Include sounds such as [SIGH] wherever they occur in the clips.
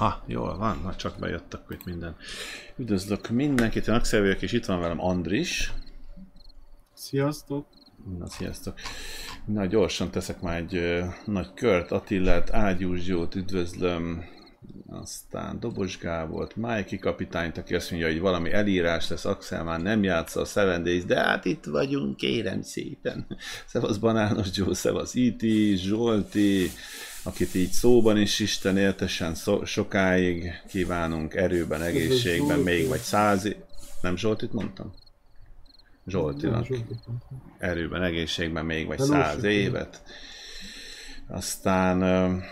Aha, jól van, na csak bejött akkor itt minden. Üdvözlök mindenkit, én Axel vagyok, és itt van velem Andris. Sziasztok! Na, sziasztok. Na, gyorsan teszek már egy ö, nagy kört. Attilát, Ágyús Zsót üdvözlöm. Aztán Dobos Gábort, Májki kapitányt, aki azt mondja, hogy valami elírás lesz, Axel már nem játsza a Seven Days, de hát itt vagyunk, kérem szépen. Szevasz Banános Joe, szevasz Iti, Zsolti, akit így szóban is Isten éltesen szó, sokáig kívánunk, erőben, egészségben, még vagy száz é- Nem Zsoltit mondtam? Zsoltinak erőben, egészségben még vagy száz évet. Aztán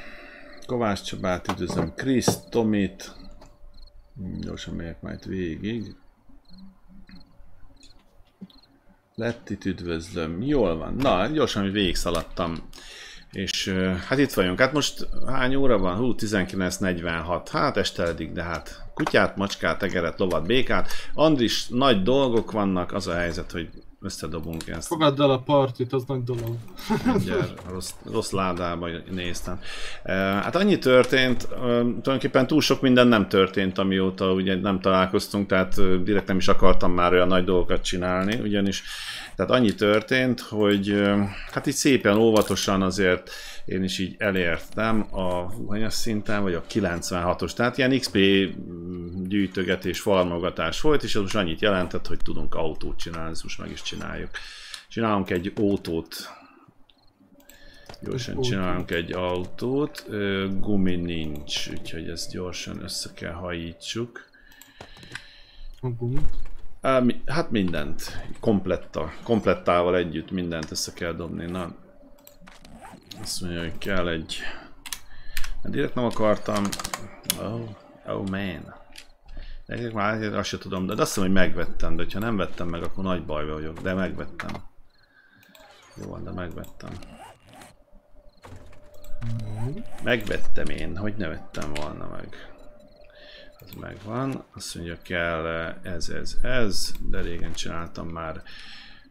Kovács Csabát üdvözlöm, Krisz, Tomit, gyorsan megyek majd végig. Lettit üdvözlöm, jól van. Na, gyorsan hogy végig szaladtam. És hát itt vagyunk. Hát most hány óra van? Hú, 19.46. Hát esteledik, de hát kutyát, macskát, egeret, lovat, békát. Andris, nagy dolgok vannak, az a helyzet, hogy összedobunk ezt. Fogadd el a partit, az nagy dolog. Mindjárt rossz, rossz ládába néztem. Eh, Hát annyi történt, eh, tulajdonképpen túl sok minden nem történt, amióta ugye nem találkoztunk, tehát eh, direkt nem is akartam már olyan nagy dolgokat csinálni, ugyanis tehát annyi történt, hogy eh, hát így szépen óvatosan azért én is így elértem a hanyas szinten, vagy a 96-os, tehát ilyen XP gyűjtögetés, farmogatás volt, és az most annyit jelentett, hogy tudunk autót csinálni, ezt most meg is csináljuk. Csinálunk egy autót, Gyorsan csinálunk egy autót, gumi nincs, úgyhogy ezt gyorsan össze kell hajítsuk. A gumi. Á, mi, hát mindent, kompletta, komplettával együtt mindent össze kell dobni. Na, azt mondja, hogy kell egy... Hát direkt nem akartam... Oh, oh man. De már azt sem tudom, de azt hiszem, hogy megvettem, de ha nem vettem meg, akkor nagy bajba vagyok, de megvettem. Jó van, de megvettem. Megvettem én, hogy ne vettem volna meg. Az megvan. Azt mondja, kell ez, ez, ez, de régen csináltam már.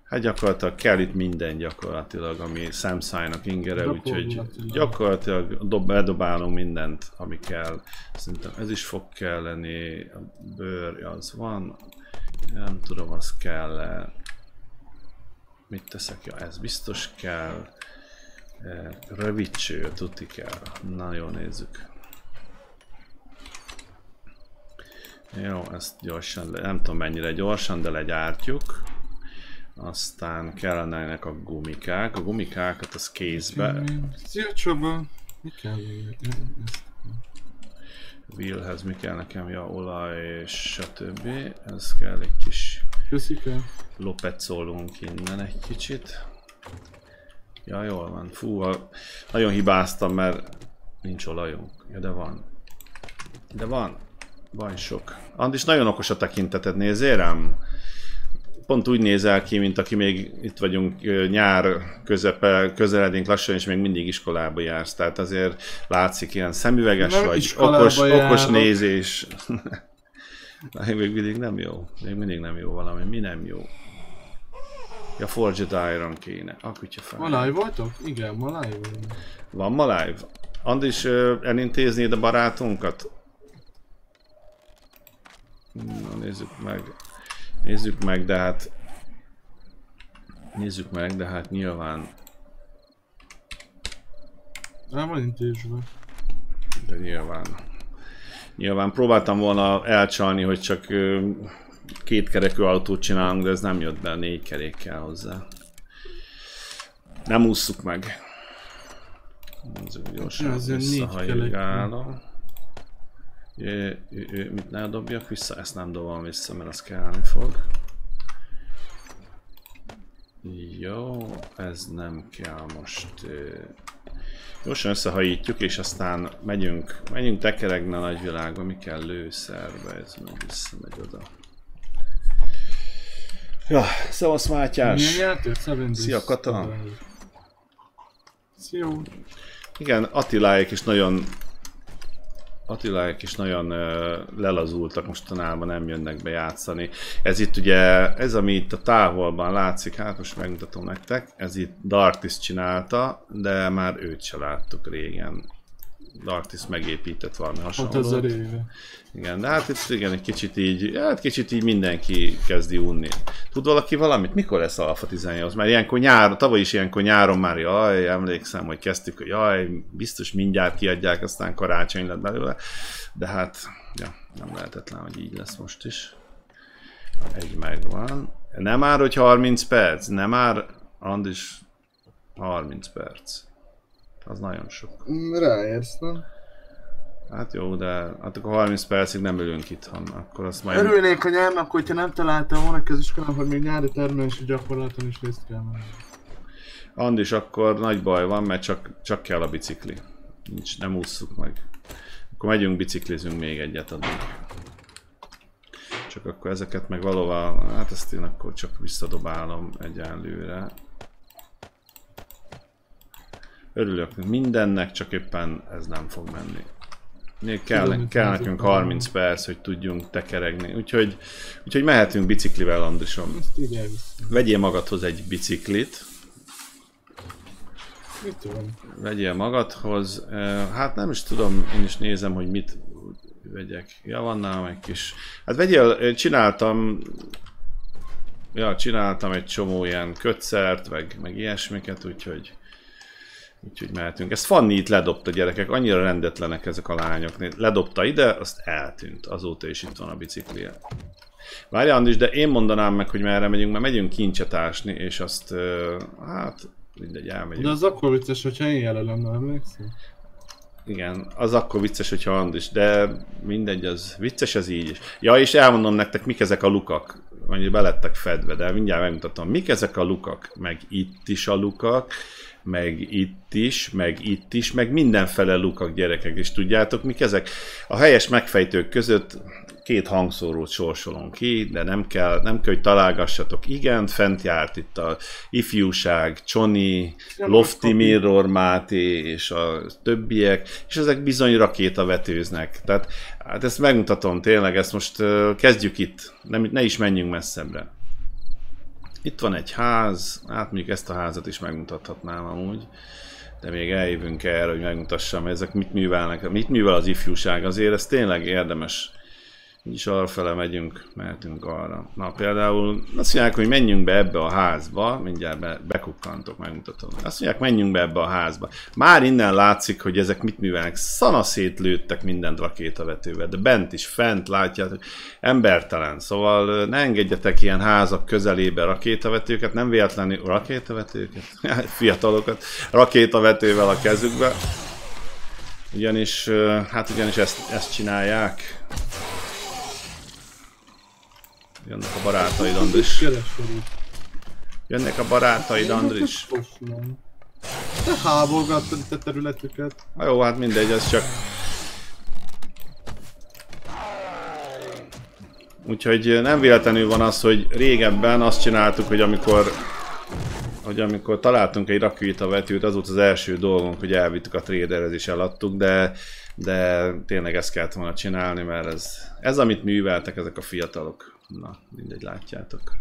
Hát gyakorlatilag kell itt minden gyakorlatilag, ami Samsung-nak ingere, úgyhogy Gyakorlatilag. dob, bedobálunk mindent, ami kell. Szerintem ez is fog kelleni, a bőr az van, nem tudom, az kell -e. Mit teszek? Ja, ez biztos kell. Eh, Rövid cső, tuti kell. Na jó, nézzük. Jó, ezt gyorsan, le- nem tudom mennyire gyorsan, de legyártjuk. Aztán kellenek a gumikák. A gumikákat az kézbe, Szia Csaba! Mi kell wheelhez mi kell nekem, ja, olaj és stb. Ez kell egy kis Köszike. lopecolunk innen egy kicsit. Ja, jól van. Fú, a... nagyon hibáztam, mert nincs olajunk. Ja, de van. De van. Van sok. Andis nagyon okos a tekinteted, nézzél rám? Pont úgy nézel ki, mint aki még itt vagyunk nyár közepe, közeledünk lassan, és még mindig iskolába jársz. Tehát azért látszik ilyen szemüveges Nem vagy, okos, okos járok. nézés. [LAUGHS] még mindig nem jó. Még mindig nem jó valami. Mi nem jó? Ja, Forged Iron kéne. A kutya fel. Ma live voltok? Igen, ma live vagyunk. Van ma live? Andis, elintéznéd a barátunkat? Na, nézzük meg. Nézzük meg, de hát... Nézzük meg, de hát nyilván... Rá van intézve. De nyilván... Nyilván próbáltam volna elcsalni, hogy csak kétkerekű autót csinálunk, de ez nem jött be, négy kerék kell hozzá. Nem ússzuk meg. Nézzük gyorsan, visszahajigálom. Ő, ő, ő, mit ne dobjak vissza? Ezt nem dobom vissza, mert az kelleni fog. Jó, ez nem kell most. Gyorsan összehajítjuk, és aztán megyünk, megyünk tekeregni a nagyvilágba, mi kell lőszerbe, ez meg visszamegy oda. Ja, szevasz Mátyás! Szia, Kata. Szia! Igen, Attiláék is nagyon Attiláék is nagyon lelazultak mostanában, nem jönnek be játszani. Ez itt ugye, ez ami itt a távolban látszik, hát most megmutatom nektek, ez itt Dartis csinálta, de már őt se láttuk régen. Darktis megépített valami Hat hasonlót. ezer éve. Igen, de hát itt igen, egy kicsit így, hát kicsit így mindenki kezdi unni. Tud valaki valamit? Mikor lesz Alpha 18? Mert ilyenkor nyár, tavaly is ilyenkor nyáron már, jaj, emlékszem, hogy kezdtük, hogy jaj, biztos mindjárt kiadják, aztán karácsony lett belőle. De hát, ja, nem lehetetlen, hogy így lesz most is. Egy megvan. Nem már, hogy 30 perc, nem már, Andis, 30 perc. Az nagyon sok. Mm, Ráérsz, nem? Hát jó, de hát akkor 30 percig nem ülünk itthon, akkor azt majd... Örülnék, ha nyernek, hogyha nem találtam volna keziskolán, hogy még nyári termelési gyakorlaton is részt kell venni. Andis, akkor nagy baj van, mert csak, csak kell a bicikli. Nincs, nem ússzuk meg. Akkor megyünk, biciklizünk még egyet addig. Csak akkor ezeket meg valóval, hát ezt én akkor csak visszadobálom egyenlőre. Örülök mindennek, csak éppen ez nem fog menni. Még kell, kell nekünk a- 30 perc, hogy tudjunk tekeregni. Úgyhogy, úgyhogy mehetünk biciklivel, elvisz. Vegyél magadhoz egy biciklit. Vegyél magadhoz. Hát nem is tudom, én is nézem, hogy mit vegyek. Ja, van nálam egy kis... Hát vegyél, csináltam... Ja, csináltam egy csomó ilyen kötszert, meg, meg ilyesmiket, úgyhogy... Úgyhogy mehetünk. Ezt Fanni itt ledobta gyerekek, annyira rendetlenek ezek a lányok. Ledobta ide, azt eltűnt. Azóta is itt van a biciklije. Várj Andis, de én mondanám meg, hogy merre megyünk, mert megyünk kincset ásni, és azt, hát mindegy, elmegyünk. De az akkor vicces, hogyha én jelölöm, nem emlékszel? Igen, az akkor vicces, hogyha Andis, de mindegy, az vicces az így is. Ja, és elmondom nektek, mik ezek a lukak. Mondjuk belettek fedve, de mindjárt megmutatom. Mik ezek a lukak? Meg itt is a lukak, meg itt is, meg itt is, meg mindenfele lukak gyerekek, és tudjátok, mik ezek? A helyes megfejtők között két hangszórót sorsolunk ki, de nem kell, nem kell, hogy találgassatok. Igen, fent járt itt a ifjúság, Csoni, Lofty Mirror Máté és a többiek, és ezek bizony rakétavetőznek. Tehát hát ezt megmutatom tényleg, ezt most kezdjük itt, nem, ne is menjünk messzebbre. Itt van egy ház, hát mondjuk ezt a házat is megmutathatnám amúgy, de még eljövünk erre, hogy megmutassam, ezek mit művelnek, mit művel az ifjúság, azért ez tényleg érdemes. Így is arrafele megyünk, mehetünk arra. Na például azt mondják, hogy menjünk be ebbe a házba, mindjárt be, bekukkantok, megmutatom. Azt mondják, menjünk be ebbe a házba. Már innen látszik, hogy ezek mit művelnek. Szanaszét lőttek mindent rakétavetővel, de bent is, fent látjátok, embertelen. Szóval ne engedjetek ilyen házak közelébe rakétavetőket, nem véletlenül rakétavetőket, [LAUGHS] fiatalokat, rakétavetővel a kezükbe. Ugyanis, hát ugyanis ezt, ezt csinálják. Jönnek a barátaid, Andris. Jönnek a barátaid, Andris. Te háborgattad itt a területüket. Na jó, hát mindegy, ez csak... Úgyhogy nem véletlenül van az, hogy régebben azt csináltuk, hogy amikor hogy amikor találtunk egy rakétavetőt, az volt az első dolgunk, hogy elvittük a traderhez és eladtuk, de, de tényleg ezt kellett volna csinálni, mert ez, ez amit műveltek ezek a fiatalok. Na, mindegy, látjátok.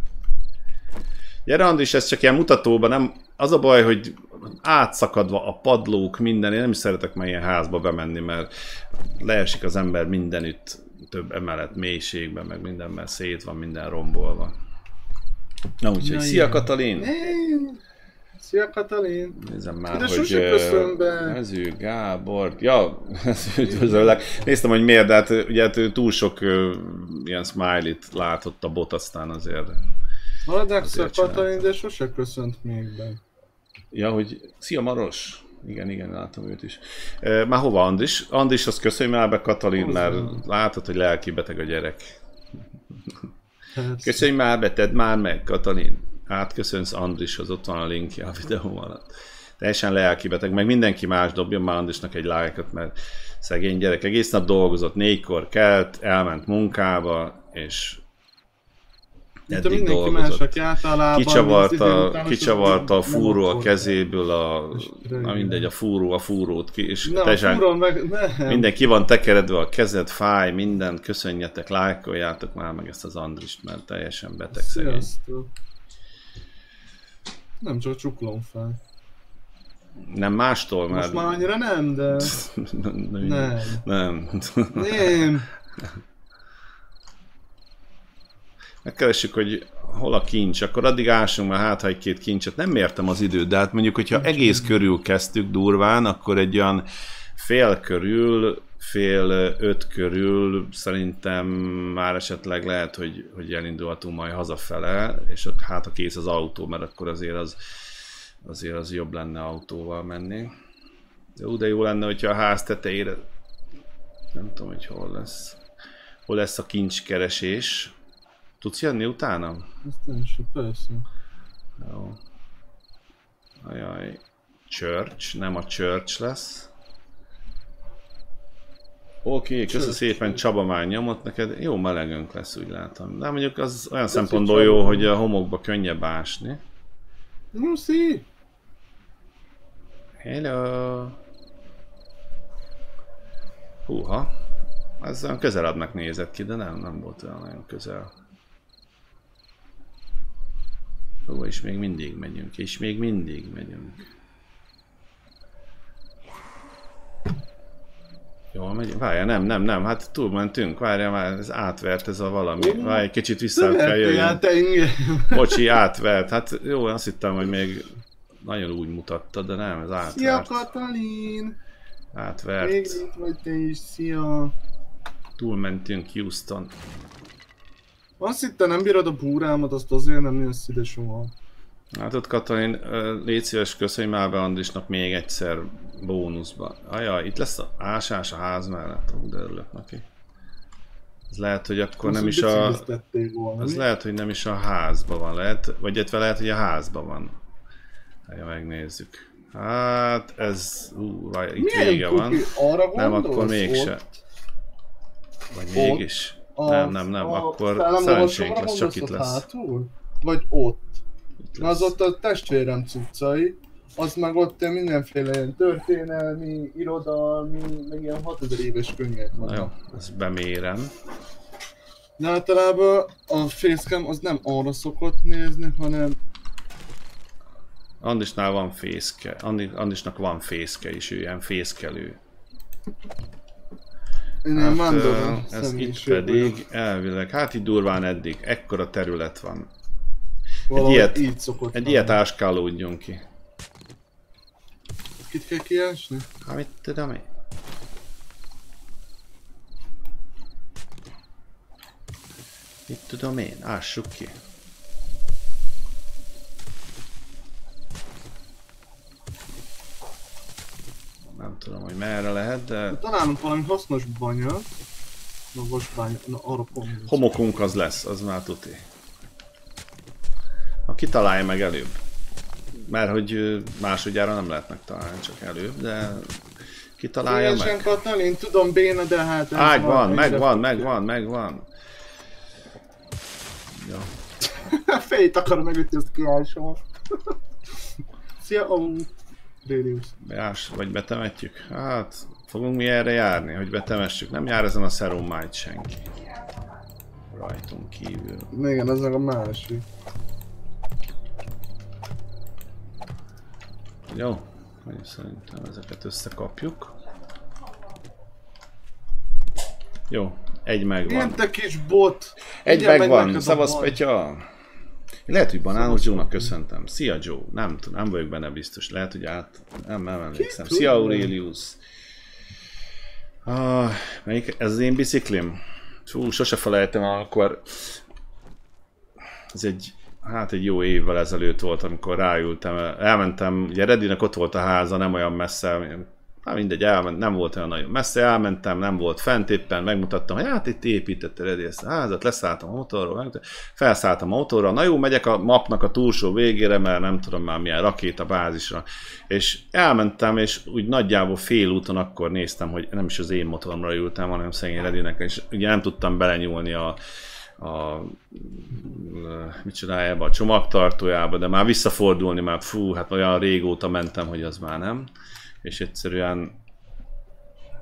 Gyere Andris, ez csak ilyen mutatóban, nem, az a baj, hogy átszakadva a padlók, minden, én nem is szeretek már ilyen házba bemenni, mert leesik az ember mindenütt, több emelet mélységben, meg mindenben szét van, minden rombolva. Na úgyhogy, szia. Katalin! Szia Katalin! Nézem már, Ide hogy. Mező Gábor, ja, [LAUGHS] üdvözöllek. Néztem, hogy miért, de hát ugye hát túl sok ö, ilyen smiley-t látott a bot, aztán azért. Azért Katalin, de sose köszönt még be. Ja, hogy szia Maros! Igen, igen, látom őt is. E, már hova Andis? Andis, azt köszönöm el be Katalin, mert látod, hogy lelki beteg a gyerek. Köszönj már be, tedd már meg, Katalin. Átköszönsz Andrishoz, ott van a linkje a videó alatt. Teljesen lelki beteg, meg mindenki más dobjon már Andrisnak egy lájkot, mert szegény gyerek egész nap dolgozott, négykor kelt, elment munkába, és eddig mindenki dolgozott. más, aki általában... Kicsavarta, kicsavarta a fúró a kezéből, a, na mindegy, a fúró, a fúrót ki, és Nem, teljesen fúron meg... Nem. minden ki van tekeredve, a kezed fáj, minden, köszönjetek, lájkoljátok már meg ezt az Andrist, mert teljesen beteg szegény. Nem csak csuklom fel. Nem mástól, mert... Most már annyira nem, de... [LAUGHS] nem. Nem. Nem. Nem. Megkeressük, hogy hol a kincs, akkor addig ásunk már hát, ha egy-két kincset. Nem mértem az időt, de hát mondjuk, hogyha egész körül kezdtük durván, akkor egy olyan fél körül, fél öt körül szerintem már esetleg lehet, hogy, hogy elindulhatunk majd hazafele, és ott hát a kész az autó, mert akkor azért az, azért az jobb lenne autóval menni. Jó, de jó lenne, hogyha a ház tetejére, nem tudom, hogy hol lesz, hol lesz a kincskeresés. Tudsz jönni utána? Is, persze. Jó. Ajaj. Church, nem a church lesz. Oké, okay, köszönöm szépen Csaba már nyomott neked. Jó melegünk lesz, úgy látom. De mondjuk az olyan Köszi, szempontból Csaba. jó, hogy a homokba könnyebb ásni. Lucy! Hello! Húha. Ez olyan közelednek nézett ki, de nem, nem volt olyan nagyon közel. Ó, és még mindig megyünk, és még mindig megyünk. Jól megyünk? Várja, nem, nem, nem, hát túlmentünk, várja már, ez átvert ez a valami. Ó, Várj, egy kicsit vissza kell jöjjön. [LAUGHS] Bocsi, átvert, hát jó, azt hittem, hogy még nagyon úgy mutatta, de nem, ez Szia átvert. Katalin! Átvert. Még itt vagy te is, szia! Túlmentünk Houston. Azt hittem nem bírod a búrámat, azt azért nem jössz ide soha. Hát ott Katalin, légy szíves, köszönj már be Andrisnak még egyszer bónuszba. Ajaj, itt lesz a ásás a ház mellett, ó, de örülök neki. Ez lehet, hogy akkor nem is a... Ez lehet, hogy nem is a házban van, lehet, vagy illetve lehet, hogy a házban van. Ha megnézzük. Hát ez, ú, vaj, itt Milyen vége van. Arra Nem, akkor mégse. Vagy mégis. A- Nem, nem, nem, a akkor szerencsénk lesz, csak itt lesz. Hátul? Vagy ott? Itt Na az ott a testvérem cuccai, az meg ott mindenféle ilyen történelmi, irodalmi, meg ilyen 6000 éves könyvek Na jó, ezt bemérem. De általában a facecam az nem arra szokott nézni, hanem Andisnál van fészke, Andi, Andisnak van fészke is, ő ilyen fészkelő. én Hát, ö, ez itt pedig elvileg, hát itt durván eddig, ekkora terület van. Valahogy ilyet- így Egy ilyet áskálódjon ki. Kit kell kiesni? Hát mit tudom én? Mit tudom én? Ássuk ki. Nem tudom, hogy merre lehet, de Találunk valami hasznos banya. Na most bánya, na arra pont. homokunk az lesz, az már tuti. Ha kitalálja meg előbb. Mert hogy másodjára nem lehet megtalálni, csak előbb, de kitalálja Szívesen meg. Katalin, tudom béna, de hát Ágy van, egyre megvan, megvan, megvan. Ja. [LAUGHS] Fejét akar megütni, azt kiállsom. Szia. Rélius. Beás, vagy betemetjük? Hát, fogunk mi erre járni, hogy betemessük. Nem jár ezen a Serum Might senki. Rajtunk kívül. Igen, ez meg a másik. Jó, hogy szerintem ezeket összekapjuk. Jó, egy megvan. Milyen te kis bot! Egy Ugye megvan, a szavasz. Petya! Lehet, hogy Banános Joe-nak Petya. köszöntem. Szia Joe! Nem tudom, nem vagyok benne biztos. Lehet, hogy át... Nem, nem emlékszem. Szia Aurelius! Ah, melyik? Ez az én biciklim? Fú, sose felejtem, el, akkor... Ez egy... Hát egy jó évvel ezelőtt volt, amikor ráültem. Elmentem, ugye Redinek ott volt a háza, nem olyan messze, Hát mindegy, elment, nem volt olyan nagyon messze, elmentem, nem volt fent éppen, megmutattam, hogy hát itt építette Redi ezt a házat, leszálltam a motorról, felszálltam a motorra, na jó, megyek a mapnak a túlsó végére, mert nem tudom már milyen rakétabázisra, és elmentem, és úgy nagyjából fél úton akkor néztem, hogy nem is az én motoromra ültem, hanem szegény Redinek, és ugye nem tudtam belenyúlni a, a mit csinálja a csomagtartójába, de már visszafordulni, már fú, hát olyan régóta mentem, hogy az már nem. És egyszerűen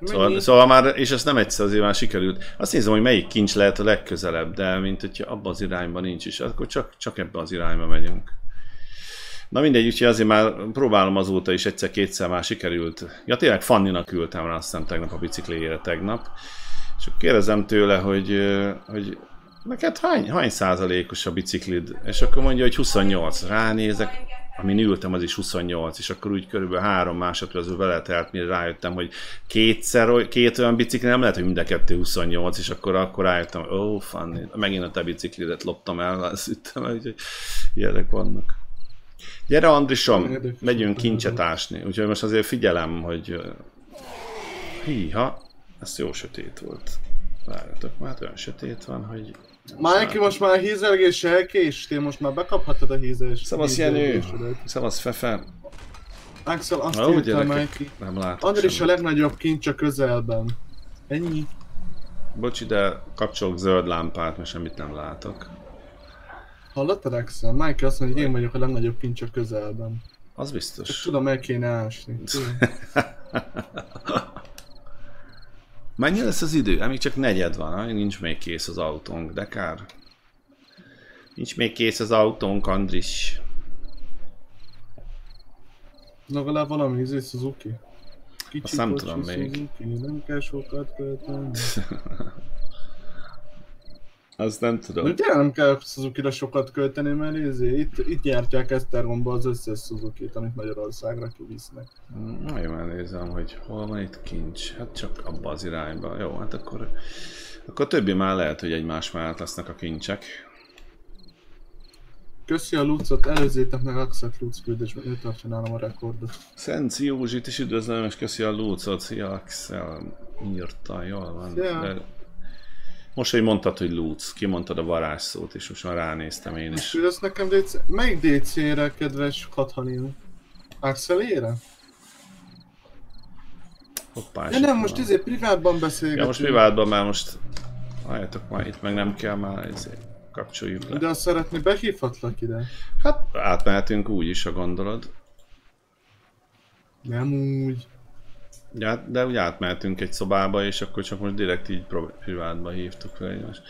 Szóval, szóval már, és ezt nem egyszer azért már sikerült. Azt nézem, hogy melyik kincs lehet a legközelebb, de mint hogyha abban az irányban nincs is, akkor csak, csak ebben az irányba megyünk. Na mindegy, úgyhogy azért már próbálom azóta is egyszer-kétszer már sikerült. Ja tényleg Fanninak küldtem rá aztán tegnap a bicikléjére tegnap. És akkor kérdezem tőle, hogy, hogy neked hány, hány százalékos a biciklid? És akkor mondja, hogy 28. Ránézek, amin ültem, az is 28, és akkor úgy körülbelül három másodperc vele telt, mire rájöttem, hogy kétszer, két olyan bicikli nem lehet, hogy mind a kettő 28, és akkor, akkor rájöttem, ó, oh, Fanni, megint a te biciklidet loptam el, azt el, úgyhogy ilyenek vannak. Gyere Andrisom, megyünk kincset ásni, úgyhogy most azért figyelem, hogy híha, ez jó sötét volt. Várjatok, már olyan sötét van, hogy... Mikey, most már a hízelgés elkéstél, most már bekaphatod a hízes. Szavasz Jenő! hízelgésedet. Szavasz Fefe! Axel azt Ó, írta Mikey. nem látok Andris a legnagyobb kincs a közelben. Ennyi. Bocsi, de kapcsolok zöld lámpát, mert semmit nem látok. Hallottad Axel? Mike azt mondja, hogy én vagyok a legnagyobb kincs a közelben. Az biztos. tudom, el kéne ásni. [LAUGHS] Mennyi lesz az idő? Hát még csak negyed van, nincs még kész az autónk, de kár. Nincs még kész az autónk, Andris. Legalább valami izé Suzuki. Kicsi Azt nem tudom még. Suzuki, nem kell sokat költeni. [LAUGHS] Azt nem De tudom. ugye nem kell Suzuki-ra sokat költeni, mert izé, itt, itt gyártják Esztergomba az összes Suzuki-t, amit Magyarországra kivisznek. Nagyon elnézem, hogy hol van itt kincs. Hát csak abba az irányba. Jó, hát akkor... Akkor többi már lehet, hogy egymás mellett lesznek a kincsek. Köszi a Lucot, előzzétek meg Axel Lutz küldésben, ő tartja nálam a rekordot. Szent Józsit is üdvözlöm, és köszi a Lúcot. Szia Axel, írta, jól van. Szia. De most, hogy mondtad, hogy Lúc, kimondtad a varázsszót, és most már ránéztem én És is. küldesz nekem DC... Melyik DC-re, kedves Kathanin? Axelére? Hoppá, Ja nem, most izé privátban beszélgetünk. Ja, most privátban már most... Várjatok már, itt meg nem kell már, ezért kapcsoljuk le. De azt szeretné, behívhatlak ide? Hát átmehetünk úgy is, ha gondolod. Nem úgy. Ja, hát- de úgy átmehetünk egy szobába, és akkor csak most direkt így privátba hívtuk fel egymást.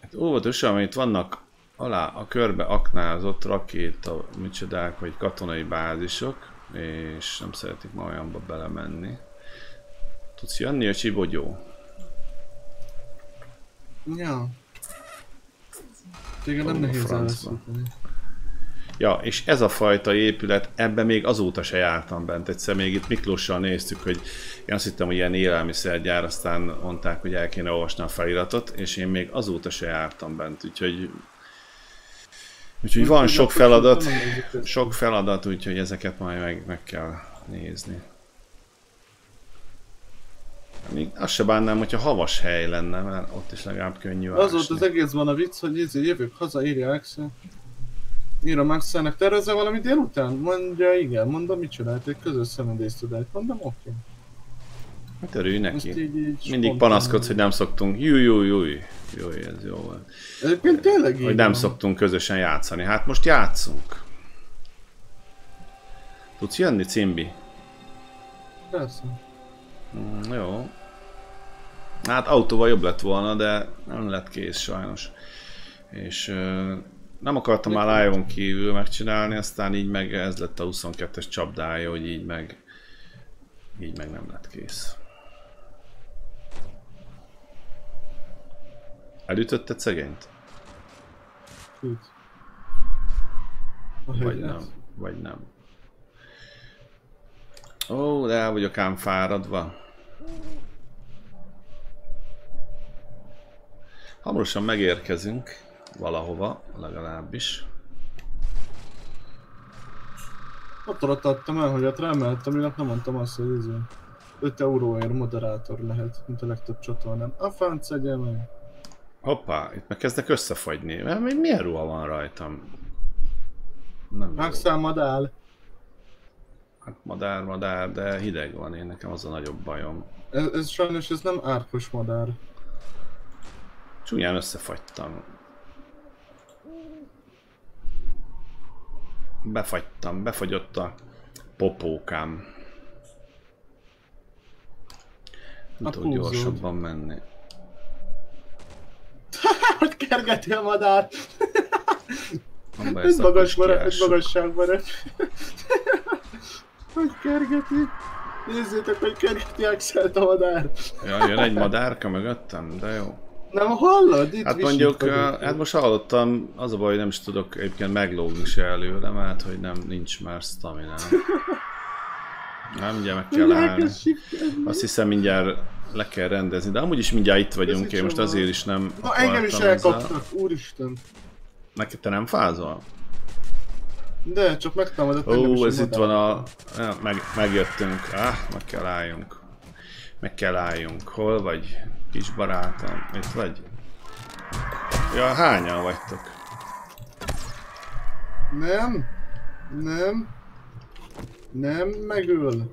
Hát óvatosan, itt vannak alá a körbe aknázott rakéta, micsodák, vagy katonai bázisok, és nem szeretik ma olyanba belemenni. Tudsz jönni a csibogyó? Ja. Téged nem nehéz elveszíteni. Ja, és ez a fajta épület, ebben még azóta se jártam bent. Egyszer még itt Miklóssal néztük, hogy én azt hittem, hogy ilyen élelmiszergyár, aztán mondták, hogy el kéne olvasni a feliratot, és én még azóta se jártam bent, úgyhogy Úgyhogy van sok feladat, sok feladat, úgyhogy ezeket majd meg, meg kell nézni. Még azt se bánnám, hogyha havas hely lenne, mert ott is legalább könnyű Az volt az egészben a vicc, hogy izé, jövök haza, írja Axel. Írom Axelnek, tervezze valami délután? Mondja, igen, mondom, mit csinált, egy közös szemedésztudást. Mondom, oké. Hát örülj neki. így, így Mindig panaszkodsz, hogy nem szoktunk. Júj, júj, júj. Júj, ez jó van. Egyébként tényleg így Hogy nem van. szoktunk közösen játszani. Hát most játszunk. Tudsz jönni, Cimbi? Persze. Mm, jó. Hát autóval jobb lett volna, de nem lett kész sajnos. És nem akartam már live kívül megcsinálni, aztán így meg ez lett a 22-es csapdája, hogy így meg így meg nem lett kész. Elütötted szegényt? Vagy nem? Vagy nem? Ó, de el vagyok ám fáradva. Hamarosan megérkezünk valahova, legalábbis. Ott alatt adtam el, hogy hát remeltem, illetve nem mondtam azt, hogy ez 5 euróért moderátor lehet, mint a legtöbb csatornán. A fánc egye meg. Hoppá, itt meg kezdek összefagyni. Mert még milyen ruha van rajtam? Nem jó. Axel madál. Hát madár, madár, de hideg van, én nekem az a nagyobb bajom. Ez, ez sajnos ez nem árkos madár. Csúnyán összefagytam. Befagytam, befagyott a popókám. Nem tudok gyorsabban menni. [LAUGHS] Hogy kergeti a madár? Akkor magas is marad, egy kiássuk. magasságban rep. [LAUGHS] Hogy kergeti. Nézzétek, hogy kergeti Axelt a madár. Ja, jön egy madárka mögöttem, de jó. Nem hallod? Itt Hát mondjuk, vagyok. uh, hát most hallottam, az a baj, hogy nem is tudok egyébként meglógni se előle, mert hogy nem, nincs már stamina. Nem, mindjárt meg kell állni. Azt hiszem mindjárt le kell rendezni, de amúgy is mindjárt itt vagyunk, én most azért is nem Na engem is akartam ezzel- elkaptak, úristen. Neked te nem fázol? De, csak megtámadott Ó, ez itt van a... Meg, megjöttünk. Ah, meg kell álljunk. Meg kell álljunk. Hol vagy, kis barátom? Itt vagy? Ja, hányan vagytok? Nem. Nem. Nem, megöl.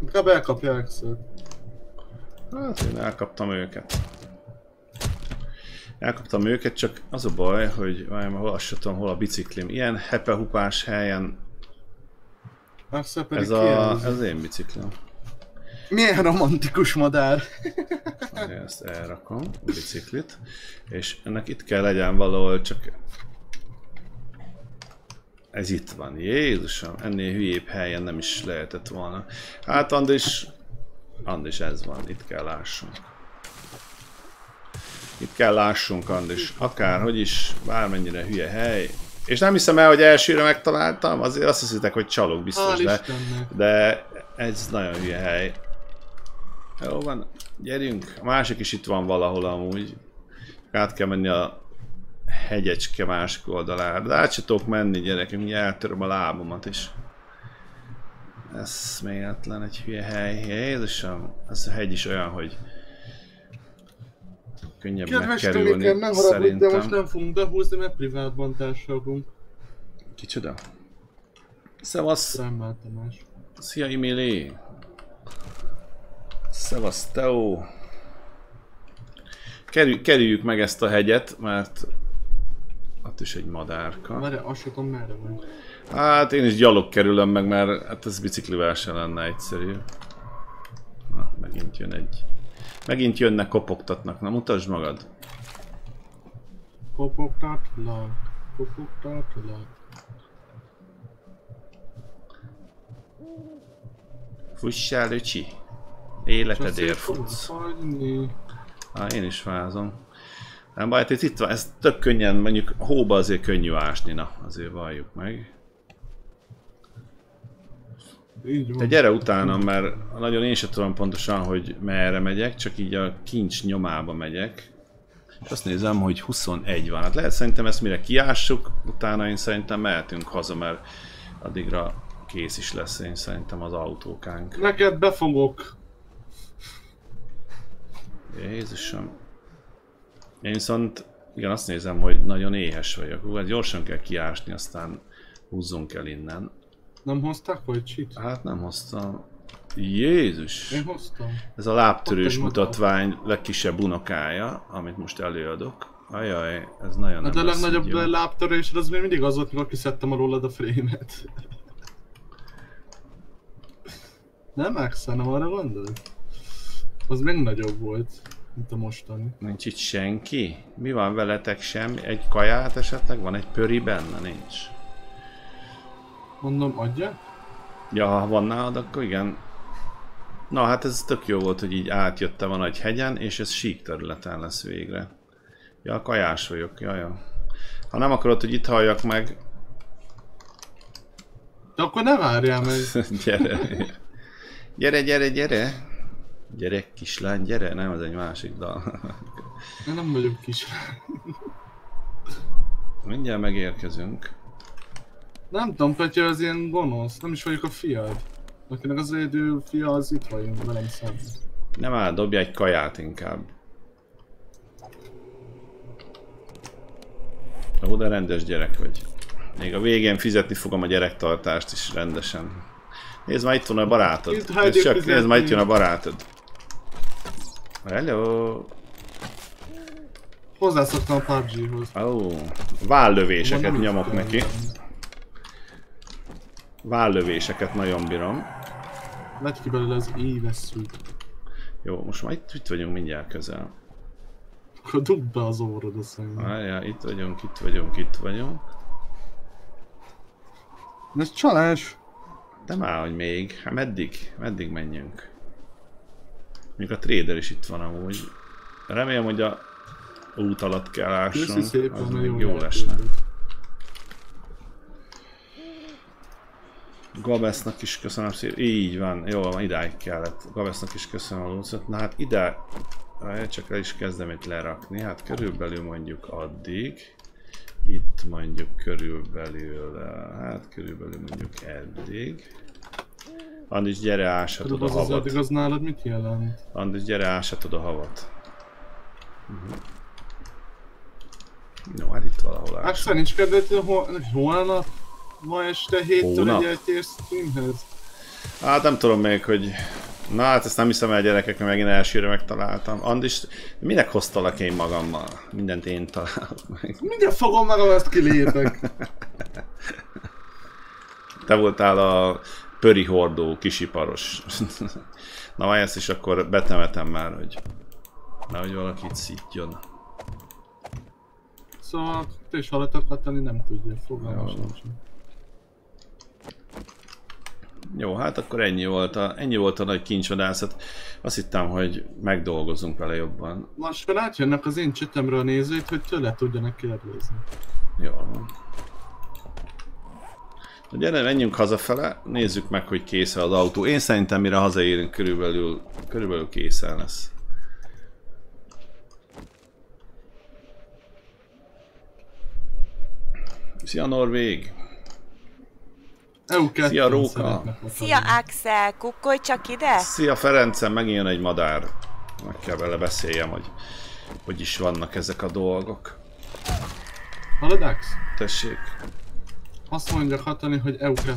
Inkább elkapja Axel. Hát én elkaptam őket. Elkaptam őket, csak az a baj, hogy várjál, hol azt tudom, hol a biciklim. Ilyen hepehupás helyen ez, a, ez az én biciklim. Milyen romantikus madár. Ezt elrakom, a biciklit. És ennek itt kell legyen valahol, csak ez itt van. Jézusom, ennél hülyébb helyen nem is lehetett volna. Hát Andis, Andis ez van, itt kell lássunk. Itt kell lássunk, Andis. Akárhogy is, bármennyire hülye hely. És nem hiszem el, hogy elsőre megtaláltam, azért azt hiszitek, hogy csalok biztos, de, de ez nagyon hülye hely. Jó van, gyerünk. A másik is itt van valahol amúgy. Át kell menni a hegyecske másik oldalára. De át se tudok menni gyerekek, mindjárt eltöröm a lábomat is. Ez méletlen egy hülye hely. Jézusom, ez a hegy is olyan, hogy könnyebb Kedves megkerülni Tomikem, ne haragudj, de most nem fogunk behúzni, mert privátban társadalunk. Kicsoda? Szevasz, Remmel Tamás. szia Emily! Szevasz Teo! Kerül, kerüljük meg ezt a hegyet, mert ott is egy madárka. Várj, azt tudom merre megy. Hát én is gyalog kerülöm meg, mert hát ez biciklivel se lenne egyszerű. Na, megint jön egy. Megint jönnek, kopogtatnak. Na mutasd magad. Kopogtatlak, kopogtatlak. Fussál, öcsi! Életedért futsz. Há, én is fázom. Nem baj, hát itt, itt van, ez tök könnyen, mondjuk hóba azért könnyű ásni, na, azért valljuk meg. Te gyere utánam, mert nagyon én sem tudom pontosan, hogy merre megyek, csak így a kincs nyomába megyek. És azt nézem, hogy 21 van. Hát lehet szerintem ezt mire kiássuk, utána én szerintem mehetünk haza, mert addigra kész is lesz én szerintem az autókánk. Neked befogok. Jézusom. Én viszont igen, azt nézem, hogy nagyon éhes vagyok. Hú, hát gyorsan kell kiásni, aztán húzzunk el innen. Nem hozták vagy csit? Hát nem hoztam. Jézus! Én hoztam. Ez a lábtörős mutatvány legkisebb unokája, amit most előadok. Ajaj, ez nagyon Na nem de a legnagyobb lábtörésed az még mindig az volt, mikor kiszedtem a rólad a frémet. [LAUGHS] Nem Axel, nem arra gondolsz? Az még nagyobb volt, mint a mostani. Nincs itt senki? Mi van veletek semmi? Egy kaját esetleg? Van egy pöri benne? Nincs. Mondom, adja? Ja, ha van nálad, akkor igen. Na hát ez tök jó volt, hogy így átjöttem a nagy hegyen, és ez sík területen lesz végre. Ja, kajás vagyok, ja, ja. Ha nem akarod, hogy itt halljak meg, De akkor ne várjál meg. [LAUGHS] gyere. Gyere, gyere, gyere. Gyere, kislány, gyere. Nem, ez egy másik dal. Én nem vagyok kis. Mindjárt megérkezünk. Nem tudom, Petya az ilyen gonosz. Nem is vagyok a fiad. Akinek az édő fia az itt van velem szemben. Nem áll, dobja egy kaját inkább. Ó, de rendes gyerek vagy. Még a végén fizetni fogom a gyerektartást is rendesen. Nézd már, itt van a barátod. Nézd csak, nézd már, itt jön a barátod. Hello! Hozzászoktam a PUBG-hoz. Ó, vállövéseket nyomok neki. Vállövéseket nagyon bírom. Vedd ki belőle az éves szűk. Jó, most már itt, itt vagyunk mindjárt közel. Akkor dugd be az órod a szemben. Várjál, itt vagyunk, itt vagyunk, itt vagyunk. Ez csalás. De már, hogy még. Hát meddig? Meddig menjünk? Még a trader is itt van amúgy. Remélem, hogy a út alatt kell ásson. Az még jó lesne. Gabesznak is köszönöm szépen. Így van, jó van, idáig kellett. Gabesznak is köszönöm a lucot. Na hát ide, csak el is kezdem itt lerakni. Hát körülbelül mondjuk addig. Itt mondjuk körülbelül, hát körülbelül mondjuk eddig. Andis, gyere ásatod Tudod, a az az havat. eddig az nálad mit jelent? Andis, gyere ásatod a havat. Mhm. Jó, hát itt valahol Hát ásom. nincs kedved, hogy hol- holnap? Ma este héttől egy eltér streamhez? Hát nem tudom még, hogy... Na hát ezt nem hiszem el gyerekek, mert megint elsőre megtaláltam. Andis, minek hoztalak én magammal? Mindent én találok meg. [LAUGHS] Mindjárt fogom magam, ezt kilépek. Te voltál a pöri hordó, kisiparos. [LAUGHS] Na majd ezt is akkor betemetem már, hogy nehogy valaki itt szítjon. Szóval te is hallottad hatani, nem tudja, fogalmas Jó. hát akkor ennyi volt a, ennyi volt a nagy kincsvadászat. Azt hittem, hogy megdolgozunk vele jobban. Most már átjönnek az én csetemre a nézőit, hogy tőle tudjanak kérdezni. Jó Gyere, menjünk hazafele, nézzük meg, hogy kész az autó. Én szerintem mire hazaérünk, körülbelül, körülbelül készen lesz. Szia Norvég! EU2 Szia, Róka. Szia Axel, kukkolj csak ide! Szia Ferencem, megint jön egy madár. Meg kell vele beszéljem, hogy hogy is vannak ezek a dolgok. Hallod, Ax? Tessék. Azt mondja Katani, hogy EU2. Ja,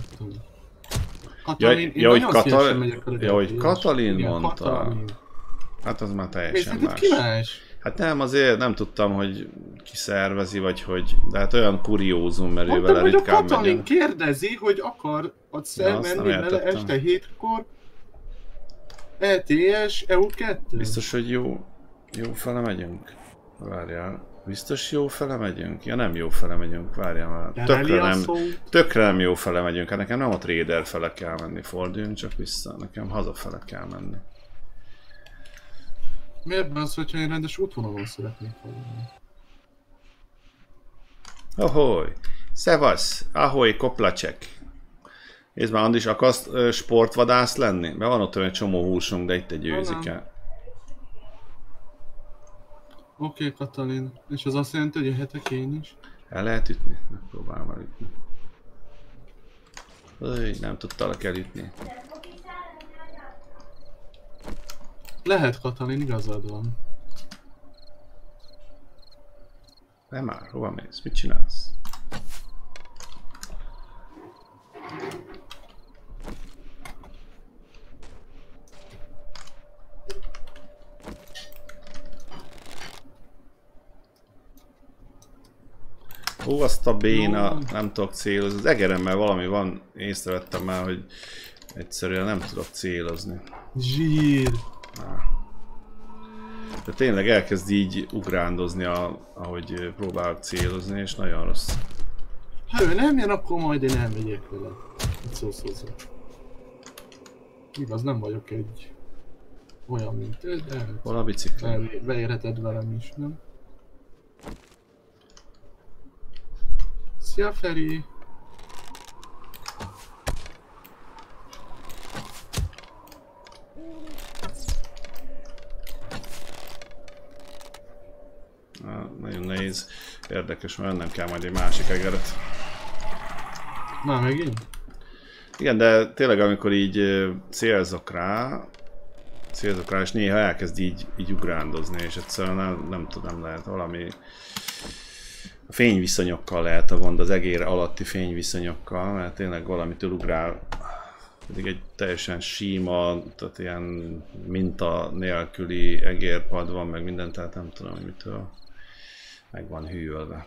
Katalin, én ja, nagyon szívesen Katal... megyek a ja, hogy. Katalin Igen, mondta. Katalin. Hát az már teljesen más. más? Hát nem, azért nem tudtam, hogy ki szervezi, vagy hogy... De hát olyan kuriózum, mert ő Mondtam, vele hogy a ritkán Katalin megyek. kérdezi, hogy akar ott Ja, nem menni vele este hétkor. ETS, EU2. Biztos, hogy jó, jó fele megyünk? Várjál. Biztos jó fele megyünk? Ja nem jó fele megyünk, várjál már. Tökre nem, tökre nem jó fele megyünk. Hát nekem nem a trader fele kell menni, forduljunk csak vissza. Nekem hazafele kell menni. Miért van az, hogyha én rendes útvonalon szeretnék haladni? Ahoy! Szevasz! Ahoy, koplacsek! Nézd már, Andis, akarsz sportvadász lenni? Mert van ott olyan csomó húsunk, de itt egy őzike. Oké, okay, Katalin. És az azt jelenti, hogy jöhetek én is? El lehet ütni? Megpróbálom elütni. Öj, nem tudtalak elütni. Lehet, Katalin, igazad van. Nem már, hova mész? Mit csinálsz? Ó, azt a béna, Jó. nem tudok célozni. Az egeremmel valami van, észrevettem már, hogy egyszerűen nem tudok célozni. Zsír. De tényleg elkezd így ugrándozni, a, ahogy próbálok célozni, és nagyon rossz. Ha ő nem jön, akkor majd én elmegyek vele. Mit szólsz hozzá? Igaz, nem vagyok egy olyan, mint ő, de Hol a bicikli? beérheted velem is, nem? Szia Feri! Á, nagyon nehéz. Érdekes, mert nem kell majd egy másik egeret. Már megint? Igen, de tényleg amikor így célzok rá, célzok rá, és néha elkezd így, így ugrándozni, és egyszerűen nem, nem tudom, lehet valami a fényviszonyokkal lehet a gond, az egér alatti fényviszonyokkal, mert tényleg valamitől ugrál, pedig egy teljesen síma, tehát ilyen minta nélküli egérpad van, meg minden, tehát nem tudom, hogy mitől meg van hűlve.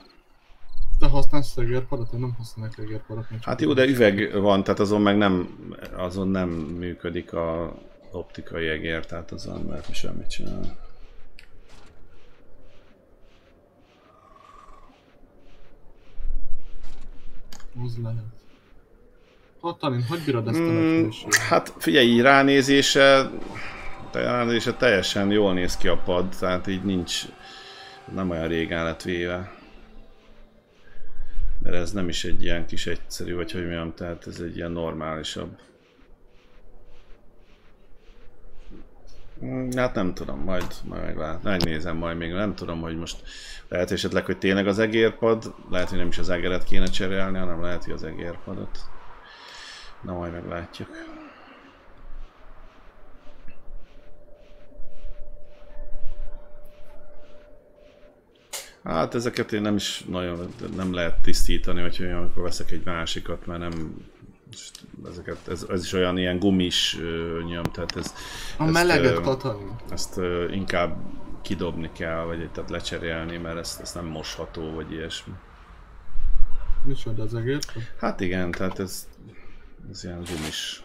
Te használsz egérpadat? Én nem használok egérpadat. Hát jó, de üveg van, tehát azon meg nem, azon nem működik a optikai egér, tehát azon nem lehet semmit csinálni. Az lehet. Katalin, hogy bírod ezt a Mm, hát figyelj, ránézése, ránézése teljesen jól néz ki a pad, tehát így nincs, nem olyan régen lett véve. Mert ez nem is egy ilyen kis egyszerű, vagy hogy mondjam, tehát ez egy ilyen normálisabb. Hát nem tudom, majd, majd meglát, megnézem majd még, nem tudom, hogy most lehet esetleg, hogy tényleg az egérpad, lehet, hogy nem is az egeret kéne cserélni, hanem lehet, hogy az egérpadot. Na majd meglátjuk. Hát ezeket én nem is nagyon, nem lehet tisztítani, hogy amikor veszek egy másikat, mert nem ezeket, ez, ez is olyan ilyen gumis nyom, tehát ez, A ezt, meleget, Katalin. ezt inkább kidobni kell, vagy tehát lecserélni, mert ezt, ezt nem mosható, vagy ilyesmi. Micsoda az egért? Hát igen, tehát ez, ez ilyen gumis.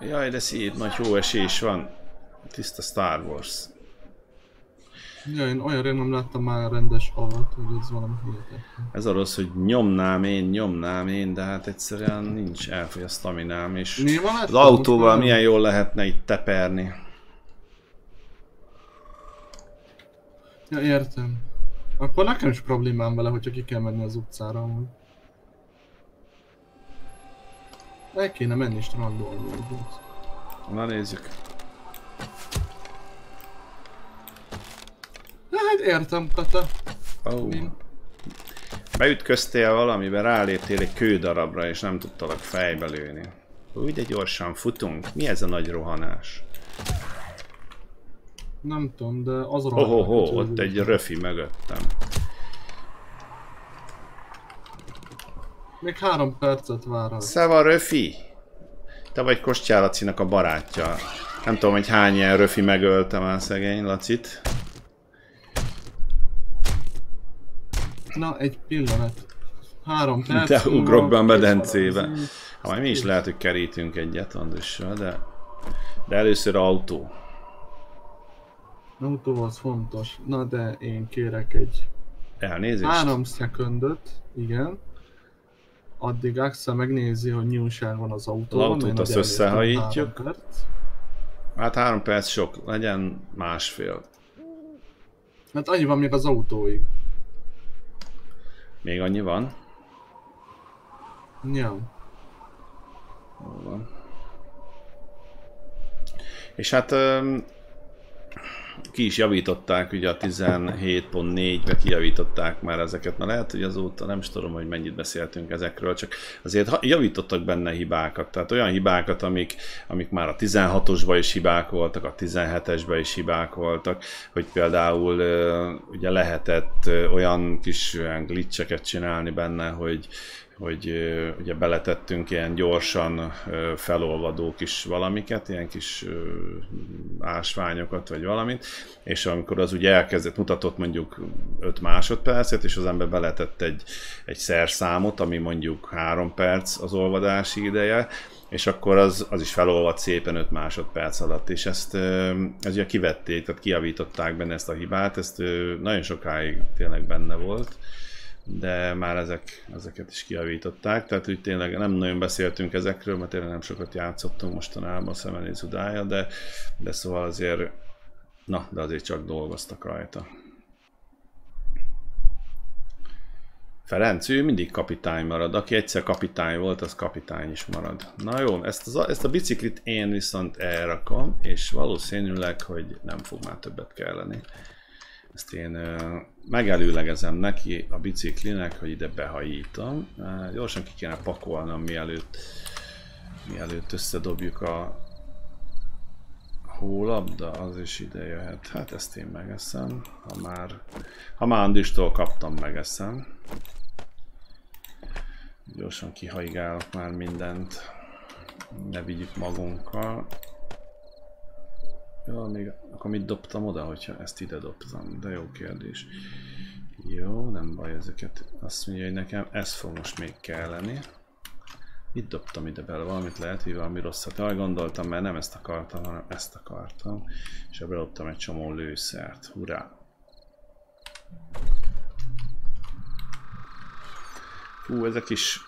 Jaj, de szép nagy hóesés van. Tiszta Star Wars. Ja, én olyan rég nem láttam már rendes avat, hogy ez valami hihetetlen. Ez a rossz, hogy nyomnám én, nyomnám én, de hát egyszerűen nincs, elfogy a staminám, és Néma az autóval milyen jól lehetne itt teperni. Ja, értem. Akkor nekem is problémám vele, hogyha ki kell menni az utcára amúgy. El kéne menni strandolni. Na nézzük. Hát értem, Kata. Oh. Beütköztél valamibe, ráléptél egy kődarabra, és nem tudtalak fejbe lőni. Úgy de gyorsan futunk. Mi ez a nagy rohanás? Nem tudom, de az ho, ho, kicsi az ott egy röfi mögöttem. Még három percet várhat. Szeva röfi! Te vagy Kostyál Lacinak a barátja. Nem tudom, hogy hány ilyen röfi megölte már szegény Lacit. Na, egy pillanat. Három perc. Múlva ugrok be a medencébe. Ha majd mi is lehet, hogy kerítünk egyet Andrissal, de... De először autó. Autó az fontos. Na de én kérek egy Elnézést. három szekundot, igen. Addig Axel megnézi, hogy mi van az autóban. Az autót azt összehajítjuk. Hát három perc sok, legyen másfél. Hát annyi van még az autóig. Még annyi van? Ja. Hol van? És hát ki is javították, ugye a 17.4-be kijavították már ezeket, na lehet, hogy azóta nem is tudom, hogy mennyit beszéltünk ezekről, csak azért javítottak benne hibákat, tehát olyan hibákat, amik, amik már a 16-osban is hibák voltak, a 17-esben is hibák voltak, hogy például ugye lehetett olyan kis olyan glitcheket csinálni benne, hogy hogy ugye beletettünk ilyen gyorsan felolvadó kis valamiket, ilyen kis ásványokat, vagy valamit, és amikor az ugye elkezdett, mutatott mondjuk 5 másodpercet, és az ember beletett egy, egy szerszámot, ami mondjuk 3 perc az olvadási ideje, és akkor az, az is felolvad szépen 5 másodperc alatt, és ezt, ö, ezt ugye kivették, tehát kiavították benne ezt a hibát, ezt nagyon sokáig tényleg benne volt de már ezek, ezeket is kiavították, tehát úgy tényleg nem nagyon beszéltünk ezekről, mert tényleg nem sokat játszottunk mostanában a szemenéz udája, de, de szóval azért, na, de azért csak dolgoztak rajta. Ferenc, ő mindig kapitány marad. Aki egyszer kapitány volt, az kapitány is marad. Na jó, ezt, az, ezt a biciklit én viszont elrakom, és valószínűleg, hogy nem fog már többet kelleni. Ezt én megelőlegezem neki a biciklinek, hogy ide behajítom. Gyorsan ki kéne pakolnom, mielőtt, mielőtt összedobjuk a hólabda, az is ide jöhet. Hát ezt én megeszem, ha már, ha már Andistól kaptam, megeszem. Gyorsan kihaigálok már mindent. Ne vigyük magunkkal. Jó, még akkor mit dobtam oda, hogyha ezt ide dobtam? De jó kérdés. Jó, nem baj ezeket. Azt mondja, hogy nekem ez fog most még kelleni. Mit dobtam ide bele? Valamit lehet, hogy valami rosszat. Jaj, gondoltam, mert nem ezt akartam, hanem ezt akartam. És ebbe dobtam egy csomó lőszert. Hurrá! Fú, ezek is...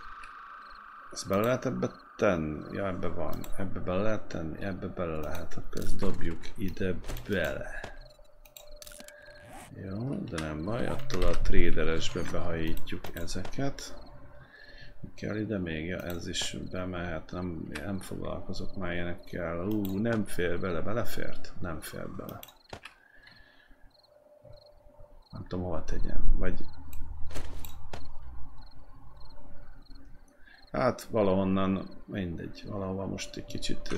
Ezt bele lehet ebbe tenni? Ja, ebbe van. Ebbe bele lehet tenni? Ebbe bele lehet. Akkor ezt dobjuk ide bele. Jó, de nem baj, attól a traderesbe behajítjuk ezeket. Kell ide még? Ja, ez is bemehet, nem, nem foglalkozok már ilyenekkel. Ú, nem fér bele, belefért? Nem fér bele. Nem tudom hova tegyem, vagy... Hát valahonnan, mindegy, valahova most egy kicsit...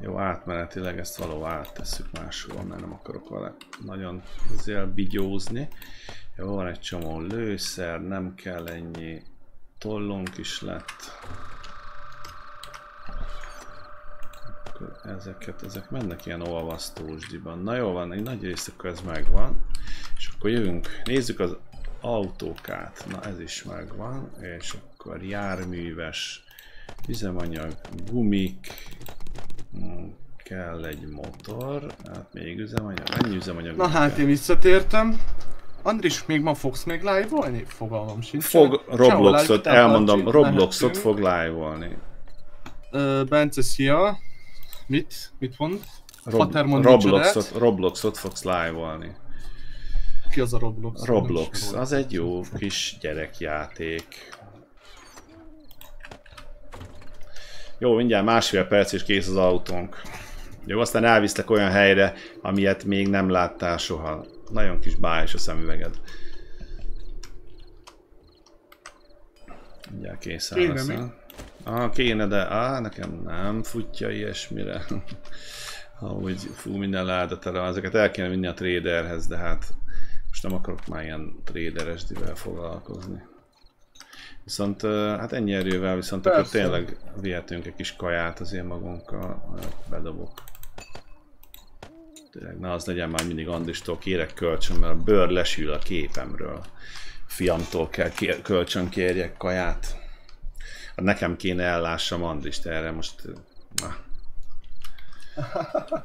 Jó, átmenetileg ezt valahol áttesszük máshol, mert nem akarok vele nagyon ezzel bigyózni. Jó, van egy csomó lőszer, nem kell ennyi tollunk is lett. Akkor ezeket, ezek mennek ilyen olvasztósdiban. Na jó van, egy nagy rész akkor ez megvan. És akkor jövünk, nézzük az autókát. Na ez is megvan. És akkor járműves, üzemanyag, gumik, hmm, kell egy motor, hát még üzemanyag, mennyi üzemanyag? Na hát én visszatértem. Andris, még ma fogsz még live-olni? Fogalmam sincs. Fog Robloxot, elmondom, Robloxot fog live-olni. Bence, szia. Mit? Mit mond? Rob, Robloxot. Robloxot fogsz live-olni. Ki az a Roblox? Roblox, az egy jó kis gyerekjáték. Jó, mindjárt másfél perc és kész az autónk. Jó, aztán elvisztek olyan helyre, amilyet még nem láttál soha. Nagyon kis bájos a szemüveged. Mindjárt készen Kéne lesz. mi? ha? Ah, kéne, de á, nekem nem futja ilyesmire. [LAUGHS] Ahogy fú, minden láda tele, van. ezeket el kéne vinni a traderhez, de hát nem akarok már ilyen traderes divel foglalkozni. Viszont hát ennyi erővel viszont akkor Persze. tényleg vihetünk egy kis kaját azért magunkkal, ö, bedobok. Tényleg ne az legyen már mindig Andistól kérek kölcsön, mert a bőr lesül a képemről. Fiamtól kell kér, kölcsön kérjek kaját. Hát nekem kéne ellássam Andist erre most. Na, [LAUGHS]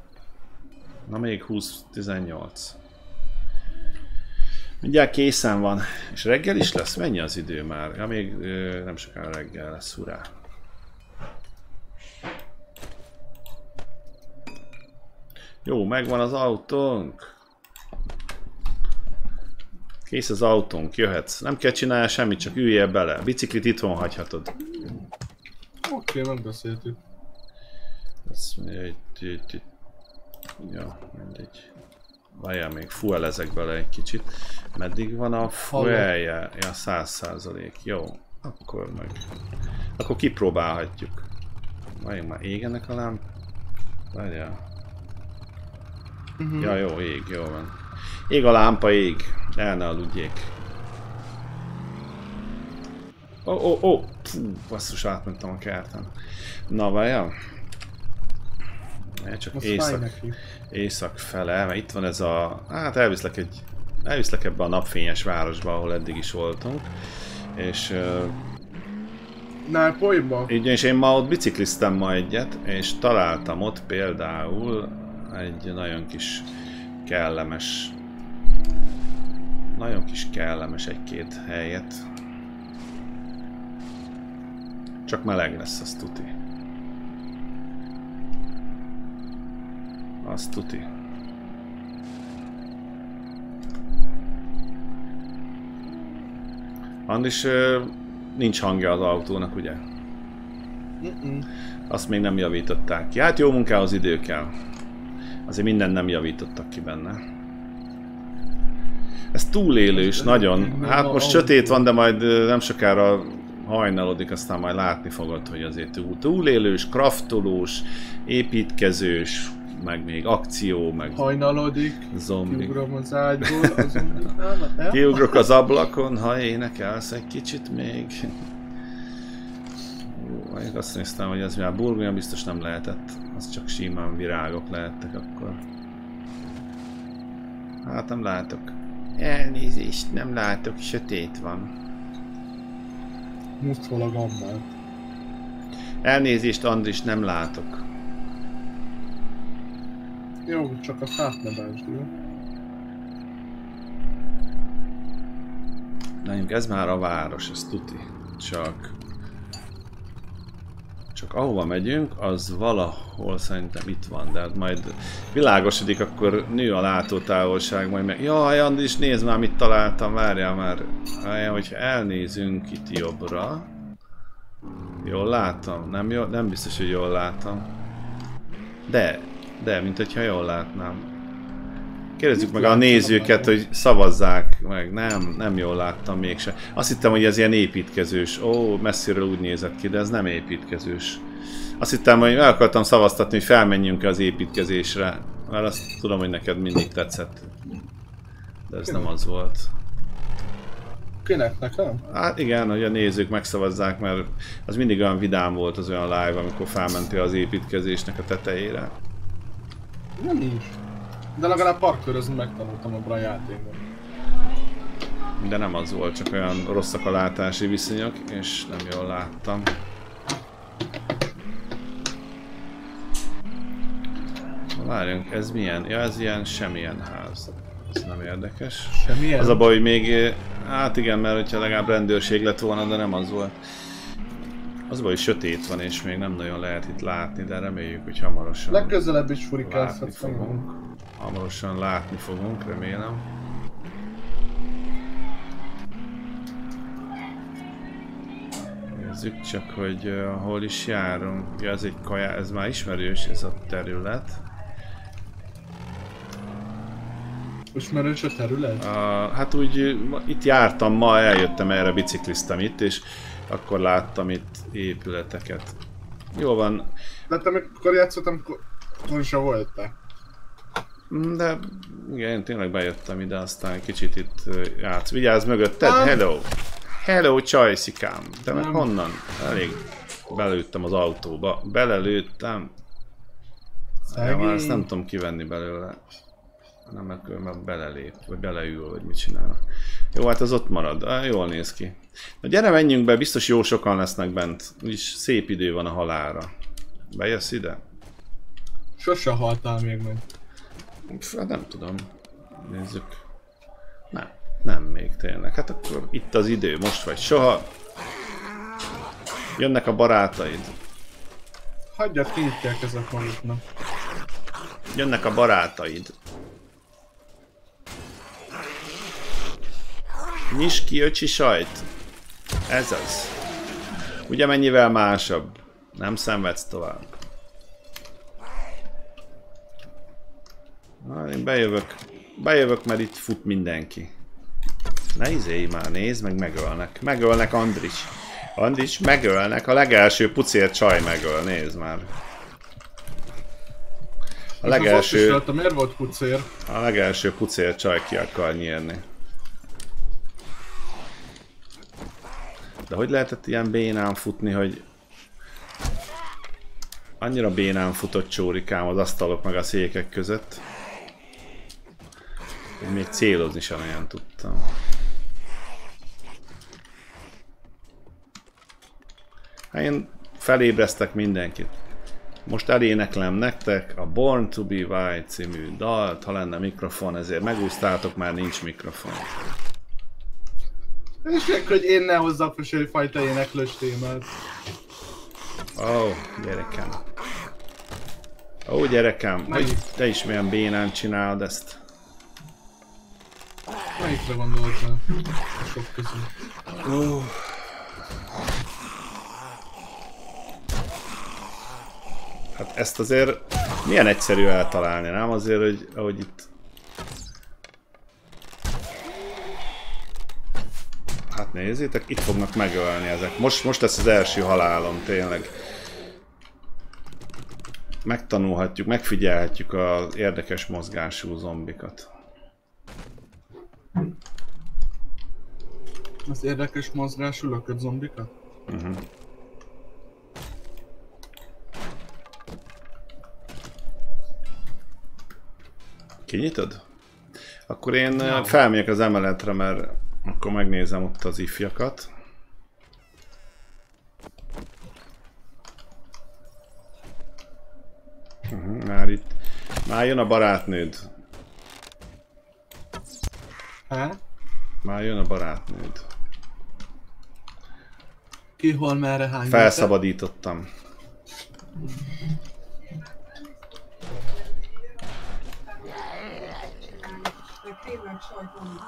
na még 20-18. Mindjárt készen van. És reggel is lesz? Mennyi az idő már? Ja, még ö, nem sokára reggel lesz, hurrá. Jó, megvan az autónk. Kész az autónk, jöhetsz. Nem kell csinálni semmit, csak üljél bele. A biciklit itthon hagyhatod. Oké, megbeszéltük. Mondja, hogy... hogy- hogy- Ja, mindegy. Várjál még, fuelezek bele egy kicsit. Meddig van a fuelje? Ja, 100 százalék. Jó, akkor meg... Akkor kipróbálhatjuk. Várjunk már, égenek a lám? Várjál. Mhm. Ja, jó, ég, jó van. Ég a lámpa, ég. El ne aludjék. Ó, ó, ó! Fú, basszus, átmentem a kerten. Na, várjál. Ne, csak Az fáj éjszak, fele, mert itt van ez a... Hát elviszlek egy... Elviszlek ebbe a napfényes városba, ahol eddig is voltunk. És Nápolyba? így, és én ma ott bicikliztem ma egyet, és találtam ott például egy nagyon kis kellemes, nagyon kis kellemes egy-két helyet. Csak meleg lesz, az tuti. Az tuti. Andis, nincs hangja az autónak, ugye? Mm-mm. Azt még nem javították ki. Hát jó munkához idő kell. Azért minden nem javítottak ki benne. Ez túlélős, nagyon. Hát most sötét van, de majd nem sokára hajnalodik, aztán majd látni fogod, hogy azért túl, túlélős, kraftolós, építkezős, meg még akció, meg Hajnalodik. zombi. Kiugrom az ágyból. Utána. [LAUGHS] Kiugrok az ablakon, ha énekelsz egy kicsit még. Ó, Még azt néztem, hogy ez már burgonya biztos nem lehetett. Az csak simán virágok lehettek akkor. Hát nem látok. Elnézést, nem látok, sötét van. Most hol a gammel. Elnézést, Andris, nem látok. Jó, csak a fát ne bántsd, jó? Mondjuk ez már a város, ez tuti. Csak... Csak ahova megyünk, az valahol szerintem itt van, de hát majd világosodik, akkor nő a látótávolság, majd meg... Jaj, Andis, nézd már, mit találtam, várjál már. Várjál, hogyha elnézünk itt jobbra... Jól látom? Nem, jól, nem biztos, hogy jól látom. De, de, mint hogyha jól látnám. Kérdezzük meg a nézőket, hogy szavazzák meg. Nem, nem jól láttam mégsem. Azt hittem, hogy ez ilyen építkezős. Ó, messziről úgy nézett ki, de ez nem építkezős. Azt hittem, hogy el akartam szavaztatni, hogy felmenjünk az építkezésre. Mert azt tudom, hogy neked mindig tetszett. De ez nem az volt. Kinek nekem? Hát igen, hogy a nézők megszavazzák, mert az mindig olyan vidám volt az olyan live, amikor felmentél az építkezésnek a tetejére. Nem is. De legalább parkörözni megtanultam abban a játékban. De nem az volt, csak olyan rosszak a látási viszonyok, és nem jól láttam. Várjunk, ez milyen? Ja, ez ilyen semmilyen ház. Ez nem érdekes. Semmilyen? Az a baj, hogy még... Hát igen, mert hogyha legalább rendőrség lett volna, de nem az volt. Az baj, sötét van, és még nem nagyon lehet itt látni, de reméljük, hogy hamarosan Legközelebb is látni furikázhatsz fogunk. Hamarosan látni fogunk, remélem. Nézzük csak, hogy uh, hol is járunk. Ja, ez egy kajá, ez már ismerős ez a terület. Ismerős a terület? Uh, hát úgy ma- itt jártam ma, eljöttem erre, bicikliztem itt, és akkor láttam itt épületeket. Jó van, De te amikor játszottam, akkor akkor sem voltál. Mm, De igen, én tényleg bejöttem ide, aztán kicsit itt játsz. Vigyázz mögötted, Nem. hello! Hello, csajszikám! De meg honnan? Elég belőttem az autóba. Belelőttem. Ja, már ezt nem tudom kivenni belőle. Nem, mert belelép, vagy beleül, vagy mit csinál. Jó, hát az ott marad. Ah, jól néz ki. Na gyere, menjünk be, biztos jó sokan lesznek bent. Úgyis szép idő van a halára. Bejössz ide? Sose haltál még meg. Hát nem tudom. Nézzük. Nem, nem még tényleg. Hát akkor itt az idő, most vagy soha. Jönnek a barátaid. Hagyjad, kinyitják ezek maguknak. Jönnek a barátaid. Nyis ki, öcsi sajt. Ez az. Ugye mennyivel másabb? Nem szenvedsz tovább. Na, én bejövök. Bejövök, mert itt fut mindenki. Ne izélj már, nézd meg, megölnek. Megölnek Andris. Andris, megölnek. A legelső pucér csaj megöl, nézd már. A legelső, Legelső... miért volt pucér? a legelső pucér csaj ki akar nyírni. De hogy lehetett ilyen bénán futni, hogy annyira bénán futott csórikám az asztalok meg a székek között, hogy még célozni sem olyan tudtam. Hát én felébreztek mindenkit. Most eléneklem nektek a Born to be Wild című dalt, ha lenne mikrofon, ezért megúsztátok, már nincs mikrofon. És [LAUGHS] még, hogy én ne hozzak fajta éneklős témát. Ó, oh, gyerekem. Ó, oh, gyerekem, hogy Melyik? te is milyen bénán csinálod ezt. Melyikre gondoltál? A sok közül. Hát ezt azért milyen egyszerű eltalálni, nem? Azért, hogy ahogy itt... Hát nézzétek, itt fognak megölni ezek. Most, most lesz az első halálom, tényleg. Megtanulhatjuk, megfigyelhetjük az érdekes mozgású zombikat. Az érdekes mozgású lökött zombikat? Kinyitod? Akkor én ja. felmegyek az emeletre, mert akkor megnézem ott az ifjakat. Uh-huh, már itt. Már jön a barátnőd. Hát? Már jön a barátnőd. Ki hol merre hány méter?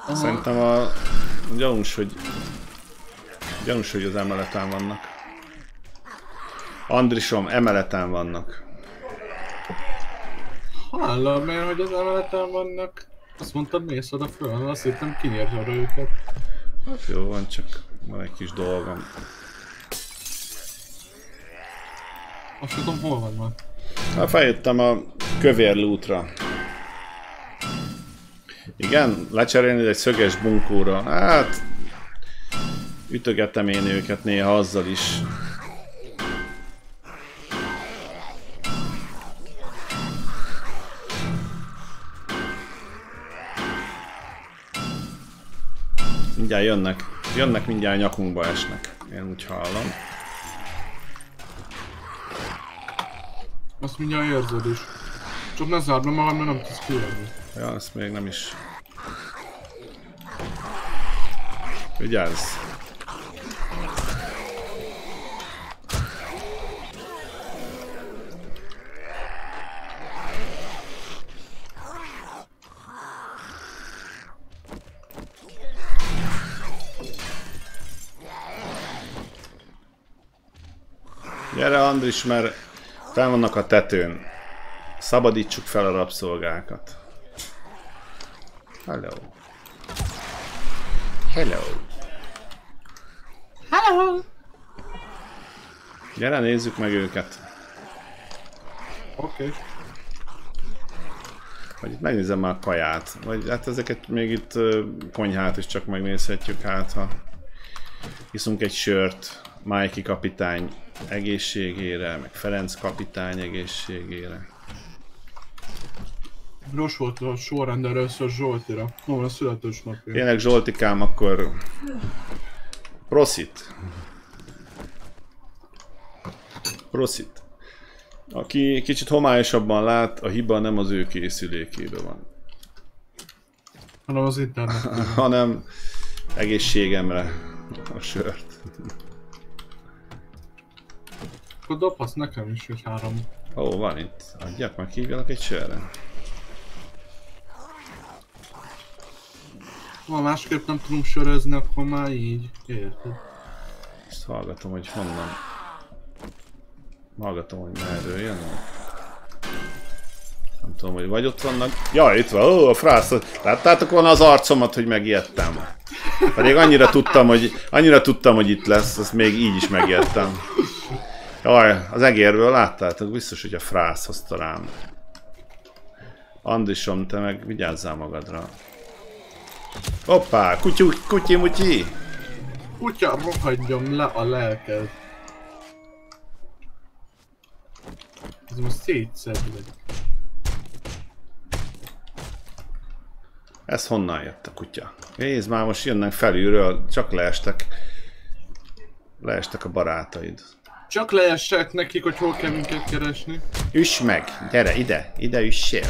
Aha. Szerintem a gyanús, hogy gyanús, hogy az emeleten vannak. Andrisom, emeleten vannak. Hallom én, hogy az emeleten vannak. Azt mondtad, mész oda föl, azt hittem kinyírja oda őket. Hát jó van, csak van egy kis dolgom. Azt tudom, hol van már. Hát feljöttem a kövér lútra. Igen, lecserélni egy szöges bunkóra. Hát... Ütögetem én őket néha azzal is. Mindjárt jönnek. Jönnek, mindjárt nyakunkba esnek. Én úgy hallom. Azt mindjárt érzed is. Csak ne zárd be magad, mert nem tudsz kijönni. Ja, ezt még nem is. Vigyázz! Gyere Andris, mert fel vannak a tetőn. Szabadítsuk fel a rabszolgákat. Hello. Hello. Hello! Gyere, nézzük meg őket. Oké. Okay. Vagy itt megnézem már a kaját. Vagy hát ezeket még itt konyhát is csak megnézhetjük hát, ha iszunk egy sört Mikey kapitány egészségére, meg Ferenc kapitány egészségére. Gyors volt a sorrend először Zsoltira. Van a születésnapja? Tényleg Zsoltikám, akkor prosit. Prosit. Aki kicsit homályosabban lát, a hiba nem az ő készülékében van, Hanem az internet. [LAUGHS] hanem egészségemre a sört. Akkor dobhatsz nekem is egy három. Ó, van itt. Adjak meg, hívjalak egy sörre. Ha másképp nem tudunk sörözni, akkor már így. Érted? Ezt hallgatom, hogy honnan. Hallgatom, hogy merről jönnek. Nem tudom, hogy vagy ott vannak. Ja, itt van, ó, a frász. Láttátok volna az arcomat, hogy megijedtem. Pedig annyira tudtam, hogy, annyira tudtam, hogy itt lesz, azt még így is megijedtem. Jaj, az egérből láttátok, biztos, hogy a frász hozta rám. Andrisom, te meg vigyázzál magadra. Hoppá, kutyú, kutyi, mutyi! Kutya, rohadjon le a lelked. Ez most szétszedlek. Ez honnan jött a kutya? Nézd már, most jönnek felülről, csak leestek. Leestek a barátaid. Csak leessek nekik, hogy hol kell minket keresni. Üss meg! Gyere, ide! Ide üssél!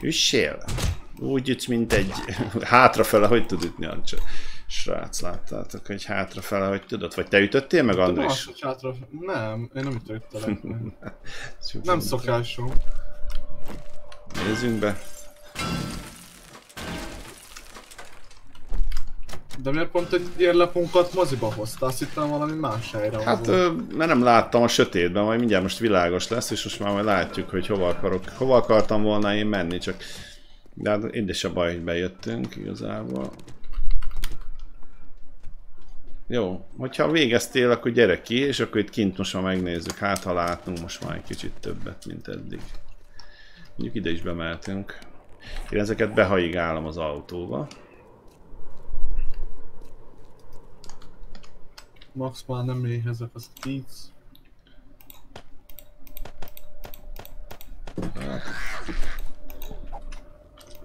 Üssél! Úgy ütsz, mint egy [LAUGHS] hátrafele, hogy tud ütni a srác, láttátok, hogy hátrafele, hogy tudod? Vagy te ütöttél meg, Andris? hogy hátra... Nem, én nem ütöttelek. [LAUGHS] Nem szokásom. Nézzünk be. De miért pont egy érlapunkat moziba hoztál? Azt hittem valami más helyre Hát, ö, mert nem láttam a sötétben, majd mindjárt most világos lesz, és most már majd látjuk, hogy hova akarok, hova akartam volna én menni, csak de hát is a baj, hogy bejöttünk igazából. Jó, hogyha végeztél, akkor gyere ki, és akkor itt kint most már megnézzük, hát ha látunk most már egy kicsit többet, mint eddig. Mondjuk ide is bemeltünk. Én ezeket behaigálom az autóba. Max már nem éhezek, az tíz.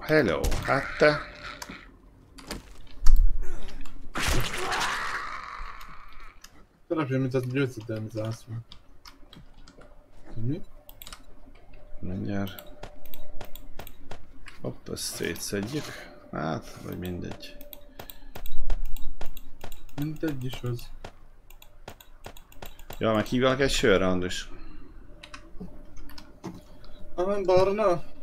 Hello, hát te? Telepjön, mint az győzedelmi zászló. Mi? Mindjárt. Hopp, ezt szétszedjük. Hát, vagy mindegy. Mindegy is az. Ja, meg hívjalak egy sörre, Andris. Ah, barna?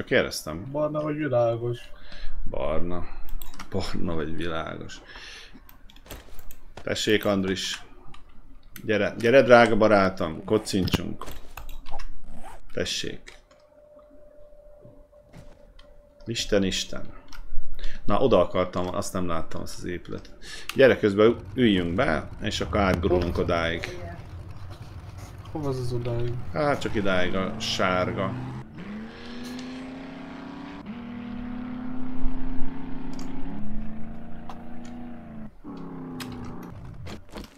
Csak kérdeztem. Barna vagy világos? Barna. Barna vagy világos. Tessék, Andris. Gyere, gyere drága barátom, kocincsunk. Tessék. Isten, Isten. Na, oda akartam, azt nem láttam, azt az épületet. Gyere, közben üljünk be, és akkor átgurulunk odáig. Hova az az odáig? Hát csak idáig a sárga.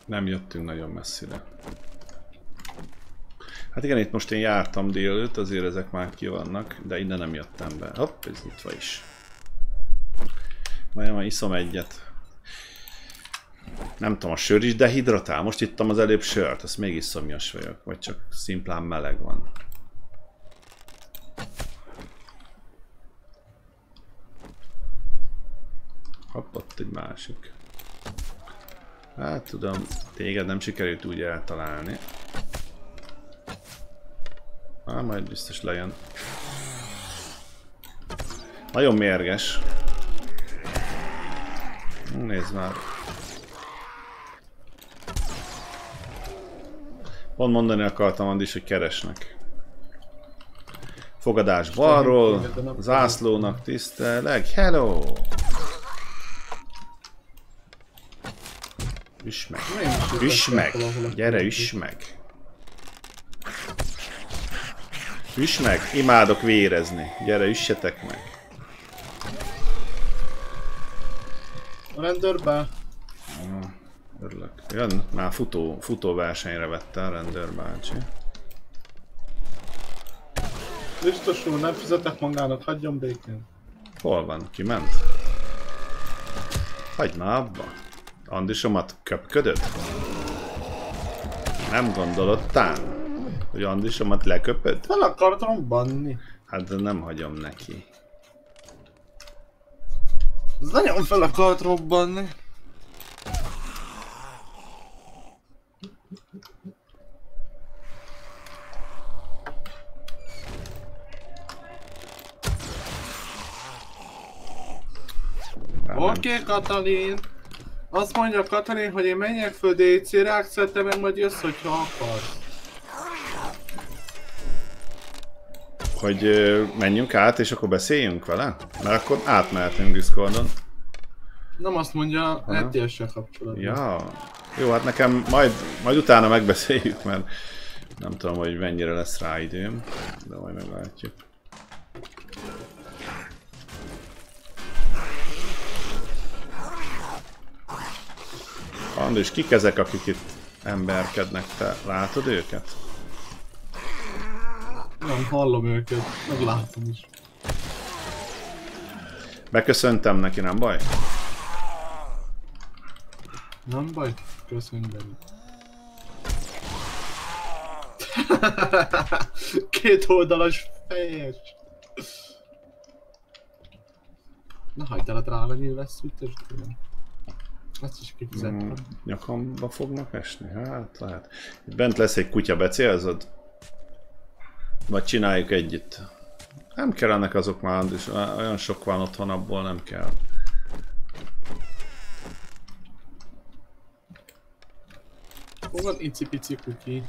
Nem jöttünk nagyon messzire. Hát igen, itt most én jártam délőtt, azért ezek már ki vannak, de innen nem jöttem be. Hopp, ez nyitva is. Majd már iszom egyet. Nem tudom, a sör is dehidratál? Most ittam az előbb sört, azt még iszomjas vagyok, vagy csak szimplán meleg van. Hopp, ott egy másik. Hát tudom, téged nem sikerült úgy eltalálni. Á, majd biztos lejön. Nagyon mérges. Nézd már. Pont mondani akartam Andis, hogy keresnek. Fogadás balról, zászlónak tiszteleg. Hello! Üss meg. Üss meg! Gyere, üss meg! Üss meg! Imádok vérezni. Gyere, üssetek meg. A rendőrbe? Örülök. Jön, már futó, futó versenyre vette a rendőr bácsi. Biztos úr, nem fizetek magának, hagyjon békén. Hol van? Kiment? Hagyd már abba. Andisomat köpködöd? Nem gondolod tán, hogy Andisomat leköpöd? Fel akartam banni. Hát de nem hagyom neki. Ez nagyon fel akart robbanni. Oké, okay, Katalin. Azt mondja Katalin, hogy én menjek föl DC-re, Axel, te meg majd jössz, hogyha akarsz. Hogy ö, menjünk át, és akkor beszéljünk vele? Mert akkor átmehetünk Discordon. Nem azt mondja. RTS-sel kapcsolatban. Ja. Jó, hát nekem majd, majd utána megbeszéljük, mert nem tudom, hogy mennyire lesz rá időm, de majd meglátjuk. Andris, kik ezek, akik itt emberkednek? Te látod őket? Nem hallom őket, meg látom is. Beköszöntem neki, nem baj? Nem baj, köszönj belőle. [LAUGHS] Két oldalas fejes. Na hagyd el a drága nyilvesszűtös tőlem. Ezt is Mm, kifizettem. nyakamba fognak esni? Hát lehet. Bent lesz egy kutya, becélzod? Vagy csináljuk együtt? Nem kell ennek azok már, Andris, olyan sok van otthon, abból nem kell. Hol van icipici kutyi?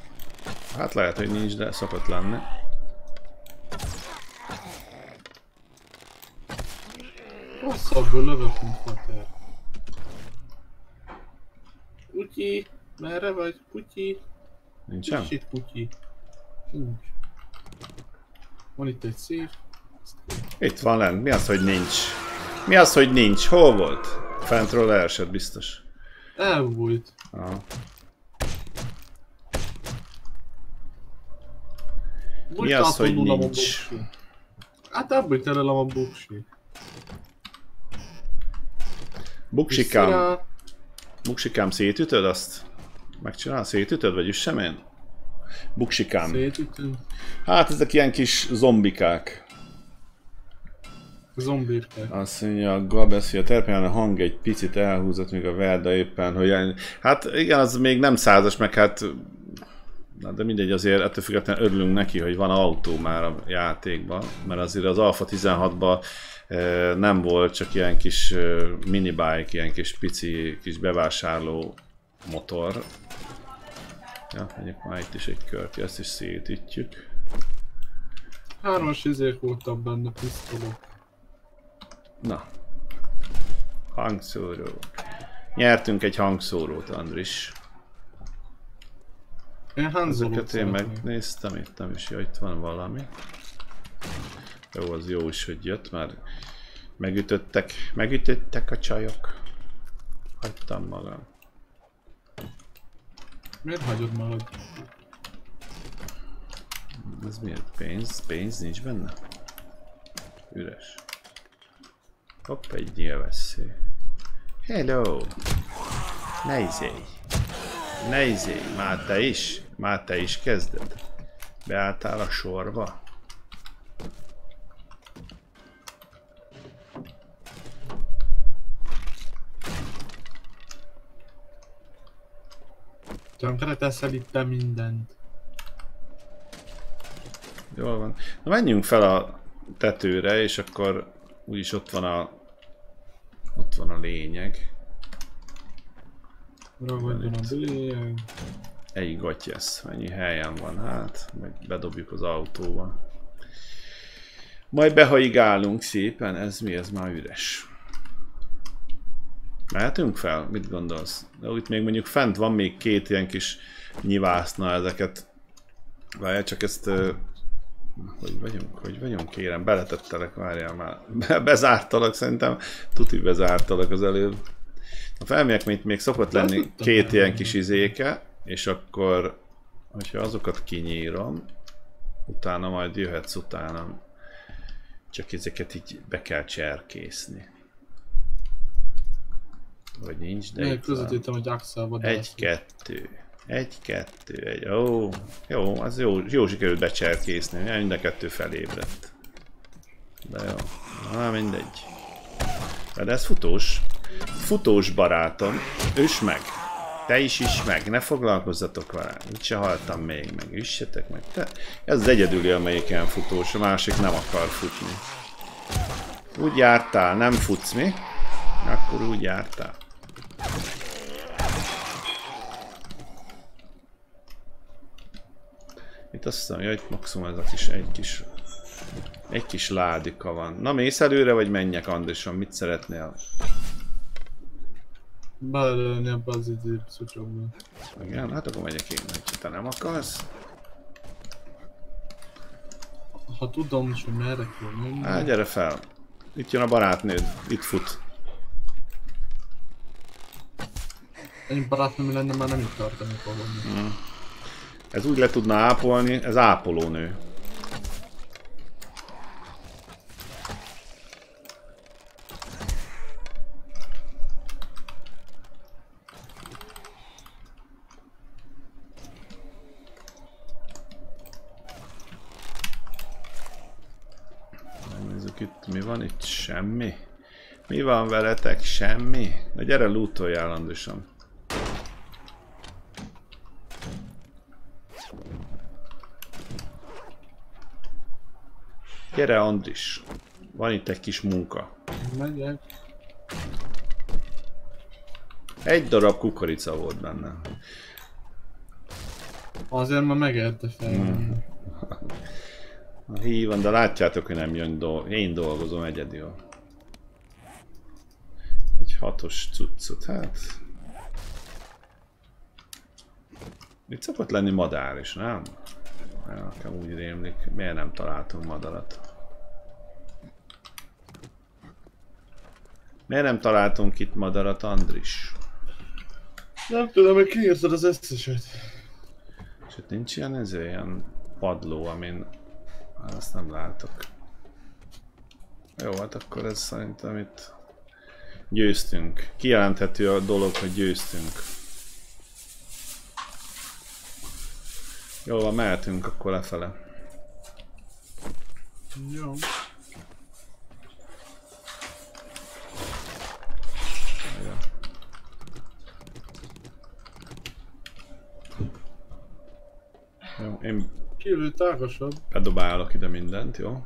Hát lehet, hogy nincs, de szokott lenni. Rosszabbul lövök, mint Fater. Kutyi, merre vagy? Kutyi? Nincsen? Nincs itt kutyi. Nincs. Van itt egy szív. Itt van lent. Mi az, hogy nincs? Mi az, hogy nincs? Hol volt? Fentről leesett biztos. Elbújt. Aha. Bújt az, hogy nincs? Hát elbújt előlem a buksi. Buksikám, buksikám szétütöd azt? Megcsinál? Szétütöd, vagy üssem én? Buksikám. Szétütünk. Hát ezek ilyen kis zombikák. Zombirkák. Azt mondja, a Gabeszi, a terpelen a hang egy picit elhúzott, míg a Verda éppen, hogy el... Hát igen, az még nem százas, meg hát Na, de mindegy, azért ettől függetlenül örülünk neki, hogy van autó már a játékban, mert azért az Alpha 16-ban e, nem volt csak ilyen kis minibike, ilyen kis pici kis bevásárló motor. Ja, megyek már itt is egy kört, ezt is szétítjük. Hármas izék voltak benne, pisztolok. Na. Hangszóró. Nyertünk egy hangszórót, Andris. Én Ezeket én megnéztem, itt nem is, ja, itt van valami. Jó, az jó is, hogy jött, mert megütöttek, megütöttek a csajok. Hagytam magam. Miért hagyod magad? Ez miért? Pénz? Pénz nincs benne? Üres. Hopp, egy nyilvesszé. Hello! Ne izélj! Ne izélj! Már te is? Már te is kezded? Beálltál a sorba? Tönkre teszel itt te mindent. Jól van. Na menjünk fel a tetőre, és akkor úgyis ott van a ott van a lényeg. Ragadjon a bélyeg. Egy gatyesz, mennyi helyen van, hát, meg bedobjuk az autóba. Majd behaigálunk szépen, ez mi, ez már üres. Mehetünk fel? Mit gondolsz? De itt még mondjuk fent van még két ilyen kis nyivászna ezeket. Várjál, csak ezt... Hogy vagyunk? Hogy vagyunk? Kérem, beletettelek, várjál már. [LAUGHS] Be, bezártalak, szerintem tuti bezártalak az előbb. A felmegyek, mint még szokott lenni két ilyen kis izéke, és akkor, hogyha azokat kinyírom, utána majd jöhetsz utánam. Csak ezeket így be kell cserkészni. Vagy nincs, de Még itt közvetítem, hogy Axel vadász. Egy, kettő. Egy. Ó, jó, az jó, jó sikerült becserkészni. Mind a kettő felébredt. De jó. Na, mindegy. De ez futós. Futós barátom. Üss meg. Te is is meg, ne foglalkozzatok vele. Úgyse haltam még meg, üssetek meg. Te. Ez az egyedüli, amelyik ilyen futós, a másik nem akar futni. Úgy jártál, nem futsz mi? Akkor úgy jártál. Itt azt hiszem, hogy maximum ez a kis, egy kis, egy kis ládika van. Na mész előre, vagy menjek Andrison? Mit szeretnél? Belelőni ebbe az idő szutyogba. Igen, hát akkor megyek én, hogy te nem akarsz. Ha tudom hogy merre kell menni. Hát gyere fel. Itt jön a barátnőd, itt fut. Egy barátnőm lenne, már nem itt tartanék ahol. Ez úgy le tudna ápolni, ez ápolónő. Nézzük itt, mi van itt? Semmi. Mi van veletek? Semmi? Na gyere, lootoljál, Andrisom. Gyere, Andris. Van itt egy kis munka. Megyek. Egy darab kukorica volt benne. Azért már megette fel. [LAUGHS] Mm. Van, de látjátok, hogy nem jön dolg. Én dolgozom egyedül. Egy hatos cuccot, hát... Itt szokott lenni madár is, nem? Nekem úgy rémlik. Miért nem találtunk madarat? Miért nem találtunk itt madarat, Andris? Nem tudom, hogy kiírtad az összeset. És itt nincs ilyen, ez ilyen padló, amin azt nem látok. Jó, hát akkor ez szerintem itt győztünk. Kijelenthető a dolog, hogy győztünk. Jól van, mehetünk akkor lefele. Jó. Jó, én... Kívül tágasabb. Bedobálok ide mindent, jó?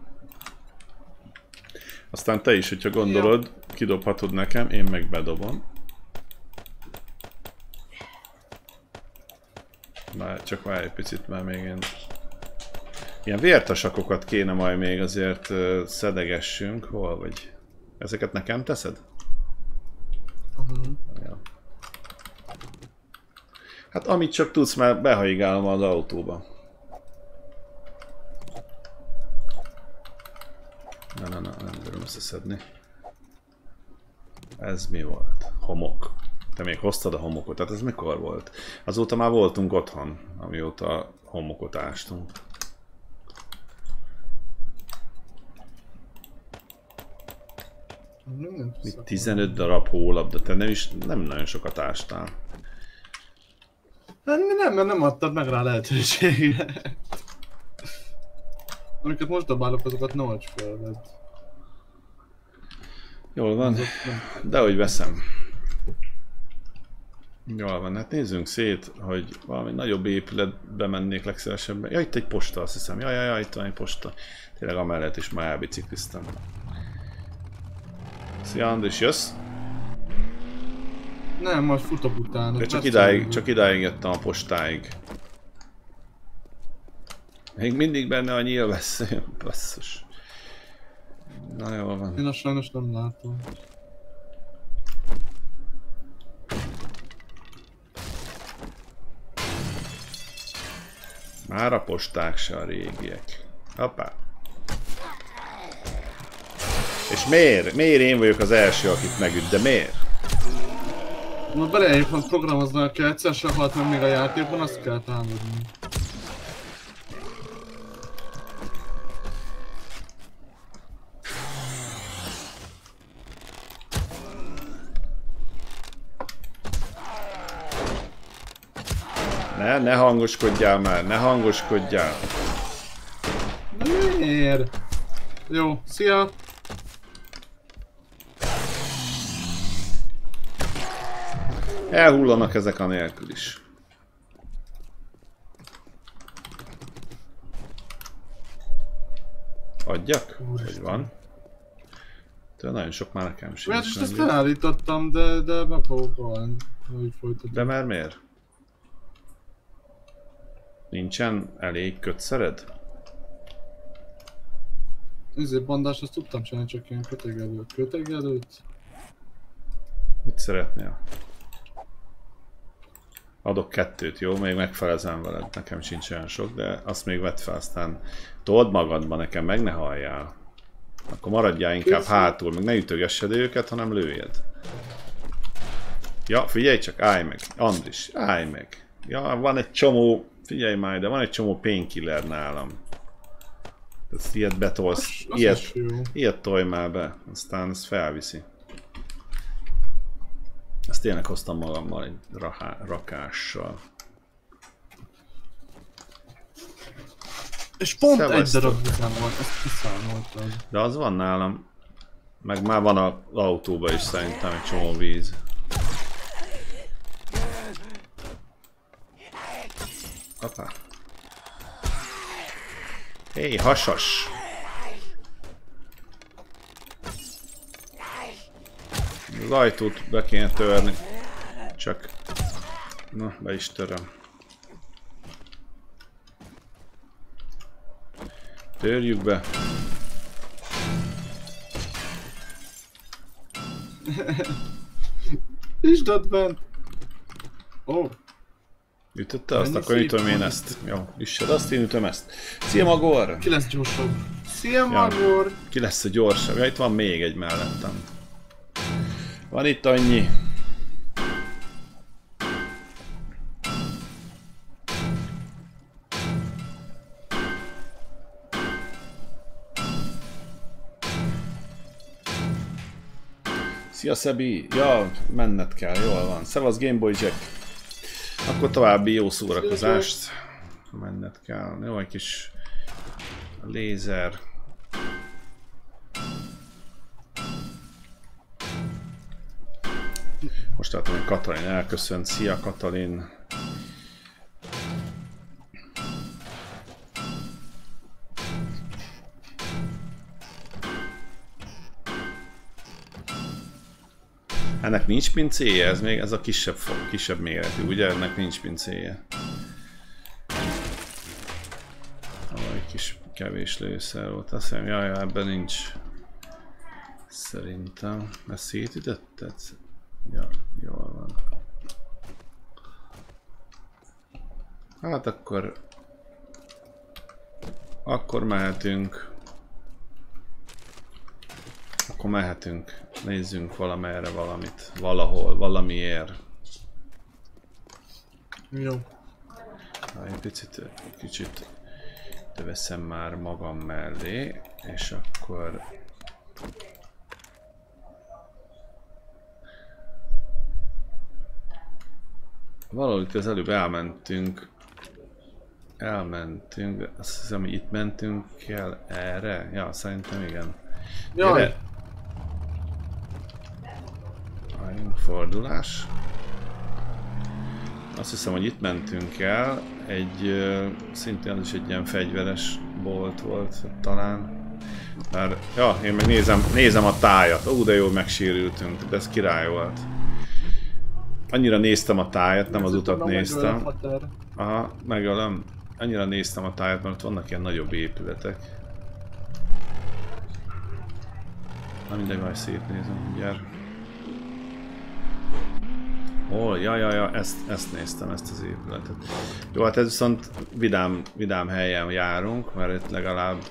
Aztán te is, hogyha gondolod, kidobhatod nekem, én meg bedobom. Már csak várj egy picit, mert még én... Ilyen vértasakokat kéne majd még azért szedegessünk. Hol vagy? Ezeket nekem teszed? Aha. Ja. Hát amit csak tudsz, mert behajigálom az autóba. Na, na, na, nem tudom összeszedni. Ez mi volt? Homok. Te még hoztad a homokot, tehát ez mikor volt? Azóta már voltunk otthon, amióta homokot ástunk. Mit 15 darab hólabda, te nem is nem nagyon sokat ástál. Nem, nem, mert nem adtad meg rá lehetőséget. Amiket most dobálok, azokat ne adj fel, Jól van, de hogy veszem. Jól van, hát nézzünk szét, hogy valami nagyobb épületbe mennék legszívesebben. Ja, itt egy posta, azt hiszem. Ja, ja, ja, itt van egy posta. Tényleg amellett is már elbicikliztem. Szia Andris, jössz? Nem, majd futok utána. De csak idáig, csak idáig jöttem a postáig. Még mindig benne a nyilvessző, basszus. Na jól van. Én azt sajnos nem látom. Már a posták se a régiek. Hoppá. És miért? Miért én vagyok az első, akit megüt, de miért? Na beleérjük, hogy programoznál kell, egyszer se halt meg még a játékban, azt kell támadni. Ne, ne hangoskodjál már, ne hangoskodjál. Na miért? Jó, szia! Elhullanak ezek a nélkül is. Adjak? Hogy van? De nagyon sok már nekem Mert sincs. most ezt nem jut. felállítottam, de, de meg fogok halni. De már miért? Nincsen elég kötszered? Izé bandást azt tudtam csinálni, csak ilyen kötegelő. Kötegelőt? Mit szeretnél? Adok kettőt, jó? Még megfelezem veled, nekem sincs olyan sok, de azt még vedd fel, aztán told magadba nekem, meg ne halljál. Akkor maradjál inkább Kész. hátul, meg ne ütögessed őket, hanem lőjed. Ja, figyelj csak, állj meg. Andris, állj meg. Ja, van egy csomó, figyelj már, de van egy csomó painkiller nálam. Ezt ilyet betolsz, Az ilyet, jó. Ilyet tolj már be, aztán ez felviszi. Ezt tényleg hoztam magammal egy rahá, rakással. És pont Szevasztok. egy darab buzán volt, ezt kiszámoltam. De az van nálam. Meg már van az autóban is szerintem egy csomó víz. Apa. Hé, hey, hasas! Az ajtót be kéne törni. Csak... Na, be is töröm. Törjük be. [LAUGHS] Isd ott bent! Oh, Ütötte azt, Mennyi akkor ütöm én ezt. Jó, üssed azt, én ütöm ezt. Szia Magor! ki lesz gyorsabb? Szia Magor! Ki lesz a gyorsabb? Ja, itt van még egy mellettem. Van itt annyi. Szia Szebi! Ja, menned kell, jól van. Szevasz Gameboy Jack! Akkor további jó szórakozást. Menned kell. Jó, egy kis lézer. Most látom, hogy Katalin elköszönt. Szia Katalin! Ennek nincs pincéje, ez még ez a kisebb, kisebb méretű, ugye? Ennek nincs pincéje. Ah, egy kis kevés lőszer volt, azt hiszem, jaj, ebben nincs. Szerintem. Ezt szétütötted? Ja, jól van. Hát akkor... Akkor mehetünk. Akkor mehetünk. Nézzünk valamerre valamit. Valahol, valamiért. Jó. Ha egy picit, kicsit veszem már magam mellé, és akkor valahol itt az előbb elmentünk elmentünk, azt hiszem, hogy itt mentünk kell erre? Ja, szerintem igen. Jaj, Gyere! Álljunk, fordulás. Azt hiszem, hogy itt mentünk el. Egy, szintén az is egy ilyen fegyveres bolt volt talán. Már, ja, én meg nézem, nézem a tájat. Ó, de jó, megsérültünk, de ez király volt. Annyira néztem a tájat, nem az utat néztem. Aha, megölöm. Annyira néztem a tájat, mert vannak ilyen nagyobb épületek. Na mindegy, majd szétnézem, mindjárt. Hol? Ja, ja, ja, ezt, ezt néztem, ezt az épületet. Jó, hát ez viszont vidám, vidám helyen járunk, mert itt legalább,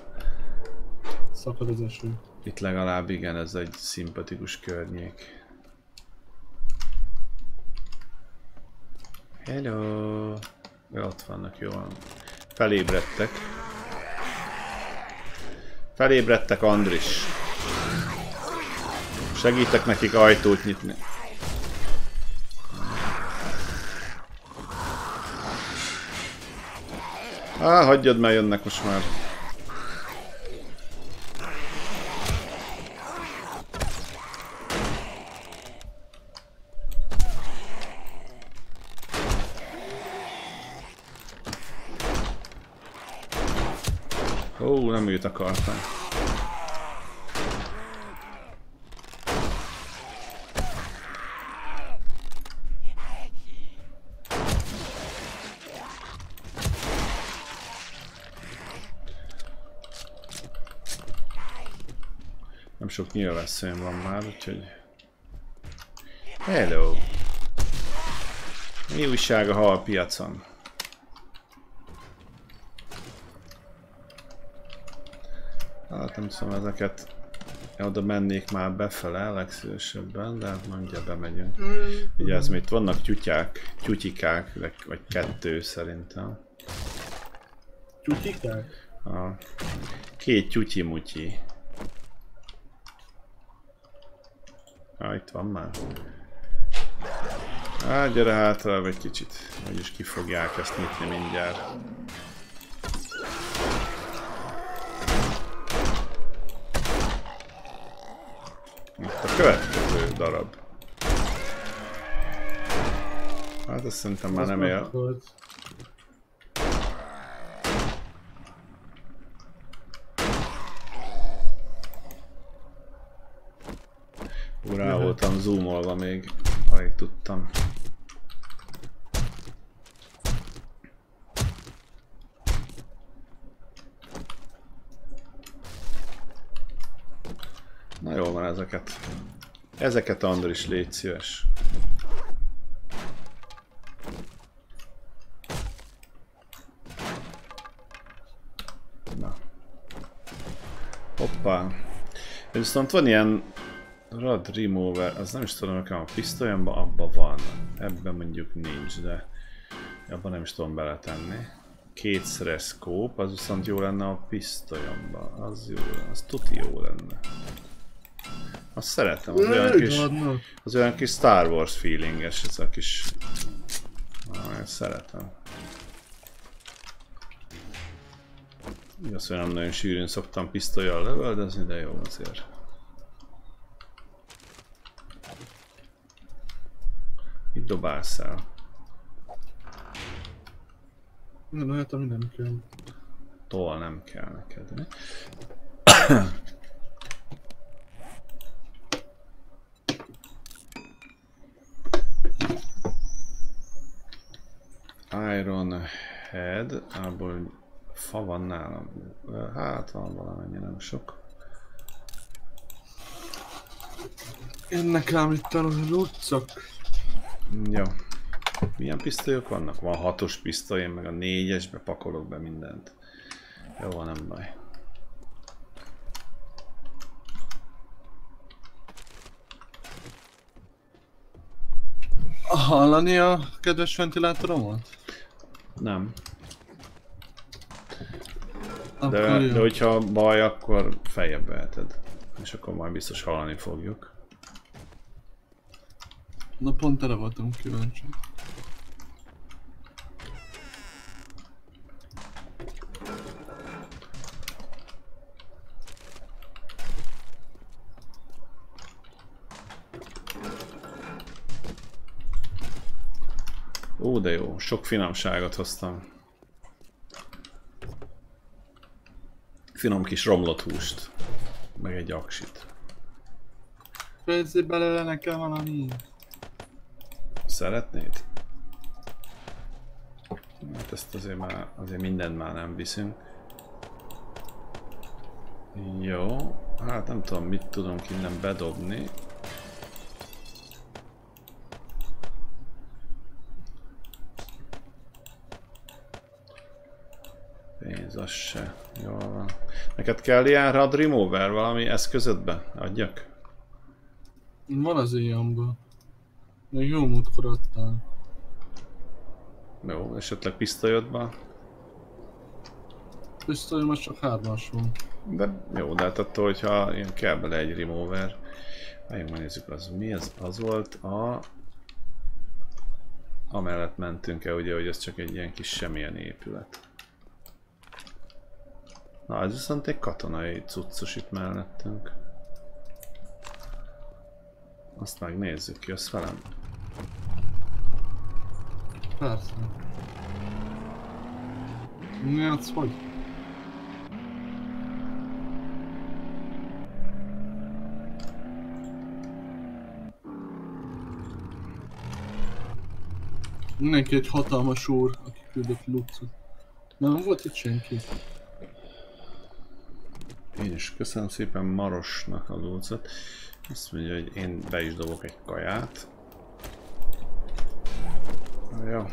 Szakad az eső. itt legalább igen, ez egy szimpatikus környék. Hello! Ja, ott vannak, jó van. Felébredtek. Felébredtek, Andris. Segítek nekik ajtót nyitni. Á, hagyjad, mert jönnek most már. Ó, nem őt akartam. Sok nyilvesszőm van már, úgyhogy... Hello! Mi újság a hal piacon? Hát nem tudom, ezeket oda mennék már befele legszívesebben, de hát mondja bemegyünk. Vigyázz, itt vannak tyutyák, tyutyikák, vagy- vagy kettő szerintem. Tyutyikák? A két tyutyi-mutyi. Ah, itt van már. Hát gyere hátra egy kicsit, vagyis ki fogják ezt nyitni mindjárt. Itt a következő darab. Hát azt szerintem már nem él. Rá voltam zoomolva még, alig tudtam. Na jól van ezeket. Ezeket Andris, légy szíves. Na. Hoppá. Viszont van ilyen Rad Remover, az nem is tudom, nekem a pisztolyomban abban van. Ebben mondjuk nincs, de abban nem is tudom beletenni. Kétszeres scope, az viszont jó lenne a pisztolyomban. Az jó lenne, az tuti jó lenne. Azt szeretem, az olyan kis, az olyan kis Star Wars feelinges, ez a kis... Ah, ezt szeretem. Igaz, hogy nem nagyon sűrűn szoktam pisztolyjal lövöldözni, de jó azért. Mit dobálsz el? Nem, lehet ami nem kell. Tol nem kell neked. Ne? Iron Head, abból fa van nálam. Hát van valamennyi, nem sok. Ennek rám itt a lucok. Jó. Milyen pisztolyok vannak? Van hatos pisztoly, én meg a négyesbe pakolok be mindent. Jó, van, nem baj. Hallani a kedves ventilátoromat? Nem. De, de hogyha baj, akkor feljebb veheted. És akkor majd biztos hallani fogjuk. Na pont erre voltam kíváncsi. Ó, de jó, sok finomságot hoztam. Finom kis romlott húst. Meg egy aksit. Fejezzi belőle nekem valami. Szeretnéd? Hát ezt azért már, azért mindent már nem viszünk. Jó, hát nem tudom mit tudunk innen bedobni. Pénz, az se. Jól van. Neked kell ilyen rad remover valami eszközödbe? Adjak? Van az éjjamba. Még jó múltkor adtál. Jó, esetleg pisztolyodba? Pisztoly most csak hármas van. De jó, de hát attól, hogyha ilyen kell bele egy remover. Várjunk, megnézzük az. Mi az? Az volt a... Amellett mentünk el, ugye, hogy ez csak egy ilyen kis semmilyen épület. Na, ez viszont egy katonai cuccos itt mellettünk. Azt megnézzük, jössz velem? Persze. Mi az hogy? Mindenki egy hatalmas úr, aki küldött Luxot. Nem volt itt senki. Én is köszönöm szépen Marosnak a lócot. Azt mondja, hogy én be is dobok egy kaját. Na, Jó.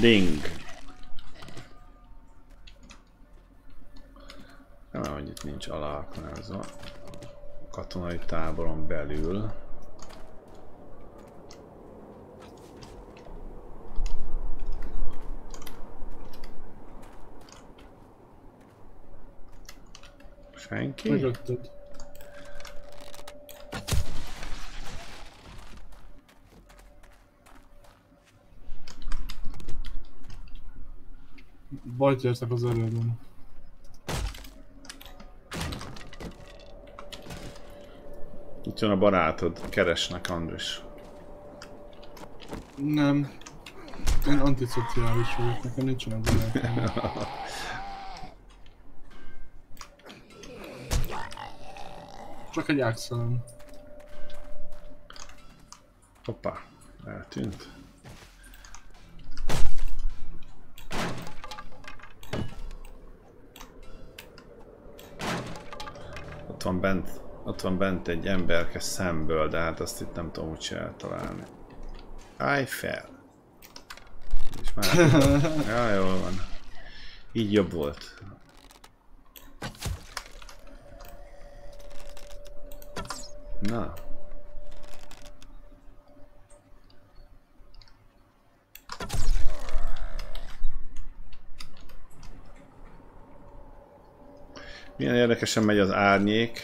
Ding. Nem, hogy itt nincs aláaknázva. Katonai táboron belül. Senki? Mögötted. Bajt értek az erődön. Itt jön a barátod, keresnek Andris. Nem. Én antiszociális vagyok, nekem nincsenek barátaim. [LAUGHS] Csak egy ágszalom. Hoppá, eltűnt. Ott van bent, ott van bent egy emberke szemből, de hát azt itt nem tudom úgyse eltalálni. Állj fel! És már [LAUGHS] ja, jól van. Így jobb volt. Na, Milyen érdekesen megy az árnyék.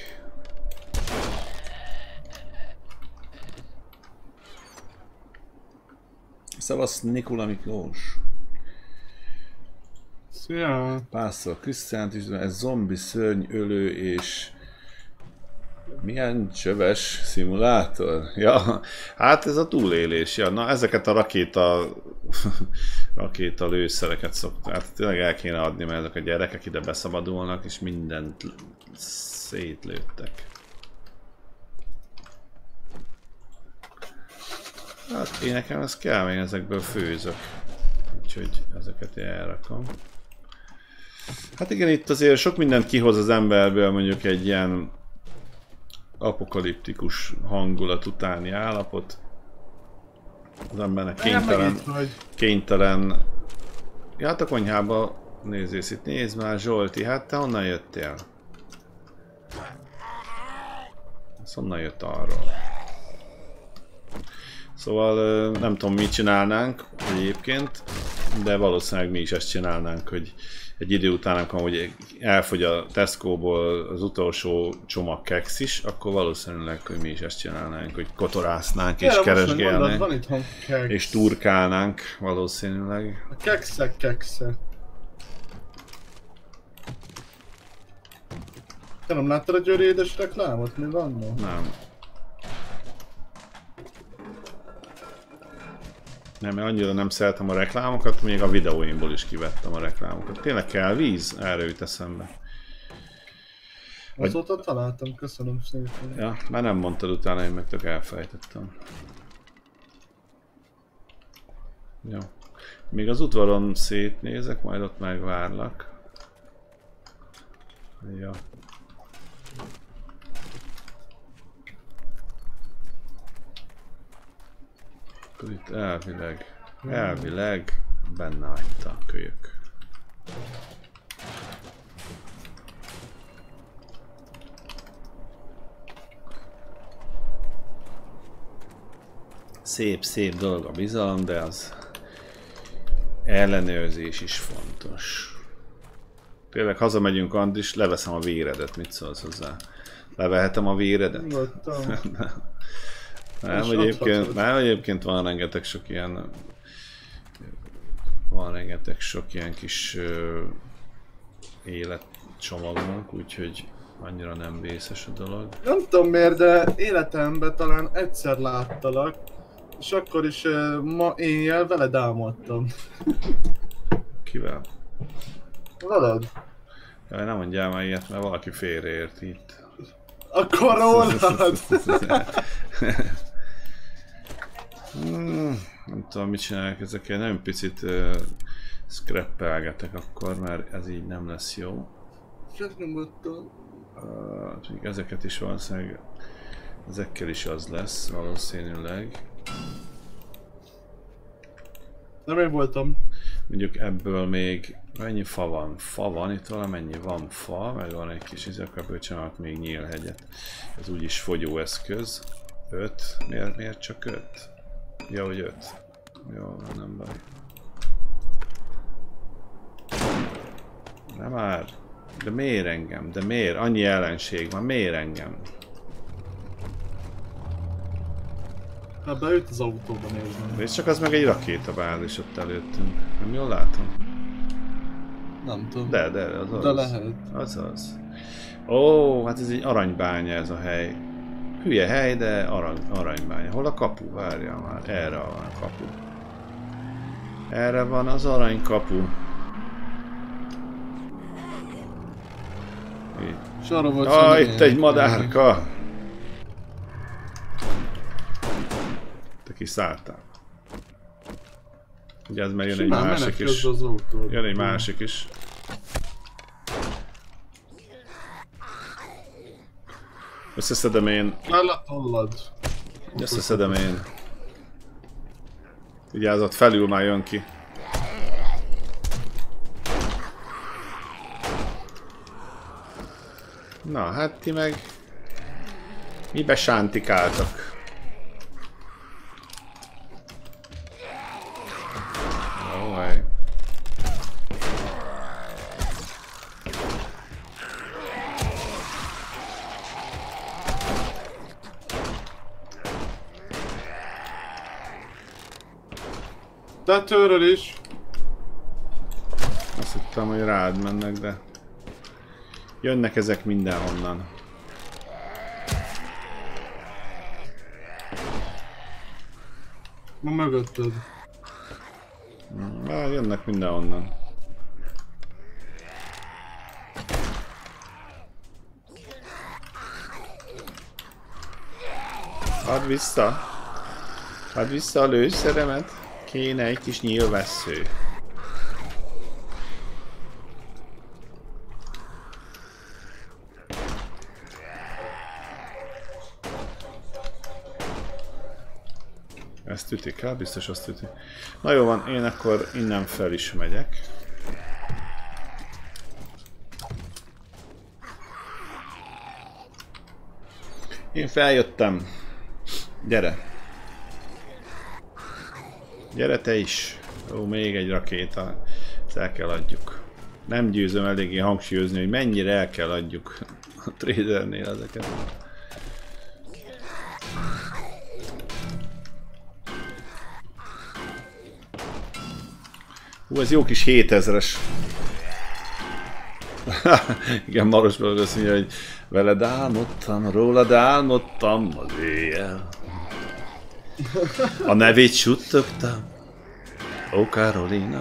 Szavasz Nikola Miklós. Szia! Pászol Krisztiánt is, ez zombi szörny ölő és milyen csöves szimulátor? Ja, hát ez a túlélés. Ja, na ezeket a rakéta [LAUGHS] rakéta lőszereket szoktak. Hát tényleg el kéne adni, mert ezek a gyerekek ide beszabadulnak, és mindent szétlőttek. Hát én nekem ez kell, én ezekből főzök. Úgyhogy ezeket elrakom. Hát igen, itt azért sok mindent kihoz az emberből, mondjuk egy ilyen apokaliptikus hangulat utáni állapot. Az embernek kénytelen, kénytelen... Ja, hát a konyhába nézész itt, nézd már Zsolti, hát te honnan jöttél? Ez honnan jött arról? Szóval nem tudom mit csinálnánk egyébként, de valószínűleg mi is ezt csinálnánk, hogy egy idő után, amikor hogy elfogy a Tesco-ból az utolsó csomag keks is, akkor valószínűleg hogy mi is ezt csinálnánk, hogy kotorásznánk és keresgélnénk Van és turkálnánk valószínűleg. A kekszek keksze. Te nem láttad a Győri édes reklámot? Mi van? Nem. Nem, mert annyira nem szeretem a reklámokat, még a videóimból is kivettem a reklámokat. Tényleg kell víz? Erre jut eszembe. Vagy- Azóta találtam, köszönöm szépen. Ja, már nem mondtad utána, én meg tök elfelejtettem. Jó. Még az udvaron szétnézek, majd ott megvárlak. Ja. Akkor itt elvileg, elvileg benne hagyta a kölyök. Szép, szép dolog a bizalom, de az ellenőrzés is fontos. Tényleg hazamegyünk, Andis, leveszem a véredet, mit szólsz hozzá? Levehetem a véredet? Nyugodtan. [LAUGHS] Nem, egyébként, nem, egyébként van rengeteg sok ilyen van rengeteg sok ilyen kis ö, életcsomagunk, úgyhogy annyira nem vészes a dolog. Nem tudom miért, de életemben talán egyszer láttalak, és akkor is uh, ma éjjel veled álmodtam. Kivel? Veled? Jaj, nem mondjál már ilyet, mert valaki félreért itt. Akkor rólad! [LAUGHS] Hmm, nem tudom, mit csinálják ezekkel, nem picit uh, scrappelgetek akkor, mert ez így nem lesz jó. Csak nyugodtan. Uh, mondjuk ezeket is valószínűleg, ezekkel is az lesz valószínűleg. Nem én voltam. Mondjuk ebből még mennyi fa van? Fa van, itt valamennyi van fa, meg van egy kis akkor ebből csinálok még nyílhegyet. Ez úgyis fogyóeszköz. 5. Miért, miért csak 5? Ja, hogy 5. Jó, nem baj. Nem már. De miért engem? De miért? Annyi ellenség van, miért engem? Hát beült az autóba nézni. És csak az meg egy rakétabázis ott előttünk. Nem jól látom? Nem tudom. De, de, az az. De lehet. Az az. Ó, hát ez egy aranybánya ez a hely. Hülye hely, de arany, aranybánya. Hol a kapu? Várjál már. Erre van a kapu. Erre van az aranykapu. Itt. Ah, itt egy madárka! Te kiszálltál. Ugye ez meg jön egy másik is. Jön egy másik is. Összeszedem én. Kell a tollad. Összeszedem én. Vigyázat, felül már jön ki. Na, hát ti meg... Mibe sántikáltak? Jó, hely. Tetőről is. Azt hittem, hogy rád mennek, de... Jönnek ezek mindenhonnan. Ma mögötted. Már jönnek mindenhonnan. Add vissza. Add vissza a lőszeremet. Kéne egy kis nyílvessző. Ezt ütik el, biztos azt üti. Na jó van, én akkor innen fel is megyek. Én feljöttem. Gyere. Gyere te is. Ó, még egy rakéta. Ezt el kell adjuk. Nem győzöm eléggé hangsúlyozni, hogy mennyire el kell adjuk a tradernél ezeket. Hú, ez jó kis 7000-es. [LAUGHS] Igen, Maros azt mondja, hogy veled álmodtam, rólad álmodtam az éjjel. A nevét suttogtam. Ó, Karolina.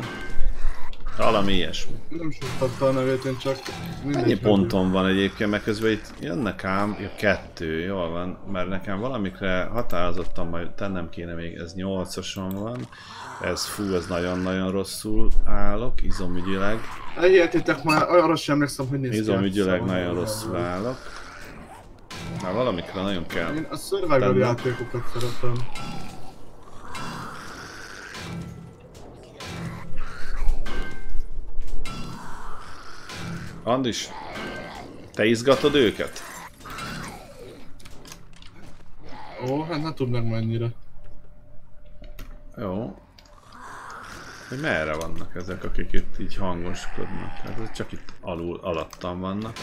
Valami ilyesmi. Nem sokatta a nevét, én csak. Ennyi ponton van egyébként, mert közben itt jönnek ám, ja, kettő, jól van, mert nekem valamikre határozottan majd tennem kéne még, ez 8-oson van, ez fú, ez nagyon-nagyon rosszul állok, izomügyileg, Elhihetétek már, arra sem emlékszem, hogy néz ki. izomügyileg nagyon rosszul állok. Már valamikre nagyon kell. Én a survival játékokat szeretem. Andis, te izgatod őket? Ó, hát ne tudd meg mennyire. Jó. Hogy merre vannak ezek, akik itt így hangoskodnak? Hát ez csak itt alul, alattam vannak.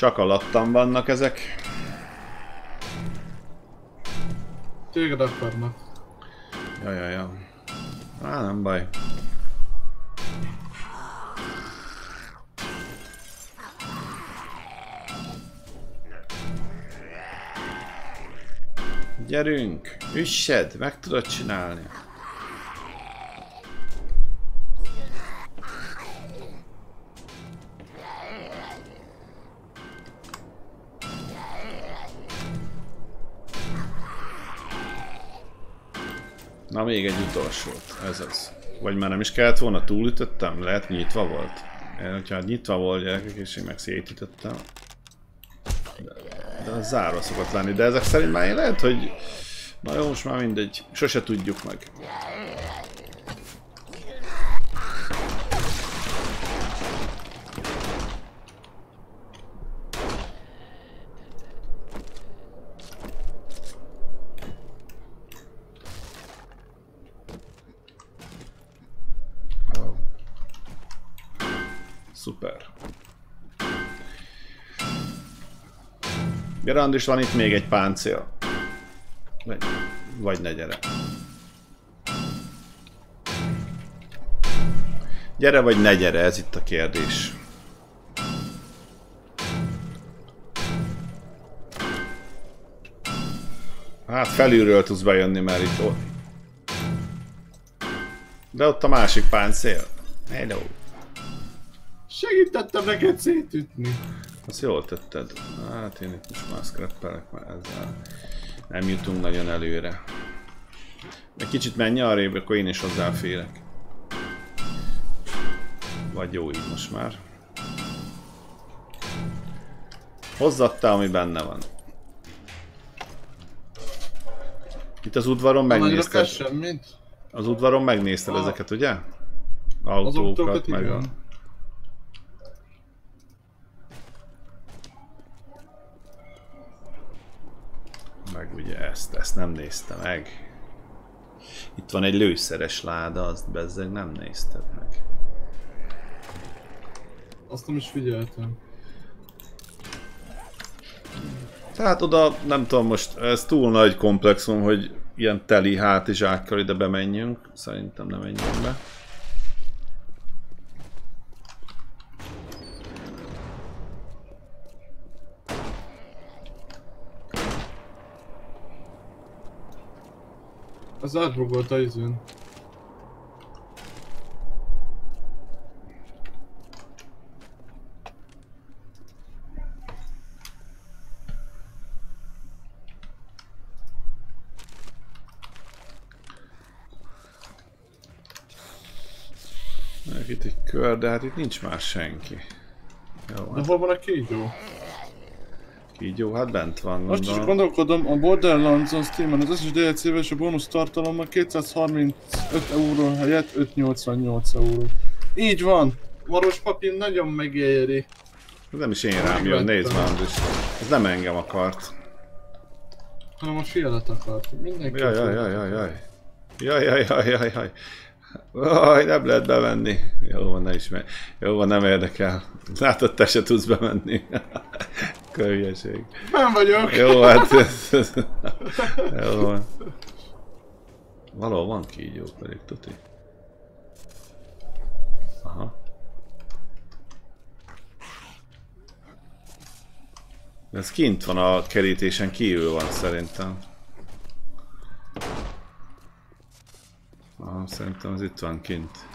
Csak alattam vannak ezek. Téged akarnak. Ja, ja, ja. Á, nem baj. Gyerünk! Üssed! Meg tudod csinálni! Na még egy utolsót, ez az. Vagy már nem is kellett volna, túlütöttem? Lehet nyitva volt? Én, hogyha nyitva volt gyerekek, és én meg szétütöttem. De az zárva szokott lenni, de ezek szerint már én lehet, hogy... Na jó, most már mindegy, sose tudjuk meg. Ó. Szuper. Gerand is van itt még egy páncél. Vagy, vagy ne gyere. Gyere vagy ne gyere, ez itt a kérdés. Hát felülről tudsz bejönni, mert itt ott. De ott a másik páncél. Hello. Segítettem neked szétütni. Azt jól tetted. Hát én itt most már scrappelek, mert ezzel nem jutunk nagyon előre. Egy kicsit menj arrébb, akkor én is hozzáférek. Vagy jó így most már. Hozzattál, ami benne van. Itt az udvaron megnézted. semmit? Az udvaron megnézted A- ezeket, ugye? Autókat, meg a... igen. Ugye ezt, ezt nem nézte meg. Itt van egy lőszeres láda, azt bezzeg nem nézted meg. Azt nem is figyeltem. Tehát oda, nem tudom most, ez túl nagy komplexum, hogy ilyen teli hátizsákkal ide bemenjünk. Szerintem nem menjünk be. Az átrugolt a izőn. Itt egy kör, de hát itt nincs már senki. Jó, de hol van a kígyó? Kígyó, hát bent van. Most is gondolom. gondolkodom, a Borderlands-on Steam-en az összes DLC-vel és a bónusz tartalommal 235 euró helyett 588 euró. Így van! Maros papír nagyon megéri. Ez nem is én rám jön, nézd már. Ez nem engem akart. Hanem a fielet akart. Mindenki. Jaj, jaj, jaj, jaj, jaj. Jaj, jaj, jaj, jaj, jaj. Jaj, nem lehet bemenni. Jó van, ne is menj. Jó van, nem érdekel. Látod, te se tudsz bemenni. Kölyeség. Nem vagyok! Jó, hát... Jó van. Valahol van kígyó pedig, tuti. Aha. Ez kint van a kerítésen kívül van szerintem. Aha, szerintem az itt van kint.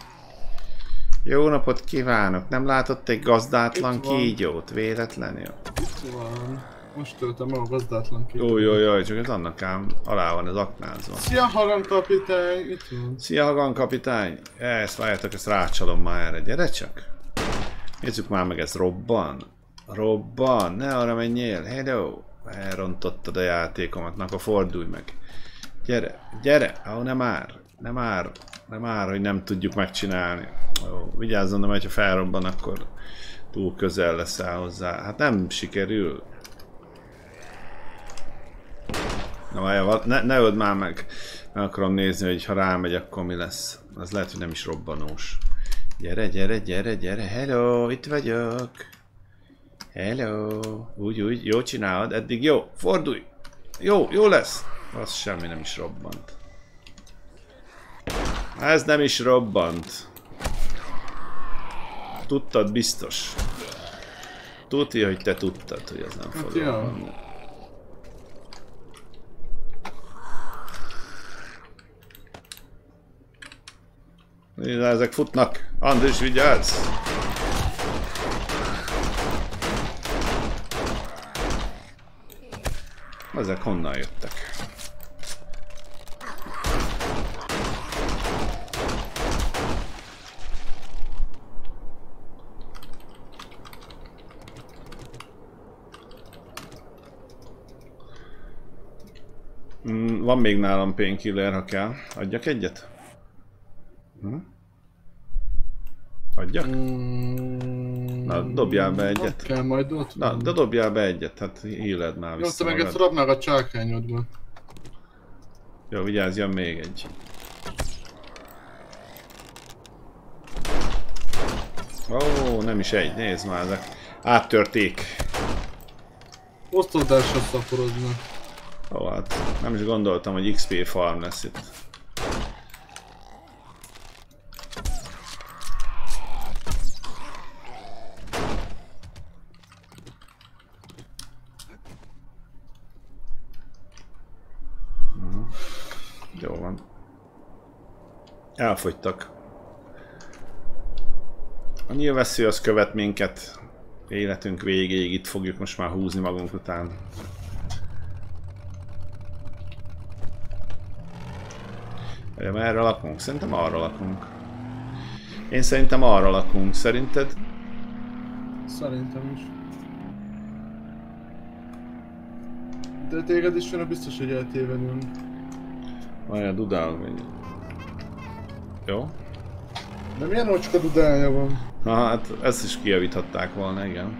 Jó napot kívánok! Nem látott egy gazdátlan kígyót véletlenül? Itt van. Most töltem meg a gazdátlan ki. Jó, jó, jó, csak ez annak ám alá van az aknázva. Szia, harangkapitány! Itt van. Szia, Hagan kapitány! Ezt várjátok, ezt rácsalom már erre, gyere csak! Nézzük már meg, ez robban. Robban, ne arra menjél, hello! Elrontottad a játékomat, akkor fordulj meg. Gyere, gyere, ó, nem már, nem már, nem már, hogy nem tudjuk megcsinálni. Jó, vigyázzon, mert ha felrobban, akkor túl közel leszel hozzá. Hát nem sikerül. Na várjál, ne, ne öld már meg. Meg akarom nézni, hogy ha rámegy, akkor mi lesz. Az lehet, hogy nem is robbanós. Gyere, gyere, gyere, gyere, hello, itt vagyok. Hello. Úgy, úgy, jó csinálod, eddig jó. Fordulj. Jó, jó lesz. Az semmi nem is robbant. Ez nem is robbant. Tudtad biztos. Tudti, hogy te tudtad, hogy ez nem fog ja. robbanni. Nézd, ezek futnak. Andris, vigyázz! Ezek honnan jöttek? Mm, van még nálam painkiller, ha kell. Adjak egyet? Hm? Adjak? Mm, Na, dobjál be egyet. Kell majd ott. Na, de dobjál be egyet, hát híled már Jó, vissza te meg ezt meg a csákányodba. Jó, vigyázz, jön még egy. Ó, nem is egy, nézd már ezek. Áttörték. Osztódásra szaporodnak. Ó, hát nem is gondoltam, hogy XP farm lesz itt. Mhm. Jó van. Elfogytak. A nyilvessző az követ minket. Életünk végéig itt fogjuk most már húzni magunk után. Vagy merre lakunk? Szerintem arra lakunk. Én szerintem arra lakunk. Szerinted? Szerintem is. De téged is jön, biztos, hogy eltévedünk. Olyan dudál, hogy... Jó? De milyen ocska dudája van? Na hát ezt is kijavíthatták volna, igen.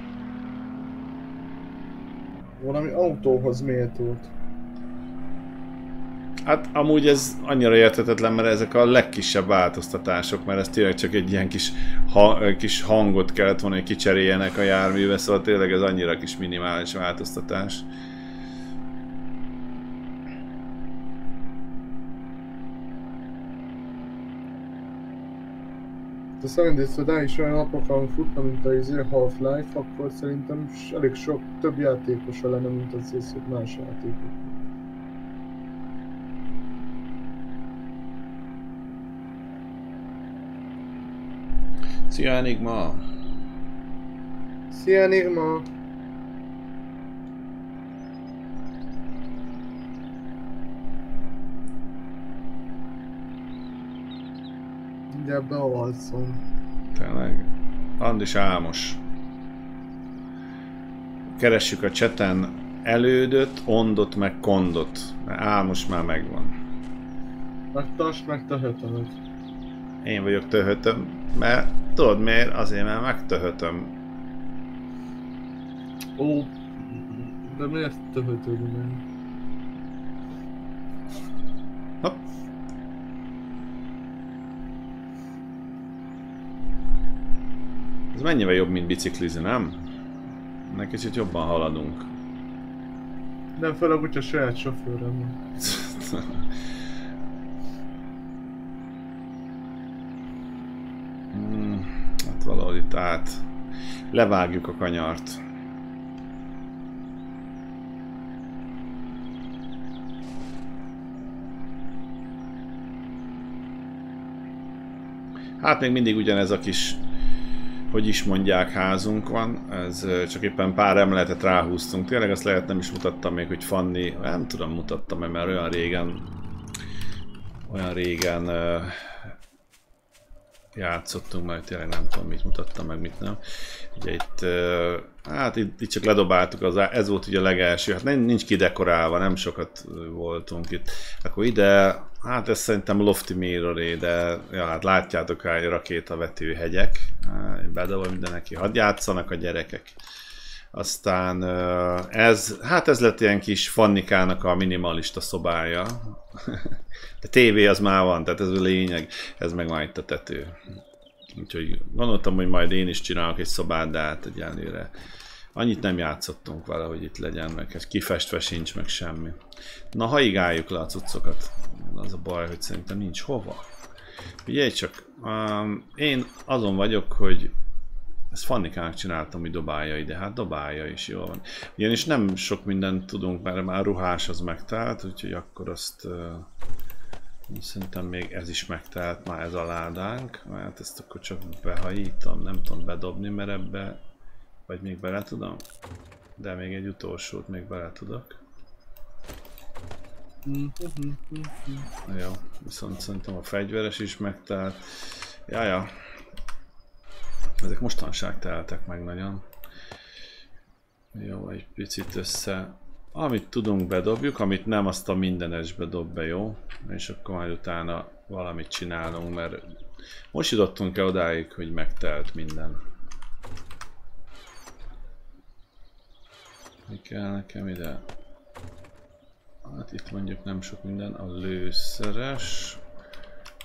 Valami autóhoz méltót. Hát amúgy ez annyira érthetetlen, mert ezek a legkisebb változtatások, mert ez tényleg csak egy ilyen kis, ha, kis hangot kellett volna, hogy kicseréljenek a járműve, szóval tényleg ez annyira kis minimális változtatás. Szerintem, hogy rá is olyan napokon futna, mint a izé Half-Life, akkor szerintem elég sok több játékosa lenne, mint az észre más játékok. Szia Enigma! Szia Enigma! Mindjárt bealszom. Tényleg. Andis álmos. Keressük a cseten elődöt, ondot, meg kondot. Mert álmos már megvan. Megtarts meg te hetemet. Én vagyok töhötöm, mert tudod miért? Azért, mert megtöhötöm. Ó, de miért töhötöd meg? Hopp. Ez mennyivel jobb, mint biciklizni, nem? Ennek kicsit jobban haladunk. Nem főleg, hogyha saját sofőrem [LAUGHS] van. Hmm, hát valahogy itt át. Levágjuk a kanyart. Hát még mindig ugyanez a kis, hogy is mondják, házunk van. Ez csak éppen pár emeletet ráhúztunk. Tényleg azt lehet nem is mutattam még, hogy Fanni, nem tudom mutattam-e, mert olyan régen, olyan régen ö, játszottunk, majd tényleg nem tudom, mit mutattam meg, mit nem. Ugye itt, hát itt, itt csak ledobáltuk, az, ez volt ugye a legelső, hát nincs kidekorálva, nem sokat voltunk itt. Akkor ide, hát ez szerintem Lofty Mirroré, de ja, hát látjátok hogy rakétavető hegyek, bedobom minden neki, hadd játszanak a gyerekek. Aztán ez, hát ez lett ilyen kis Fannikának a minimalista szobája. [LAUGHS] De tévé az már van, tehát ez a lényeg, ez meg már itt a tető. Úgyhogy gondoltam, hogy majd én is csinálok egy szobát, de hát egyelőre annyit nem játszottunk vele, hogy itt legyen, meg ez kifestve sincs, meg semmi. Na, haigáljuk le a cuccokat. Az a baj, hogy szerintem nincs hova. Figyelj csak, um, én azon vagyok, hogy ezt Fannikának csináltam, hogy dobálja ide, hát dobálja is, jól van. Ugyanis nem sok mindent tudunk, mert már ruhás az megtelt, úgyhogy akkor azt uh, szerintem még ez is megtelt már ez a ládánk, mert ezt akkor csak behajítom, nem tudom bedobni, mert ebbe, vagy még bele tudom? De még egy utolsót még bele tudok. Jó, viszont szerintem a fegyveres is megtelt. Jaja. Ezek mostanság teltek meg nagyon. Jó, egy picit össze. Amit tudunk bedobjuk, amit nem, azt a mindenesbe dob be, jó? És akkor majd utána valamit csinálunk, mert most jutottunk el odáig, hogy megtelt minden. Mi kell nekem ide? Hát itt mondjuk nem sok minden. A lőszeres.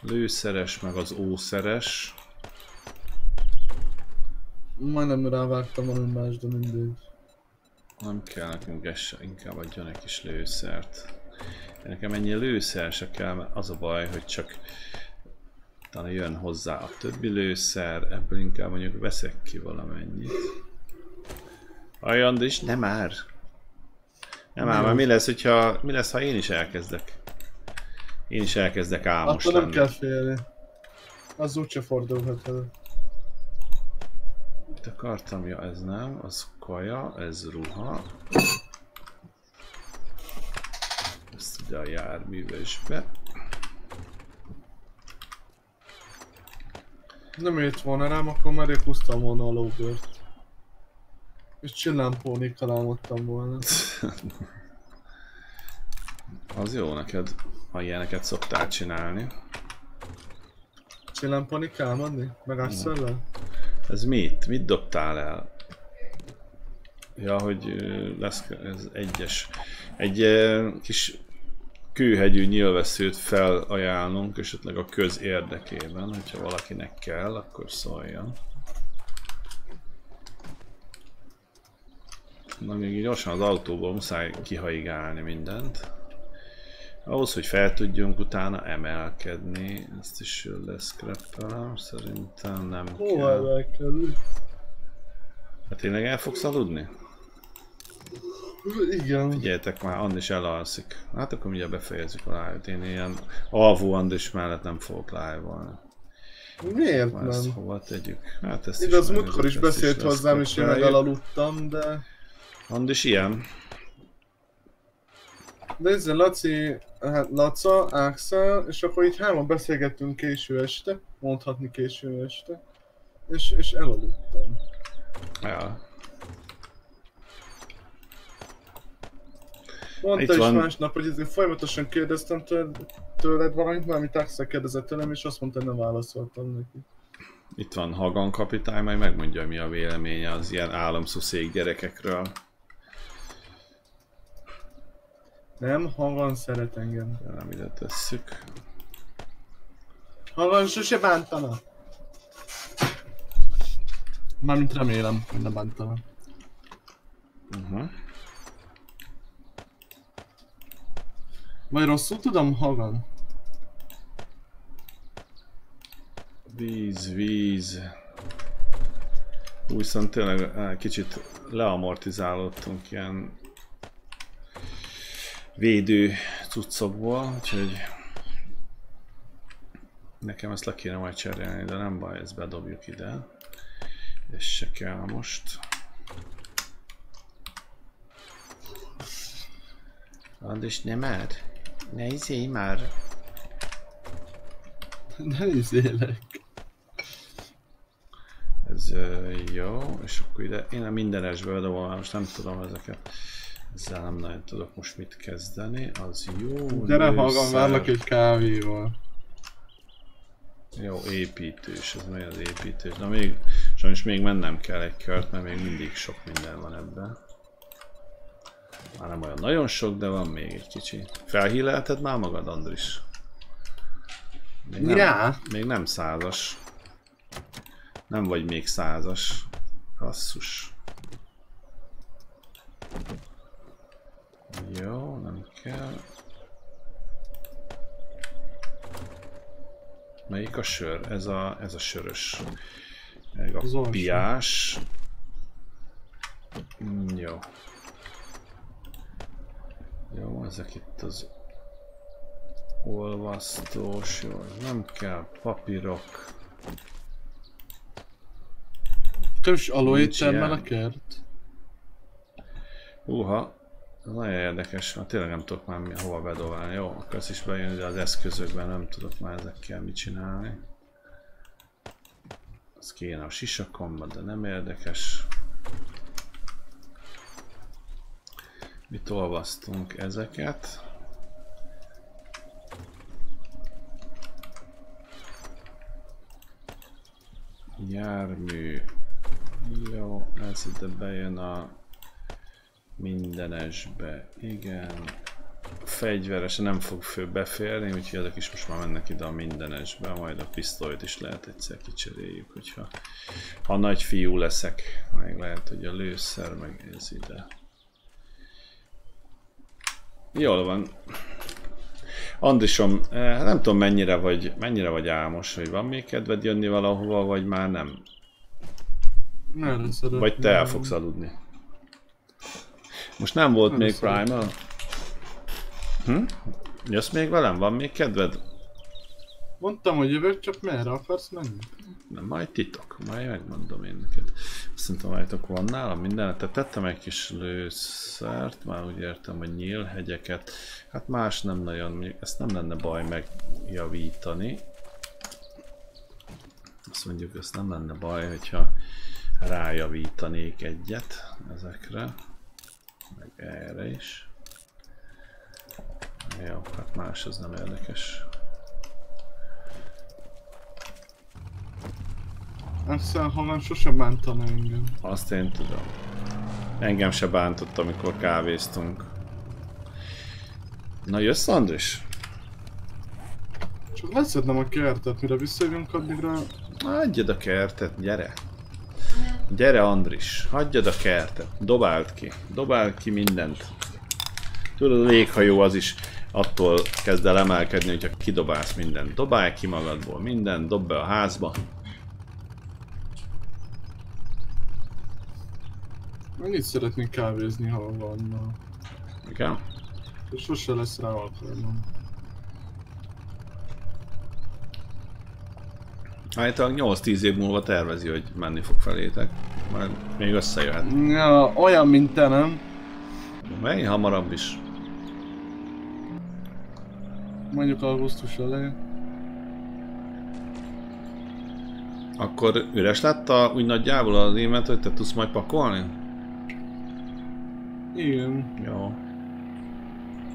Lőszeres, meg az ószeres. Majdnem rávágtam valami más, de mindegy. Nem kell nekünk ez se, inkább adjon egy kis lőszert. Nekem ennyi lőszer se kell, mert az a baj, hogy csak talán jön hozzá a többi lőszer, ebből inkább mondjuk veszek ki valamennyit. Olyan, de is nem már. Nem már, mert mi lesz, hogyha, mi lesz, ha én is elkezdek? Én is elkezdek álmos Attól nem kell félni. Az úgyse fordulhat elő. Itt akartam, ja ez nem, az kaja, ez ruha. Ezt ide a járművesbe. Nem ért volna rám, akkor már húztam volna a lóbört. És csillámpónékkal álmodtam volna. [LAUGHS] Az jó neked, ha ilyeneket szoktál csinálni. Csillámpónik álmodni? Meg ásszellel? Ez mit? Mit dobtál el? Ja, hogy lesz ez egyes. Egy kis kőhegyű nyilvesszőt felajánlunk, esetleg a köz érdekében, hogyha valakinek kell, akkor szóljon. Na még gyorsan az autóból muszáj kihaigálni mindent. Ahhoz, hogy fel tudjunk utána emelkedni, ezt is leszkreppelem, szerintem nem Hova kell. emelkedni? Hát tényleg el fogsz aludni? Igen. Figyeljetek már, Andis elalszik. Hát akkor mindjárt befejezzük a live-t. Én ilyen alvó Andis mellett nem fogok live-olni. Miért Már Ezt nem? hova tegyük? Hát ezt Igaz, is múltkor is ezt beszélt hozzám, és én meg elaludtam, de... Andis ilyen. Ezzel Laci, hát Laca, Axel, és akkor így hárman beszélgettünk késő este, mondhatni késő este. és, és elaludtam. Ja. Mondta Itt is van. másnap, hogy ezért folyamatosan kérdeztem tőled, tőled valamit, valamit Axel kérdezett tőlem, és azt mondta, nem válaszoltam neki. Itt van Hagan kapitány, majd megmondja, mi a véleménye az ilyen álomszuszék gyerekekről. Nem, Hagan szeret engem. De nem ide tesszük. Hagan sose bántana. Mármint remélem, hogy nem bántana. Uh-huh. Vagy rosszul tudom, Hagan? Víz, víz. Úgy viszont tényleg eh, kicsit leamortizálódtunk ilyen védő cuccokból, úgyhogy nekem ezt le kéne majd cserélni, de nem baj, ezt bedobjuk ide. És se kell most. Andis, nem már? Ne izélj már! [LAUGHS] Ne izélek. Ez jó, és akkor ide, én a mindenesbe bedobom, most nem tudom ezeket. Ezzel nem nagyon tudok most mit kezdeni, az jó. Gyere lőszer. várlak egy kávéval. Jó, építős, ez mi az építős? Na még, sajnos még mennem kell egy kört, mert még mindig sok minden van ebben. Már nem olyan nagyon sok, de van még egy kicsi. Felhílelted már magad, Andris? Még nem, Ja. még nem százas. Nem vagy még százas. Rasszus. Jó, nem kell. Melyik a sör? Ez a, ez a sörös. Meg a piás. Mm, Jó. Jó, ezek itt az olvasztós, jó, nem kell, papírok. Kös aloét Nincs termel ilyen. a kert. Ez nagyon érdekes, mert tényleg nem tudok már hova bedobálni. Jó, akkor ezt is bejön, de az eszközökben nem tudok már ezekkel mit csinálni. Az kéne a sisakomba, de nem érdekes. Mit olvasztunk ezeket? Jármű. Jó, ez ide bejön a mindenesbe. Igen. Fegyveres nem fog fő beférni, úgyhogy ezek is most már mennek ide a mindenesbe, majd a pisztolyt is lehet egyszer kicseréljük, hogyha ha nagy fiú leszek, meg lehet, hogy a lőszer, meg ez ide. Jól van. Andrisom, eh, nem tudom mennyire vagy, mennyire vagy álmos, hogy van még kedved jönni valahova, vagy már nem? Merre szeretném. Vagy te el fogsz aludni? Most nem volt Nem még szeretném. Primal? Hm? Jössz még velem? Van még kedved? Mondtam, hogy jövök, csak merre akarsz menni? Nem, majd titok, majd megmondom én neked. Mondtam, várjátok, van nálam minden, tehát tettem egy kis lőszert, már úgy értem, hogy nyílhegyeket. Hát más nem nagyon, ezt nem lenne baj megjavítani. Azt mondjuk, ezt nem lenne baj, hogyha rájavítanék egyet ezekre. Erre is. Jó, hát más ez nem érdekes. Aztán Hagan sosem bántana engem. Azt én tudom. Engem se bántott, amikor kávéztunk. Na jössz, Andris? Csak leszednem a kertet, mire visszajövünk addigra. Hagyjad a kertet, gyere. Gyere, Andris, hagyjad a kertet. Dobáld ki. Dobáld ki mindent. Tudod, a léghajó az is attól kezd el emelkedni, hogyha kidobálsz mindent. Dobálj ki magadból mindent, dob be a házba. Mennyit szeretnék kávézni, ha van. Igen? És sose lesz rá alkalmam. Állítólag 8-10 év múlva tervezi, hogy menni fog felétek. Majd még összejöhet. Ja, olyan, mint te, nem? Menj hamarabb is. Mondjuk augusztus elején. Akkor üres lett a, úgy nagyjából az évet, hogy te tudsz majd pakolni? Igen. Jó.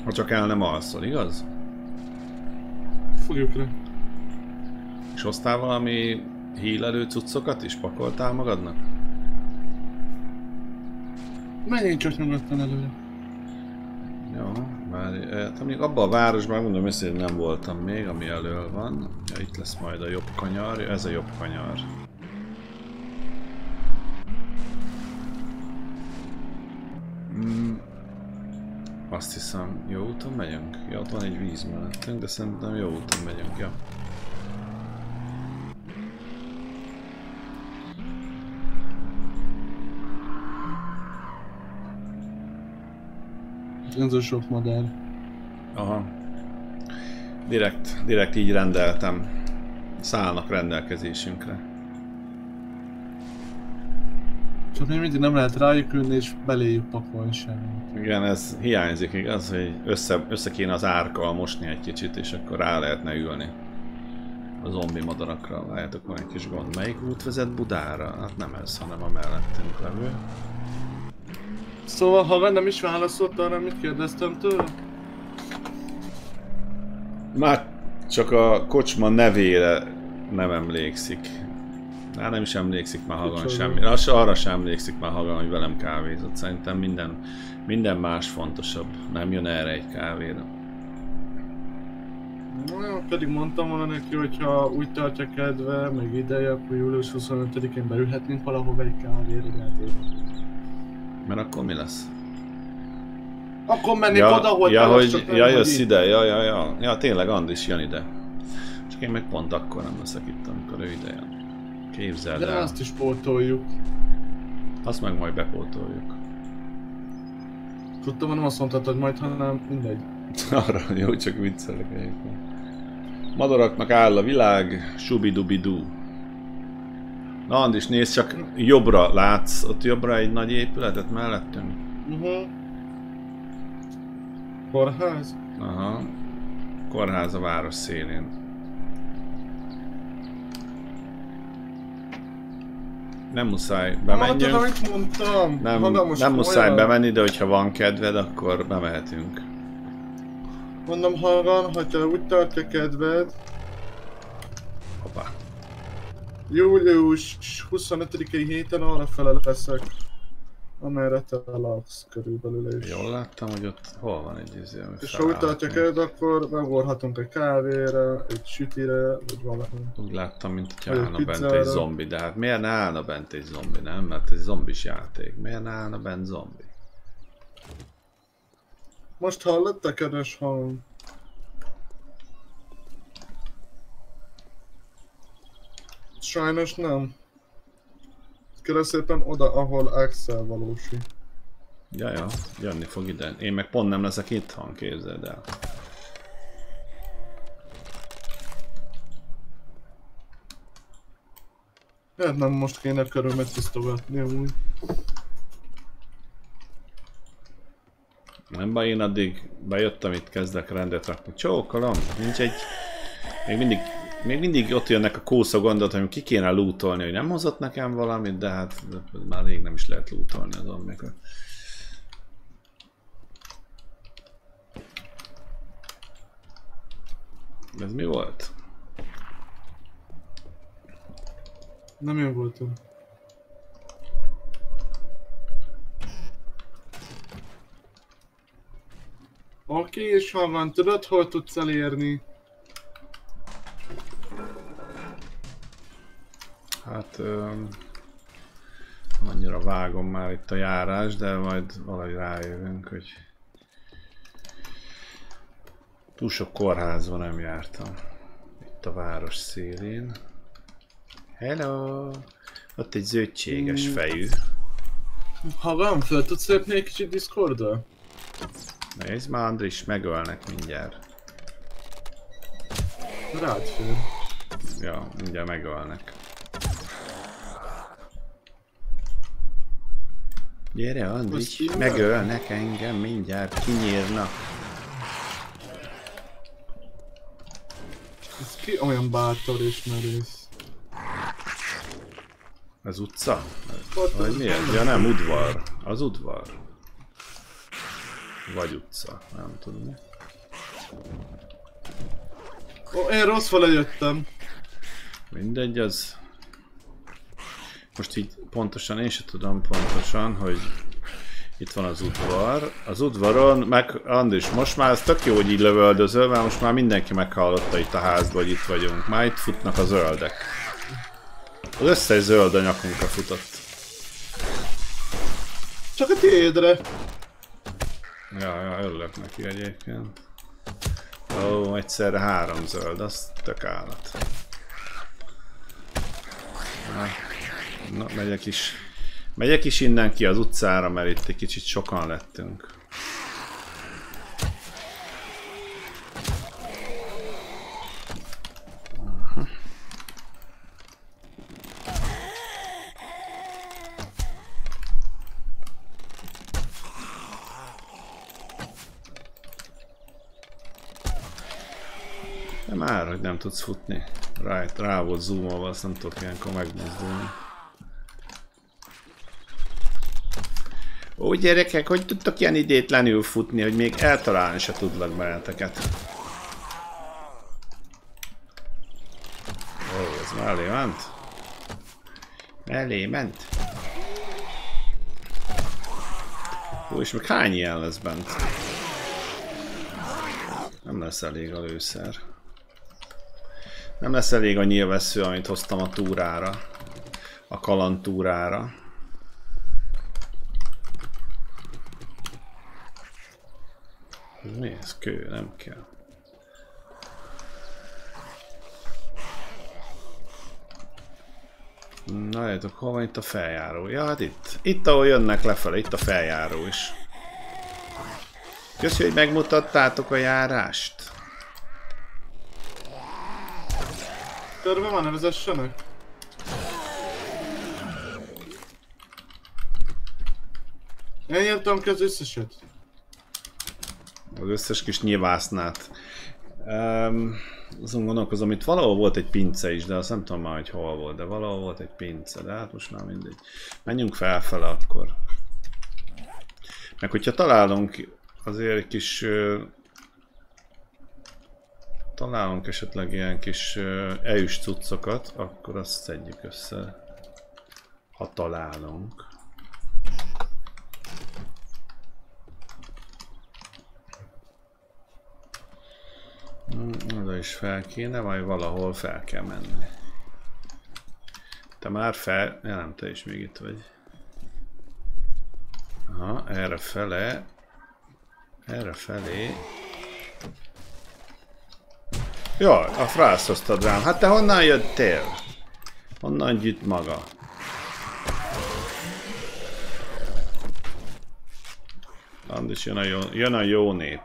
Ha csak el nem alszol, igaz? Fogjuk le. És hoztál valami hílelő cuccokat is? Pakoltál magadnak? Menjünk csak nyugodtan előre. Jó, várj. Hát még abban a városban, mondom őszintén nem voltam még, ami elől van. Ja, itt lesz majd a jobb kanyar, Ja, ez a jobb kanyar. Mm, azt hiszem, jó úton megyünk? Ja, ott van egy víz mellettünk, de szerintem jó úton megyünk, ja. Ez a sok madár. Aha. Direkt, direkt így rendeltem. Szállnak rendelkezésünkre. Csak még mindig nem lehet rájuk ülni és beléjük pakolni semmit. Igen, ez hiányzik, igaz, hogy össze, össze kéne az árkkal mosni egy kicsit, és akkor rá lehetne ülni a zombi madarakra. Látjátok, van egy kis gond. Melyik út vezet Budára? Hát nem ez, hanem a mellettünk levő. Szóval, ha nem is válaszolt arra, amit kérdeztem tőle? Már csak a kocsma nevére nem emlékszik. Hát nem is emlékszik már Hagan semmi. Az arra sem emlékszik már Hagan, hogy velem kávézott. Szerintem minden, minden más fontosabb. Nem jön erre egy kávéra. Olyan pedig mondtam volna neki, hogyha úgy tartja kedve, meg ideje, akkor július 25-én beülhetnénk valahova egy kávéra, de hát én... Mert akkor mi lesz? Akkor mennék Ja, oda, hogy ja, hogy, csak ja jössz ide, ja, ja, ja. Ja, tényleg Andis jön ide. Csak én meg pont akkor nem leszek itt, amikor ő ide jön. Képzeld De el. azt is pótoljuk. Azt meg majd bepótoljuk. Tudtam, hogy nem azt mondtad, hogy majd, hanem mindegy. [LAUGHS] Arra jó, csak viccelek egyébként. Madaraknak áll a világ, subidubidu. Na Andis, nézd csak, jobbra látsz, ott jobbra egy nagy épületet mellettünk. Uh-huh. Kórház? Aha. Kórház a város szélén. Nem muszáj bemenjünk. amit mondtam? Nem, most nem muszáj olyan- bemenni, de hogyha van kedved, akkor bemehetünk. Mondom, Hagan, ha te úgy tartja kedved, Hoppá. Július 25-i héten arra fele leszek, amerre te laksz körülbelül is. Jól láttam, hogy ott hol van egy izé, ami És ha úgy tartja kedved, akkor megorhatunk egy kávéra, egy sütire, vagy valami. Úgy láttam, mint hogy állna bent egy zombi, de hát miért ne állna bent egy zombi, nem? Mert ez zombis játék. Miért ne állna bent zombi? Most hallott te kedves hang? Sajnos nem. Kérlek szépen oda, ahol Axel valósi. Ja, ja, jönni fog ide. Én meg pont nem leszek itthon, képzeld el. Hát nem most kéne körömet tisztogatni amúgy. Nem baj, én addig bejöttem, itt kezdek rendet rakni. Csókolom, nincs egy... Még mindig, még mindig ott jönnek a kósza gondot, hogy ki kéne lootolni, hogy nem hozott nekem valamit, de hát már rég nem is lehet lootolni az zombikot. Ez mi volt? Nem én voltam. Oké, és ha van, tudod, hol tudsz elérni? Hát... Öm, annyira vágom már itt a járás, de majd valahogy rájövünk, hogy... Túl sok kórházban nem jártam. Itt a város szélén. Hello! Ott egy zöldséges Mm. fejű. Ha van, fel tudsz lépni egy kicsit Discordra? Nézd már, Andris, megölnek mindjárt. Rád fér. Ja, mindjárt megölnek. Gyere, így megölnek engem, mindjárt kinyírnak. Ez ki olyan bátor és merész? Ez utca? Ott Vagy mi ez? Ja nem, udvar. Az udvar. Vagy utca, nem tudom. Ó, én rossz fele jöttem. Mindegy, az... Most így pontosan, én sem tudom pontosan, hogy itt van az udvar. Az udvaron, meg Andris, most már ez tök jó, hogy így lövöldözöl, mert most már mindenki meghallotta itt a házban, hogy itt vagyunk. Már itt futnak a zöldek. Az összes zöld a nyakunkra futott. Csak a tiédre. Ja, ja, örülök neki egyébként. Ó, egyszerre három zöld, az tök állat. Na, na, megyek is. Megyek is innen ki az utcára, mert itt egy kicsit sokan lettünk. De már, hogy nem tudsz futni. Rá, rá volt zoomolva, azt nem tudok ilyenkor megmozdulni. Ó gyerekek, hogy tudtok ilyen idétlenül futni, hogy még eltalálni se tudlak benneteket? Ó, ez mellé ment? Mellé ment? Ó, és meg hány ilyen lesz bent? Nem lesz elég a lőszer. Nem lesz elég a nyilvessző, amit hoztam a túrára. A kalantúrára. Ez Mi ez? Kő, nem kell. Na, látjátok, hol van itt a feljáró? Ja, hát itt. Itt, ahol jönnek lefele, itt a feljáró is. Köszi, hogy megmutattátok a járást. Körbe van, nevezessenek. Én nyertem ki az összeset. Az összes kis nyilvásznát. Um, azon gondolkozom, itt valahol volt egy pince is, de azt nem tudom már, hogy hol volt, de valahol volt egy pince, de hát most már mindegy. Menjünk felfele akkor. Meg hogyha találunk azért egy kis... ö, találunk esetleg ilyen kis ö, eüs cuccokat, akkor azt szedjük össze. Ha találunk. Oda is fel kéne, majd valahol fel kell menni. Te már fel... Ja, nem, te is még itt vagy. Aha, erre fele. Erre felé. Jaj, a frászt hoztad rám. Hát te honnan jöttél? Honnan gyűjt maga? Andis, jön a jó, jön a jó nép.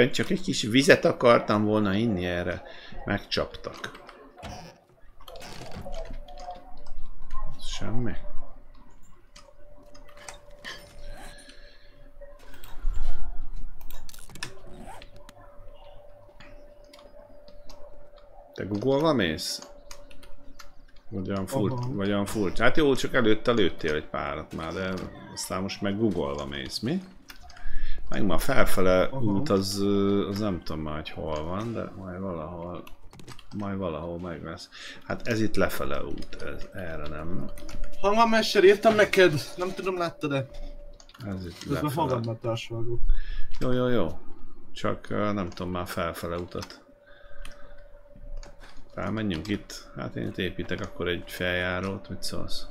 Éppen csak egy kis vizet akartam volna inni erre. Megcsaptak. Semmi. Te googolva mész? Vagy olyan, fur, Aha. vagy olyan furcsa. Hát jó, csak előtte lőttél egy párat már, de aztán most meg googolva mész, mi? Meg ma felfele Aha. út az, az nem tudom már, hogy hol van, de majd valahol, majd valahol meg lesz. Hát ez itt lefele út, ez, erre nem. Hangmester, írtam neked. Nem tudom, láttad-e? Ez itt Közben lefele. fogadmatás vagyok. Jó, jó, jó. Csak nem tudom már felfele utat. Felmenjünk itt. Hát én itt építek akkor egy feljárót, mit szólsz?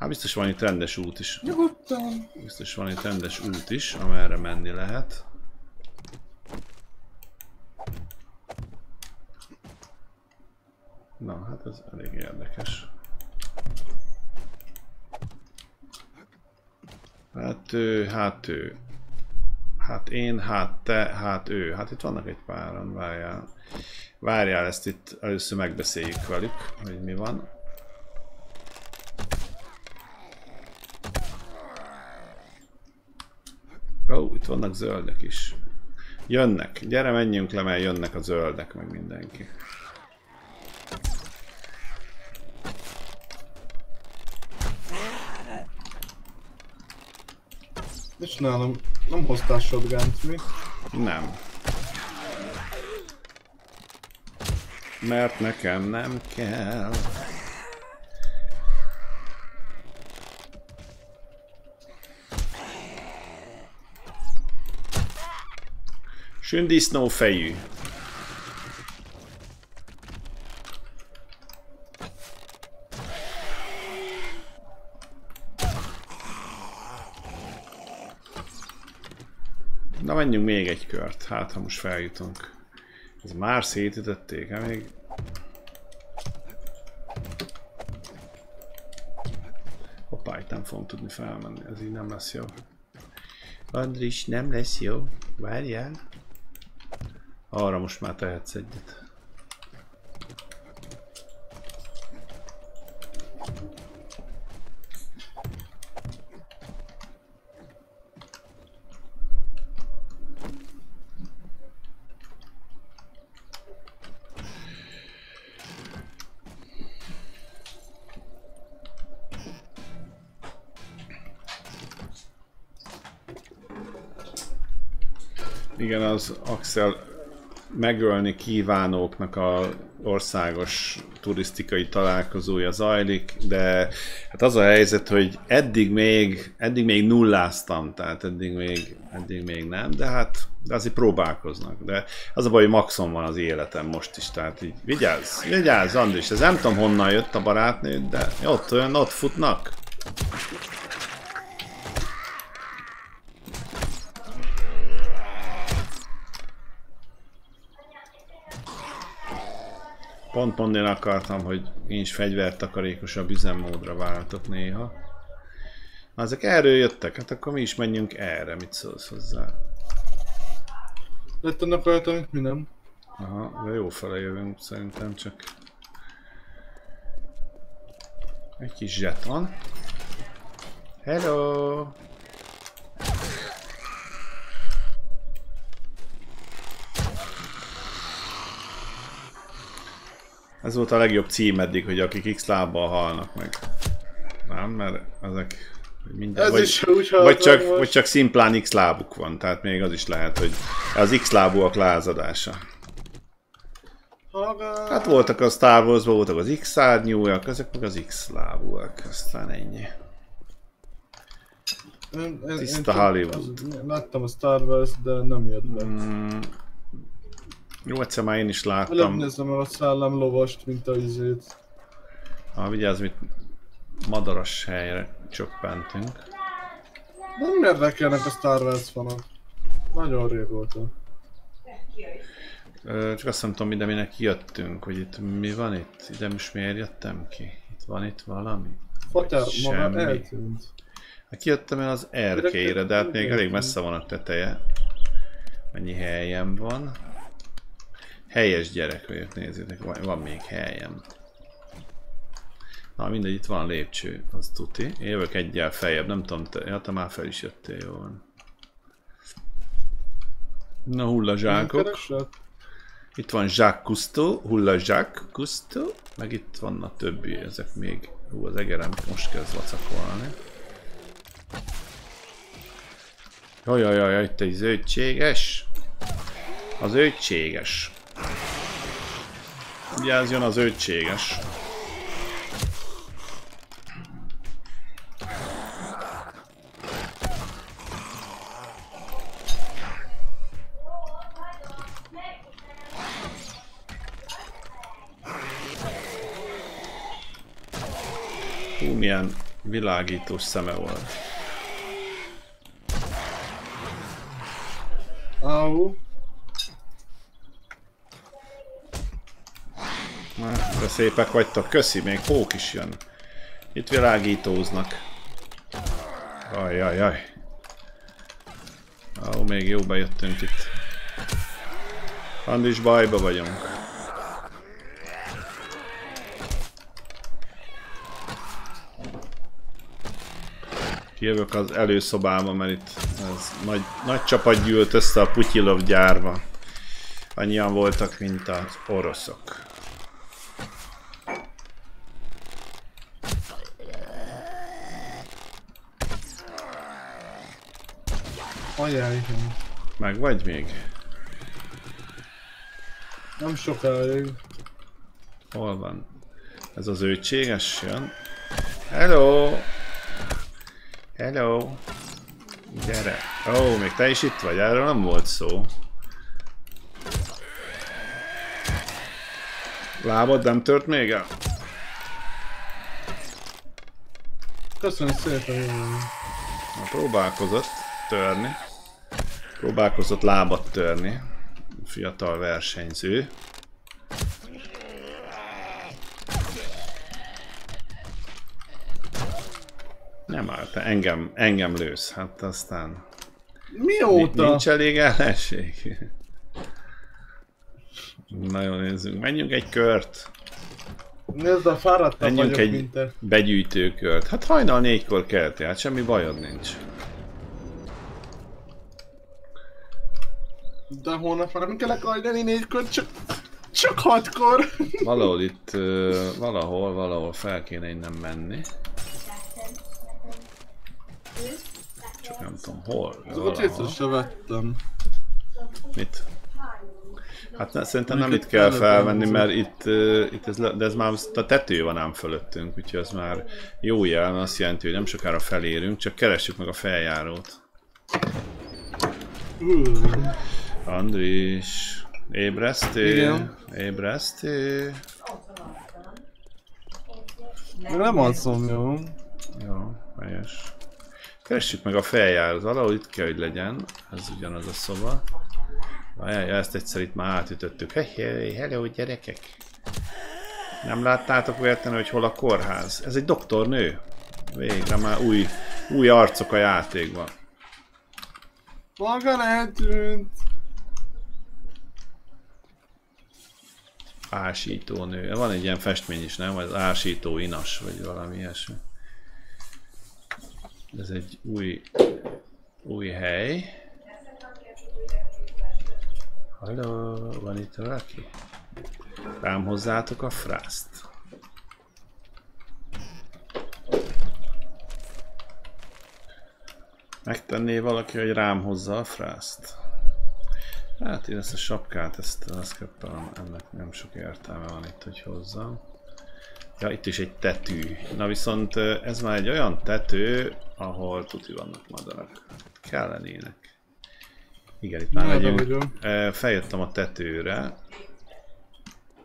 Hát biztos van itt rendes út is. Nyugodtan. Biztos van itt rendes út is, amerre menni lehet. Na, hát ez elég érdekes. Hát ő, hát ő. Hát én, hát te, hát ő. Hát itt vannak egy páran, várjál. Várjál, ezt itt először megbeszéljük velük, hogy mi van. Vannak zöldek is. Jönnek. Gyere, menjünk le, mert jönnek a zöldek, meg mindenki. És nálam nem hoztál shotgun mi? Nem. Mert nekem nem kell. Sündisznó fejű. Na menjünk még egy kört, hát ha most feljutunk. Ez már szétütötték, hát még... Hoppá, itt nem fogom tudni felmenni, ez így nem lesz jó. Andris, nem lesz jó. Várjál. Arra most már tehetsz egyet. Igen, az Axel megölni kívánóknak a országos turisztikai találkozója zajlik, de hát az a helyzet, hogy eddig még, eddig még nulláztam, tehát eddig még, eddig még nem, de hát de azért próbálkoznak. De az a baj, hogy maxon van az életem most is, tehát így vigyázz, vigyázz Andris, ez nem tudom honnan jött a barátnőd, de ott olyan ott futnak. Pont akartam, hogy én is fegyvertakarékosabb üzemmódra váltok néha. Ezek erről jöttek, hát akkor mi is menjünk erre, mit szólsz hozzá? Lett annak rajta, mint mi nem. Aha, de jó fele jövünk szerintem, csak... Egy kis zseton. Hello! Ez volt a legjobb cím eddig, hogy akik X lábbal halnak meg. Nem, mert ezek minden, Ez vagy, is úgy vagy, csak, most. vagy csak szimplán X lábuk van, tehát még az is lehet, hogy az X lábúak lázadása. Hát voltak a Star wars voltak az X szárnyúak, ezek meg az X lábúak, aztán ennyi. Én- én- Tiszta én Hollywood. Láttam a Star Wars, de nem jött be. Mm, jó, egyszer már én is Előbb láttam. nézem el a szellem lovast, mint a izét. Ha vigyázz, mit madaras helyre csöppentünk. Nem érdekelnek a Star Wars fanok. Nagyon régóta. Ö, Csak azt nem tudom, ide minek jöttünk, hogy itt mi van itt? Ide most miért jöttem ki? Itt van itt valami? Fater maga semmi? eltűnt. Hát kijöttem el az erkélyre, de hát még elég messze van a teteje. Mennyi helyem van? Helyes gyerek vagyok, nézzétek, van, van még helyem. Na mindegy, itt van lépcső, az tuti. Jövök egyel feljebb, nem tudom, te, ja, te már fel is jöttél, jó van. Na hullazsákok. Itt van Jacques Cousteau, Hulla Jacques Cousteau, meg itt van a többi, ezek még, hú, az egerem most kezd vacakolni. Jaj, jaj, jaj, te egy zöldséges. Az zöldséges. Vigyázzjon az zöldséges. Hú, milyen világítós szeme volt. Au. Na, de szépek vagytok, köszi, még pók is jön. Itt világítóznak. Ajajaj. Ó, még jóba jöttünk itt. Andis bajba vagyunk. Jövök az előszobába, mert itt ez nagy, nagy csapat gyűlt össze a Putyilov gyárba. Annyian voltak, mint az oroszok. Ajaj. Meg vagy még? Nem sokáig. Hol van? Ez az őtséges jön. Hello! Hello! Gyere! Ó, oh, még te is itt vagy, erről nem volt szó. Lábad nem tört még el? Köszönöm szépen. Na, próbálkozott törni. Próbálkozott lábat törni. Fiatal versenyző. Nem áll, te engem, engem lősz, hát aztán Mióta? nincs elég ellenség. Nagyon nézzünk, menjünk egy kört. Nézd, a fáradtabb Menjünk vagyok, egy mint te. begyűjtőkört. Hát hajnal négykor keltél, hát semmi bajod nincs. De holnap már nem kellek ajdani négykor, csak... Csak hatkor! [LAUGHS] Valahol itt, valahol, valahol fel kéne innen menni. Csak nem tudom hol. Azokat észre se vettem. Mit? Hát ne, szerintem nem itt kell felvenni, mert itt, ö, itt ez, le- de ez már a tető van ám fölöttünk, úgyhogy ez már jó jel, mert azt jelenti, hogy nem sokára felérünk, csak keressük meg a feljárót. Hú. Andris, ébreszté, Igen. ébreszté. Nem alszom, jó? Jó, helyes. Keressük meg a feljárót, valahol itt kell, hogy legyen. Ez ugyanaz a szoba. Ja, ezt egyszer itt már átütöttük. Hey, hey, hello gyerekek! Nem láttátok véletlenül, hogy hol a kórház? Ez egy doktornő. Végre már új, új arcok a játékban. Maga eltűnt! Ásító nő. Van egy ilyen festmény is, nem? Az ásító inas, vagy valami ilyesmi. Ez egy új, új hely. Halló, van itt valaki? Rám hozzátok a frászt. Megtenné valaki, hogy rám hozza a frászt? Hát én ezt a sapkát, ezt azt kaptam, ennek nem sok értelme van itt, hogy hozzam. Ja, itt is egy tetű. Na viszont ez már egy olyan tető, ahol tuti vannak madarak. Kellenének. Igen, itt már Merre megyünk. Feljöttem a tetőre,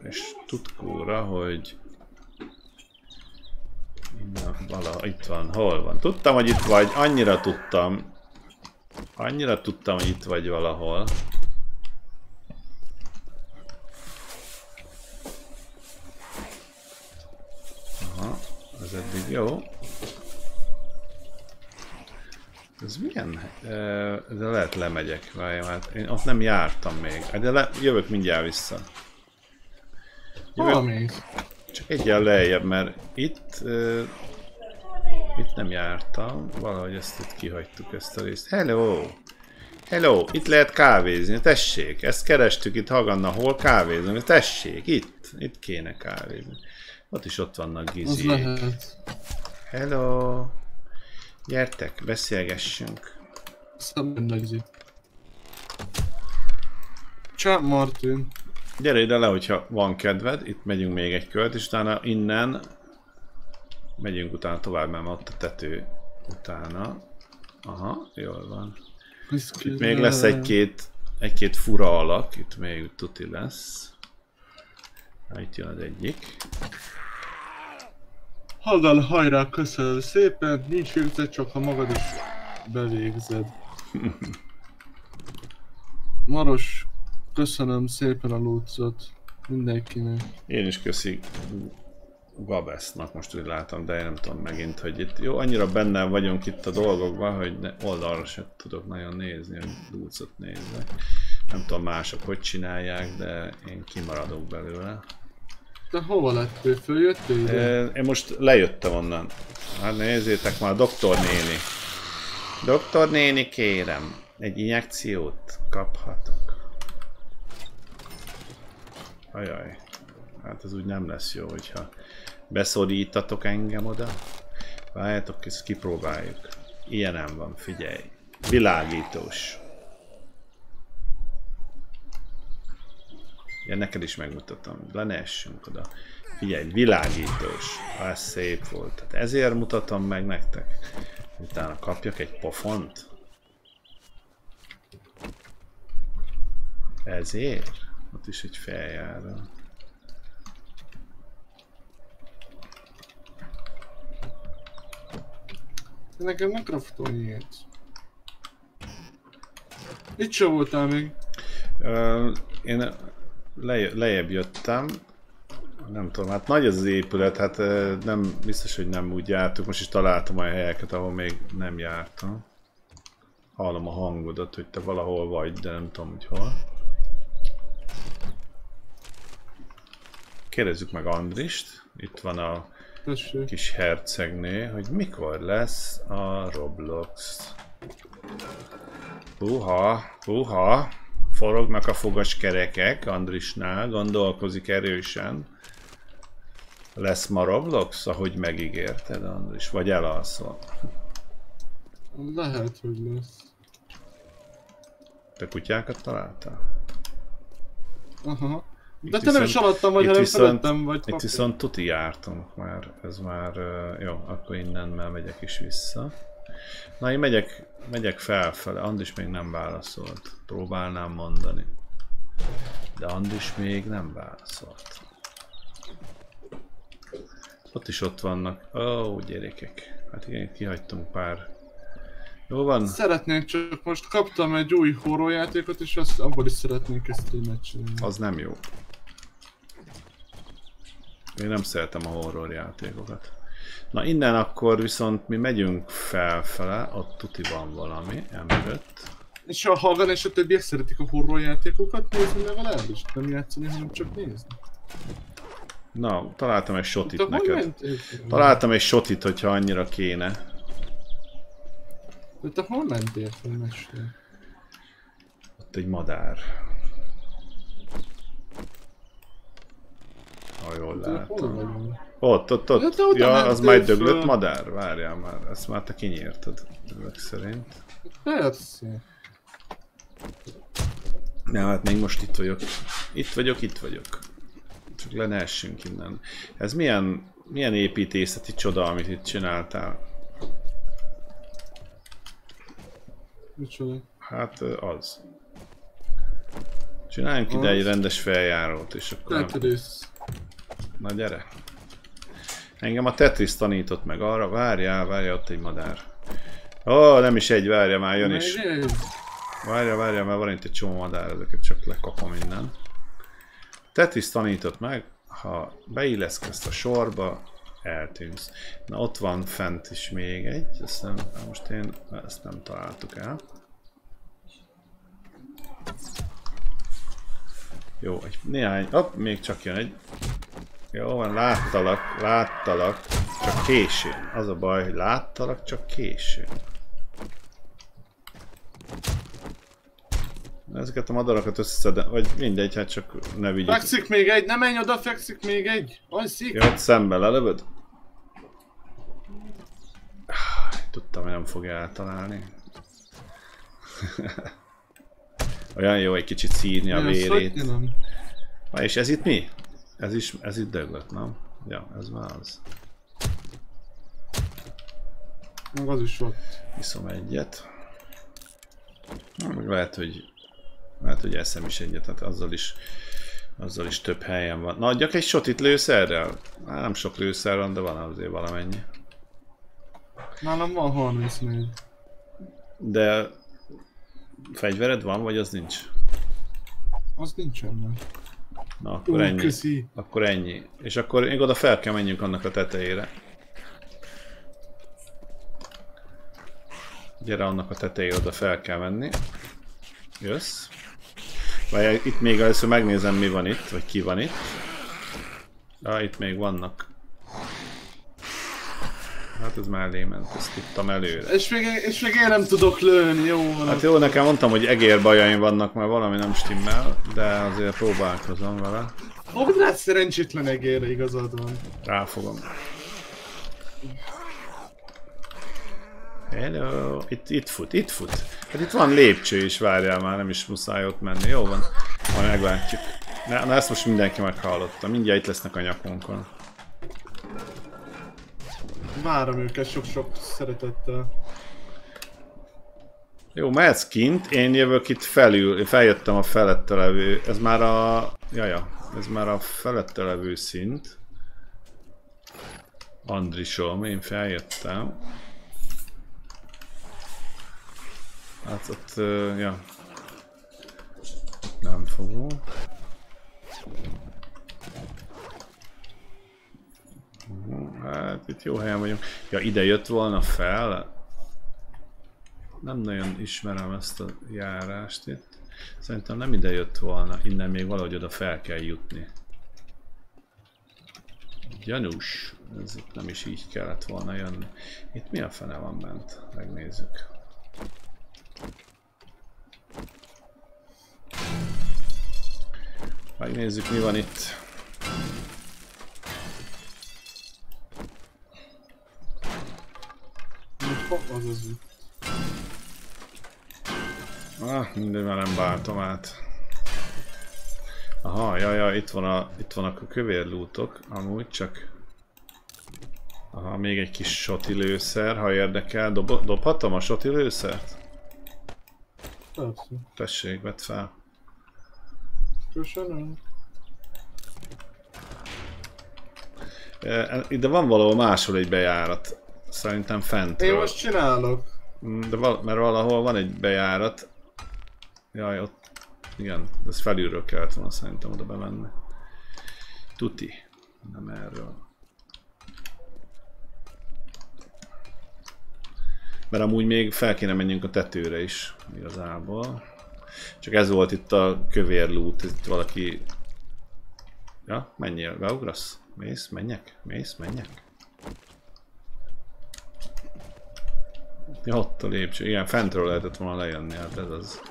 és tutkóra, hogy Na, vala, itt van, hol van? Tudtam, hogy itt vagy, annyira tudtam. Annyira tudtam, hogy itt vagy valahol. Aha, ez eddig jó. Ez milyen? Ö, De lehet lemegyek, várjam, hát én ott nem jártam még. Hát De le, jövök mindjárt vissza. Hol mész? Csak egyen lejjebb, mert itt... Uh, itt nem jártam, valahogy ezt itt kihagytuk ezt a részt. Hello! Hello! Itt lehet kávézni, tessék! Ezt kerestük itt Haganna, hol kávézni? Tessék, itt! Itt kéne kávézni. Ott is ott vannak lehet. Hello! Gyertek, beszélgessünk. Szembenlegzi. Csá, Martin. Gyere ide le, hogyha van kedved, itt megyünk még egy kört, és utána innen megyünk utána tovább, mert ott a tető utána. Aha, jól van. Itt még lesz egy-két egy-két fura alak, itt még tuti lesz. Na, itt jön az egyik. Hagal, hajrá, köszönöm szépen. Nincs végzett, csak ha magad is bevégzed. [LAUGHS] Maros, köszönöm szépen a lúcot mindenkinek. Én is köszi Gabesznak, most úgy látom, de én nem tudom megint, hogy itt jó, annyira benne vagyunk itt a dolgokban, hogy ne, oldalra sem tudok nagyon nézni, hogy dúcot nézzek. Nem tudom mások hogy csinálják, de én kimaradok belőle. Te hova lettél? Följöttél ide? Én most lejöttem onnan. Hát nézzétek már, doktor néni. Doktor néni, kérem, egy injekciót kaphatok. Ajaj, hát ez úgy nem lesz jó, hogyha beszorítatok engem oda. Várjátok, ezt kipróbáljuk. Ilyenem van, figyelj. Világítós. Ja, neked is megmutatom. Le ne essünk oda. Figyelj, világítós. Ez szép volt. Tehát ezért mutatom meg nektek. Utána kapjak egy pofont. Ezért? Ott is egy feljáró. Nekem ne kraftolj ilyet. Itt se voltál még. Ö, én leje, lejjebb jöttem. Nem tudom, hát nagy ez az épület, hát nem, biztos, hogy nem úgy jártuk. Most is találtam olyan helyeket, ahol még nem jártam. Hallom a hangodat, hogy te valahol vagy, de nem tudom, hogy hol. Kérdezzük meg Andrist. Itt van a Tessék. kis hercegné, hogy mikor lesz a Roblox. Puha, puha, forognak a fogaskerekek Andrisnál, gondolkozik erősen. Lesz ma Roblox, ahogy megígérted, Andris, vagy elalszol? Lehet, hogy lesz. Te kutyákat találtál? Aha. Itt De te nem is viszont- alattam vagy, hanem viszont- felettem vagy. Itt papír. viszont tuti jártunk már, ez már jó, akkor innen már megyek is vissza. Na én megyek, megyek felfele, Andis még nem válaszolt, próbálnám mondani. De Andis még nem válaszolt. Ott is ott vannak, ó oh, gyerekek, hát igen, kihagytunk pár. Jó van, Szeretnék csak most kaptam egy új horror játékot, és azt abból is szeretnék ezt csinálni. az nem jó. Én nem szeretem a horror játékokat. Na innen akkor viszont mi megyünk felfele, ott tuti van valami, emögött. És a Hagan és a többiek szeretik a horror játékokat nézni legalábbis? Nem játszani, hanem csak nézni. Na, találtam egy shotit hogy neked. mentél? Találtam egy shotit, hogyha annyira kéne. De te hol mentél fel? Ott egy madár. Ha jól látom. Ott, ott, ott. oda Ja, az majd döglött föl. madár? Várjál már, ezt már te kinyírtad. Ezek szerint. Persze. Nem, hát még most itt vagyok. Itt vagyok, itt vagyok. Csak le ne essünk innen. Ez milyen, milyen építészeti csoda, amit itt csináltál? Micsoda? Hát az. Csináljunk ide Az. egy rendes feljárót, és akkor... Nem... Tetris. Na gyere. Engem a Tetris tanított meg arra, várjál, várjál, ott egy madár. Ó, oh, nem is egy, várja, már jön is. Várja, várja, mert van itt egy csomó madár, ezeket csak lekapom innen. Tetris tanított meg, ha beilleszkedsz a sorba, eltűnsz. Na ott van fent is még egy, ezt nem, most én ezt nem találtuk el. Jó, egy néhány, hopp, még csak jön egy. Jó van, láttalak, láttalak, csak későn. Az a baj, hogy láttalak, csak későn. Ezeket a madarakat összeszedem, vagy mindegy, hát csak ne vigyük. Fekszik még egy, nem menj oda, fekszik még egy. Alszik. Jó, ott szembe lelövöd? Tudtam, hogy nem fogja eltalálni. [LAUGHS] Olyan jó egy kicsit szírni a vérét. Na és ez itt mi? Ez is, ez itt döglött, nem? Ja, ez már az. Meg az is ott. Iszom egyet. Na, meg lehet, hogy lehet, hogy eszem is egyet, hát azzal is azzal is több helyen van. Na, adjak egy sotit lőszerrel? Hát nem sok lőszer van, de van azért valamennyi. Nálam van 34. De fegyvered van, vagy az nincs? Az nincsen meg. Na, akkor Ú, ennyi. köszi. Akkor ennyi. És akkor még oda fel kell menjünk annak a tetejére. Gyere annak a tetejére, oda fel kell menni. Jössz. Vagy itt még először megnézem mi van itt, vagy ki van itt. Ja, itt még vannak. Hát ez mellé ment, ezt tudtam előre. És még, és még én nem tudok lőni, jó van. Hát jó, nekem mondtam, hogy egér bajaim vannak, mert valami nem stimmel, de azért próbálkozom vele. Ó, de hát szerencsétlen egérre igazad van. Ráfogom. Hello, itt, itt fut, itt fut. Hát itt van lépcső is, várjál már, nem is muszáj ott menni. Jó van, majd meglátjuk. Na, na ezt most mindenki meghallotta, mindjárt itt lesznek a nyakunkon. Várom őket sok-sok szeretettel. Jó, mehetsz kint, én jövök itt felül, én feljöttem a felette levő, ez már a, jaja, ez már a felette levő szint. Andrisom, én feljöttem. Hát ott, ja. Nem fogom. Mhm, Hát itt jó helyen vagyunk. Ja, ide jött volna fel. Nem nagyon ismerem ezt a járást itt. Szerintem nem ide jött volna, innen még valahogy oda fel kell jutni. Gyanús, ez itt nem is így kellett volna jönni. Itt mi a fene van bent? Megnézzük. Megnézzük mi van itt. Az az itt. Ah, mindegy, már nem váltom át. Aha, ja, ja, itt van a, itt vannak a kövér lútok, amúgy csak... Aha, még egy kis soti lőszer, ha érdekel. Dob, dobhatom a soti lőszert? Persze. Tessék, vedd fel. Köszönöm. E, Ide van valahol máshol egy bejárat. Szerintem Én fentről. most csinálok. Mm, De val- mert valahol van egy bejárat. Jaj, ott... Igen, ez felülről kellett volna szerintem oda bemenni. Tuti. Nem erről. Mert amúgy még fel kéne menjünk a tetőre is, igazából. Csak ez volt itt a kövér loot, itt valaki... Ja, menjél, beugrasz? Mész, menjek? Mész, menjek? Ja, ott a lépcső. Igen, fentről lehetett volna lejönni, hát ez az.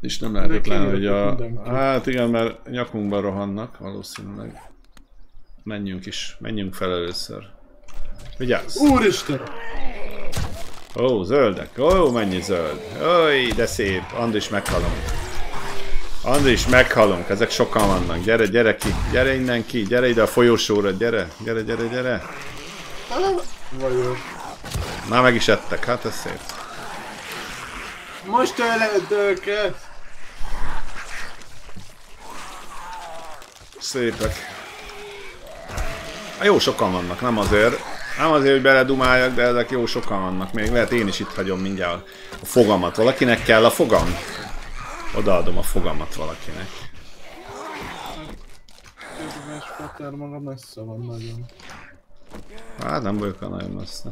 És nem lehetetlen, De hogy a... mindenki. Hát igen, mert nyakunkban rohannak, valószínűleg. Menjünk is, menjünk fel először. Vigyázz! Úristen! Ó, zöldek. Ó, mennyi zöld. Oly, de szép. Andris meghalunk. Andris meghalunk. Ezek sokan vannak. Gyere, gyere ki. Gyere innen ki. Gyere ide a folyosóra. Gyere. Gyere, gyere, gyere. Vagyok. Már meg is ettek. Hát ez szép. Most öled őket! Szépek. Jó sokan vannak, nem azért. Nem azért, hogy beledumáljak, de ezek jó sokan vannak. Még lehet én is itt hagyom mindjárt a fogamat. Valakinek kell a fogam? Odaadom a fogamat valakinek. Peter maga messze van nagyon. Hát nem vagyok olyan nagyon messze.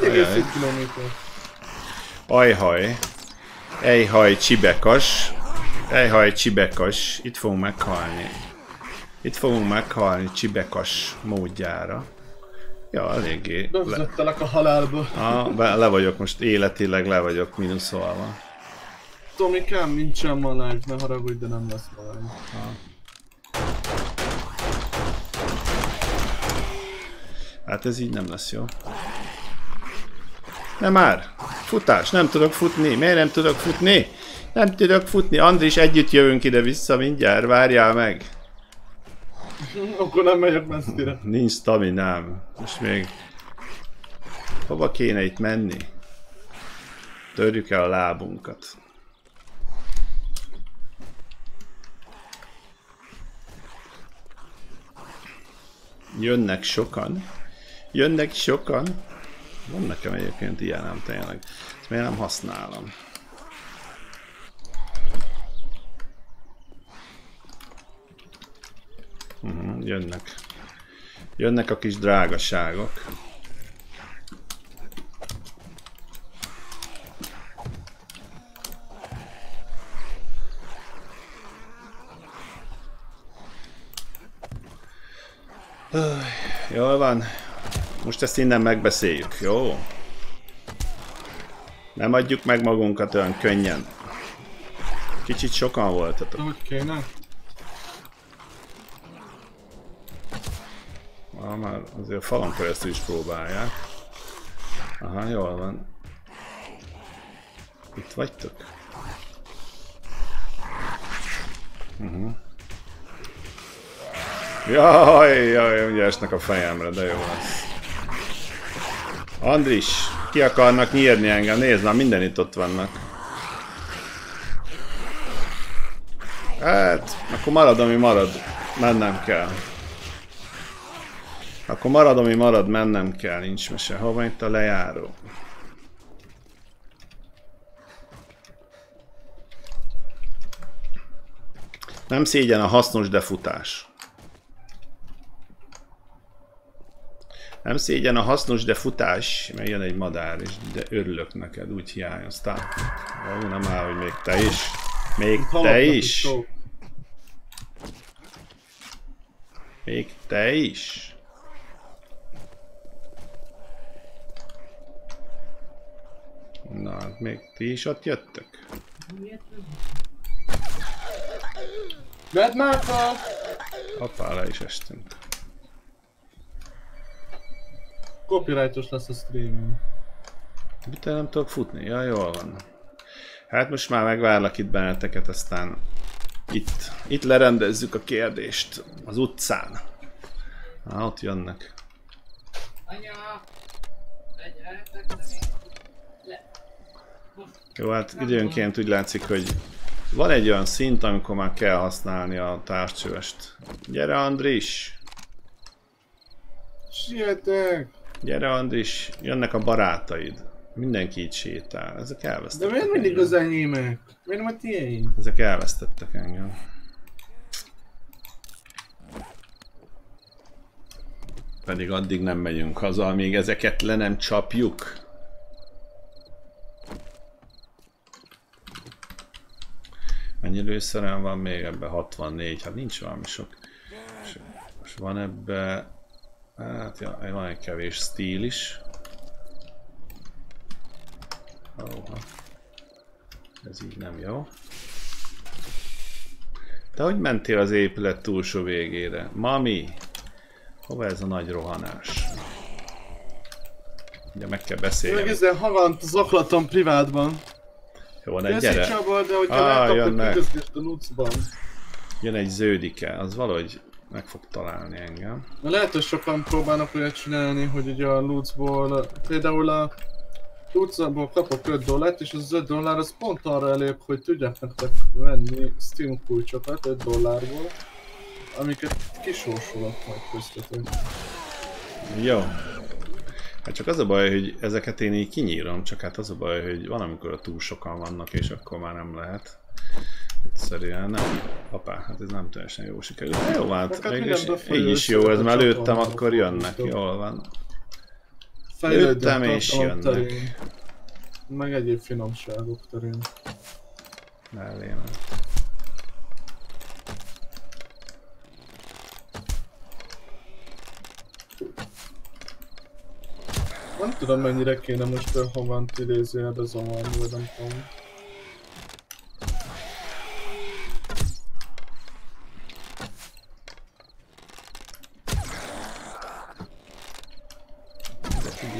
1,7 kilométer. Ajhaj. Ejhaj csibekas. Ejhaj csibekas. Itt fogunk meghalni. Itt fogunk meghalni csibekas módjára. Ja, eléggé. Le, Bevezettelek a halálba. ah, be, le vagyok most életileg, le vagyok mínuszolva. Tomikám, nincsen malágy, ne haragudj, de nem lesz malágy. Hát ez így nem lesz jó. Nem már! Futás! Nem tudok futni! Miért nem tudok futni? Nem tudok futni! Andris, együtt jövünk ide-vissza mindjárt, várjál meg! Akkor nem megyek messzire. Nincs staminám. Most még... Hova kéne itt menni? Törjük el a lábunkat. Jönnek sokan. Jönnek sokan. Van nekem egyébként ilyen, nem tényleg. Ezt miért nem használom? Mhm, jönnek. Jönnek a kis drágaságok. Öh. Jól van. Most ezt innen megbeszéljük, jó? Nem adjuk meg magunkat olyan könnyen. Kicsit sokan voltatok. Hogy kéne? Ah, már azért a falon keresztül is próbálják. Aha, jól van. Itt vagytok? Uh-huh. Jaj, jaj, ugye esnek a fejemre, de jó lesz. Andris, ki akarnak nyírni engem? Nézd már, minden itt ott vannak. Hát, akkor marad, ami marad. Mennem kell. Akkor marad, ami marad, mennem kell, nincs mese. Hol van itt a lejáró? Nem szégyen a hasznos defutás. Nem szégyen a hasznos defutás, mert jön egy madár, és de örülök neked, úgy hiányoztál. Ó, nem áll, hogy még te is. Még te is. Még te is. Na, hát még ti is ott jöttök? Vedd már fel! Le is estünk. Copyrightos lesz a streamem. Mit nem tudok futni? Ja, jól van. Hát most már megvárlak itt benneteket, aztán itt, itt lerendezzük a kérdést az utcán. Na, ott jönnek. Anya! Jó, hát időnként úgy látszik, hogy van egy olyan szint, amikor már kell használni a tárcsövest. Gyere Andris! Sietek! Gyere Andris! Jönnek a barátaid. Mindenki így sétál. Ezek De elvesztettek miért mindig engem. az enyémek? Miért nem a tiéd? Ezek elvesztettek engem. Pedig addig nem megyünk haza, amíg ezeket le nem csapjuk. Mennyi lőszerem van még ebbe? 64, hát nincs valami sok. És van ebbe... Hát ja, van egy kevés stíl is. Óha. Ez így nem jó. Te hogy mentél az épület túlsó végére? Mami! Hova ez a nagy rohanás? Ugye meg kell beszélni. ezzel havant zaklatom privátban. Jó, Köszi gyere. Csaba, de hogyha ah, közgést a nucban. Jön egy ződike, az valahogy meg fog találni engem. Na lehet, hogy sokan próbálnak olyat csinálni, hogy ugye a Lutzból, például a Lutzból kapok 5 dollárt, és az 5 dollár az pont arra elég, hogy tudják nektek venni Steam kulcsokat 5 dollárból, amiket kisorsolok majd köztetek. Jó. Hát csak az a baj, hogy ezeket én így kinyírom, csak hát az a baj, hogy van amikor túl sokan vannak, és akkor már nem lehet. Egyszerűen nem. Apá, hát ez nem teljesen jó sikerült. De jó, hát Neked mégis így is jó, ez már lőttem, akkor jönnek, jól van. Lőttem és jönnek. Meg egyéb finomságok terén. Mellé ment. Nem tudom mennyire kéne most a havant idézőjelbe zavarni, vagy nem tudom.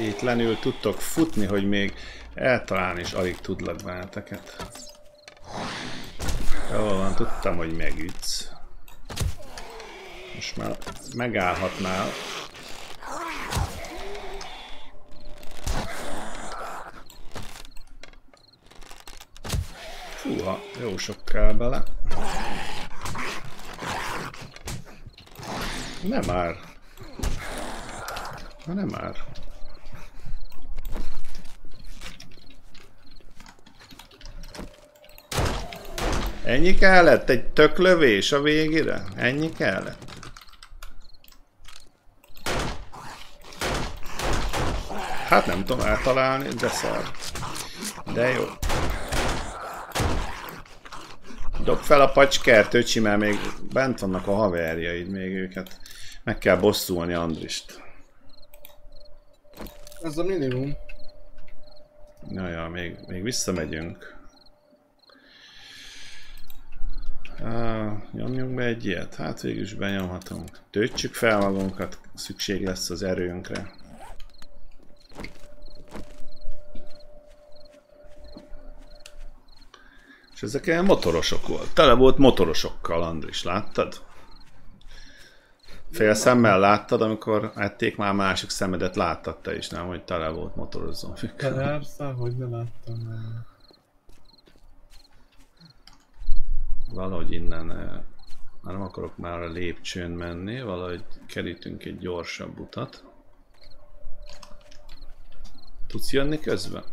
Végétlenül tudtok futni, hogy még eltalálni is alig tudlak benneteket. Jól van, tudtam, hogy megütsz. Most már megállhatnál. Fúha, jó sok kell bele. Nem már. Nem már. Ennyi kellett? Egy tök lövés a végére? Ennyi kellett? Hát nem tudom eltalálni, de szar. De jó. Dob fel a pacskert, öcsi, mert még bent vannak a haverjaid, még őket Meg kell bosszulni Andrist. Ez a minimum. Ja, még, még visszamegyünk. Uh, nyomjunk be egy ilyet? Hát végül is benyomhatunk. Töltsük fel magunkat, szükség lesz az erőnkre. És ezek ilyen motorosok volt. Tele volt motorosokkal, Andris, láttad? Fél szemmel láttad, amikor ették már másik szemedet láttad te is, nem, hogy tele volt motorozó. Persze, hogy ne láttam már. Valahogy innen eh, már nem akarok már a lépcsőn menni, valahogy kerítünk egy gyorsabb utat. Tudsz jönni közben?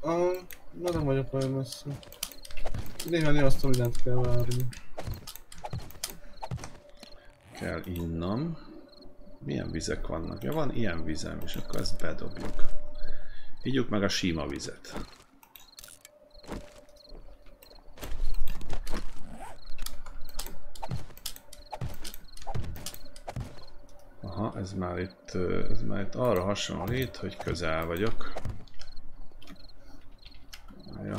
Ah, na nem vagyok olyan messze. Néha nyilván mindent kell várni. Kell innom. Milyen vizek vannak? Ja, van ilyen vizem, és akkor ezt bedobjuk. Ígyuk meg a sima vizet. Ez már itt, ez már itt arra hasonlít, hogy közel vagyok. Ja.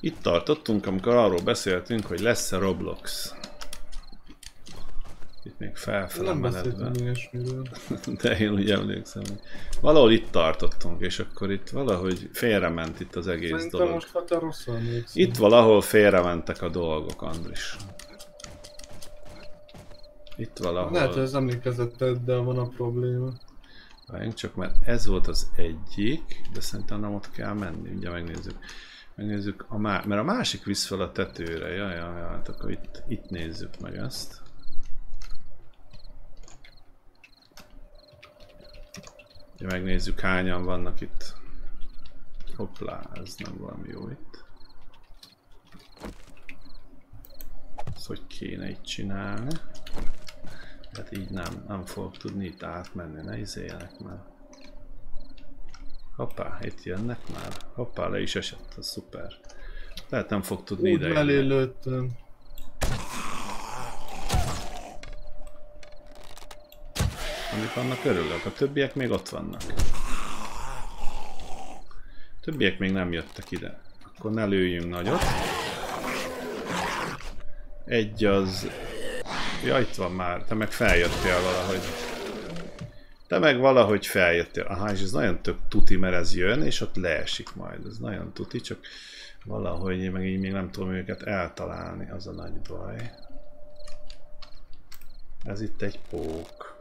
Itt tartottunk, amikor arról beszéltünk, hogy lesz-e Roblox. Még felfele Nem beszéltem ilyesmiről. [LAUGHS] De én úgy emlékszem, hogy valahol itt tartottunk, és akkor itt valahogy félrement itt az egész Szerintem dolog. most hát rosszul emlékszem. Itt valahol félrementek a dolgok, Andris. Itt valahol... Lehet, hogy az emlékezeteddel van a probléma. Várjunk csak, mert ez volt az egyik, de szerintem nem ott kell menni, ugye megnézzük. Megnézzük, a má- mert a másik visz fel a tetőre, jaj, jaj, jaj, hát akkor itt, itt nézzük meg ezt. Ugye megnézzük hányan vannak itt. Hoppá, ez nem valami jó itt. Ezt hogy kéne itt csinálni? Hát így nem, nem fogok tudni itt átmenni, ne izéljenek már. Hoppá, itt jönnek már. Hoppá, le is esett, ez szuper. Lehet nem fog tudni Úgy ide mellé Amik vannak örülök, a többiek még ott vannak. Többiek még nem jöttek ide. Akkor ne lőjünk nagyot. Egy az... Ja, itt van már. Te meg feljöttél valahogy. Te meg valahogy feljöttél. Aha, és ez nagyon tök tuti, mert ez jön, és ott leesik majd. Ez nagyon tuti, csak valahogy meg így még nem tudom őket eltalálni, az a nagy baj. Ez itt egy pók.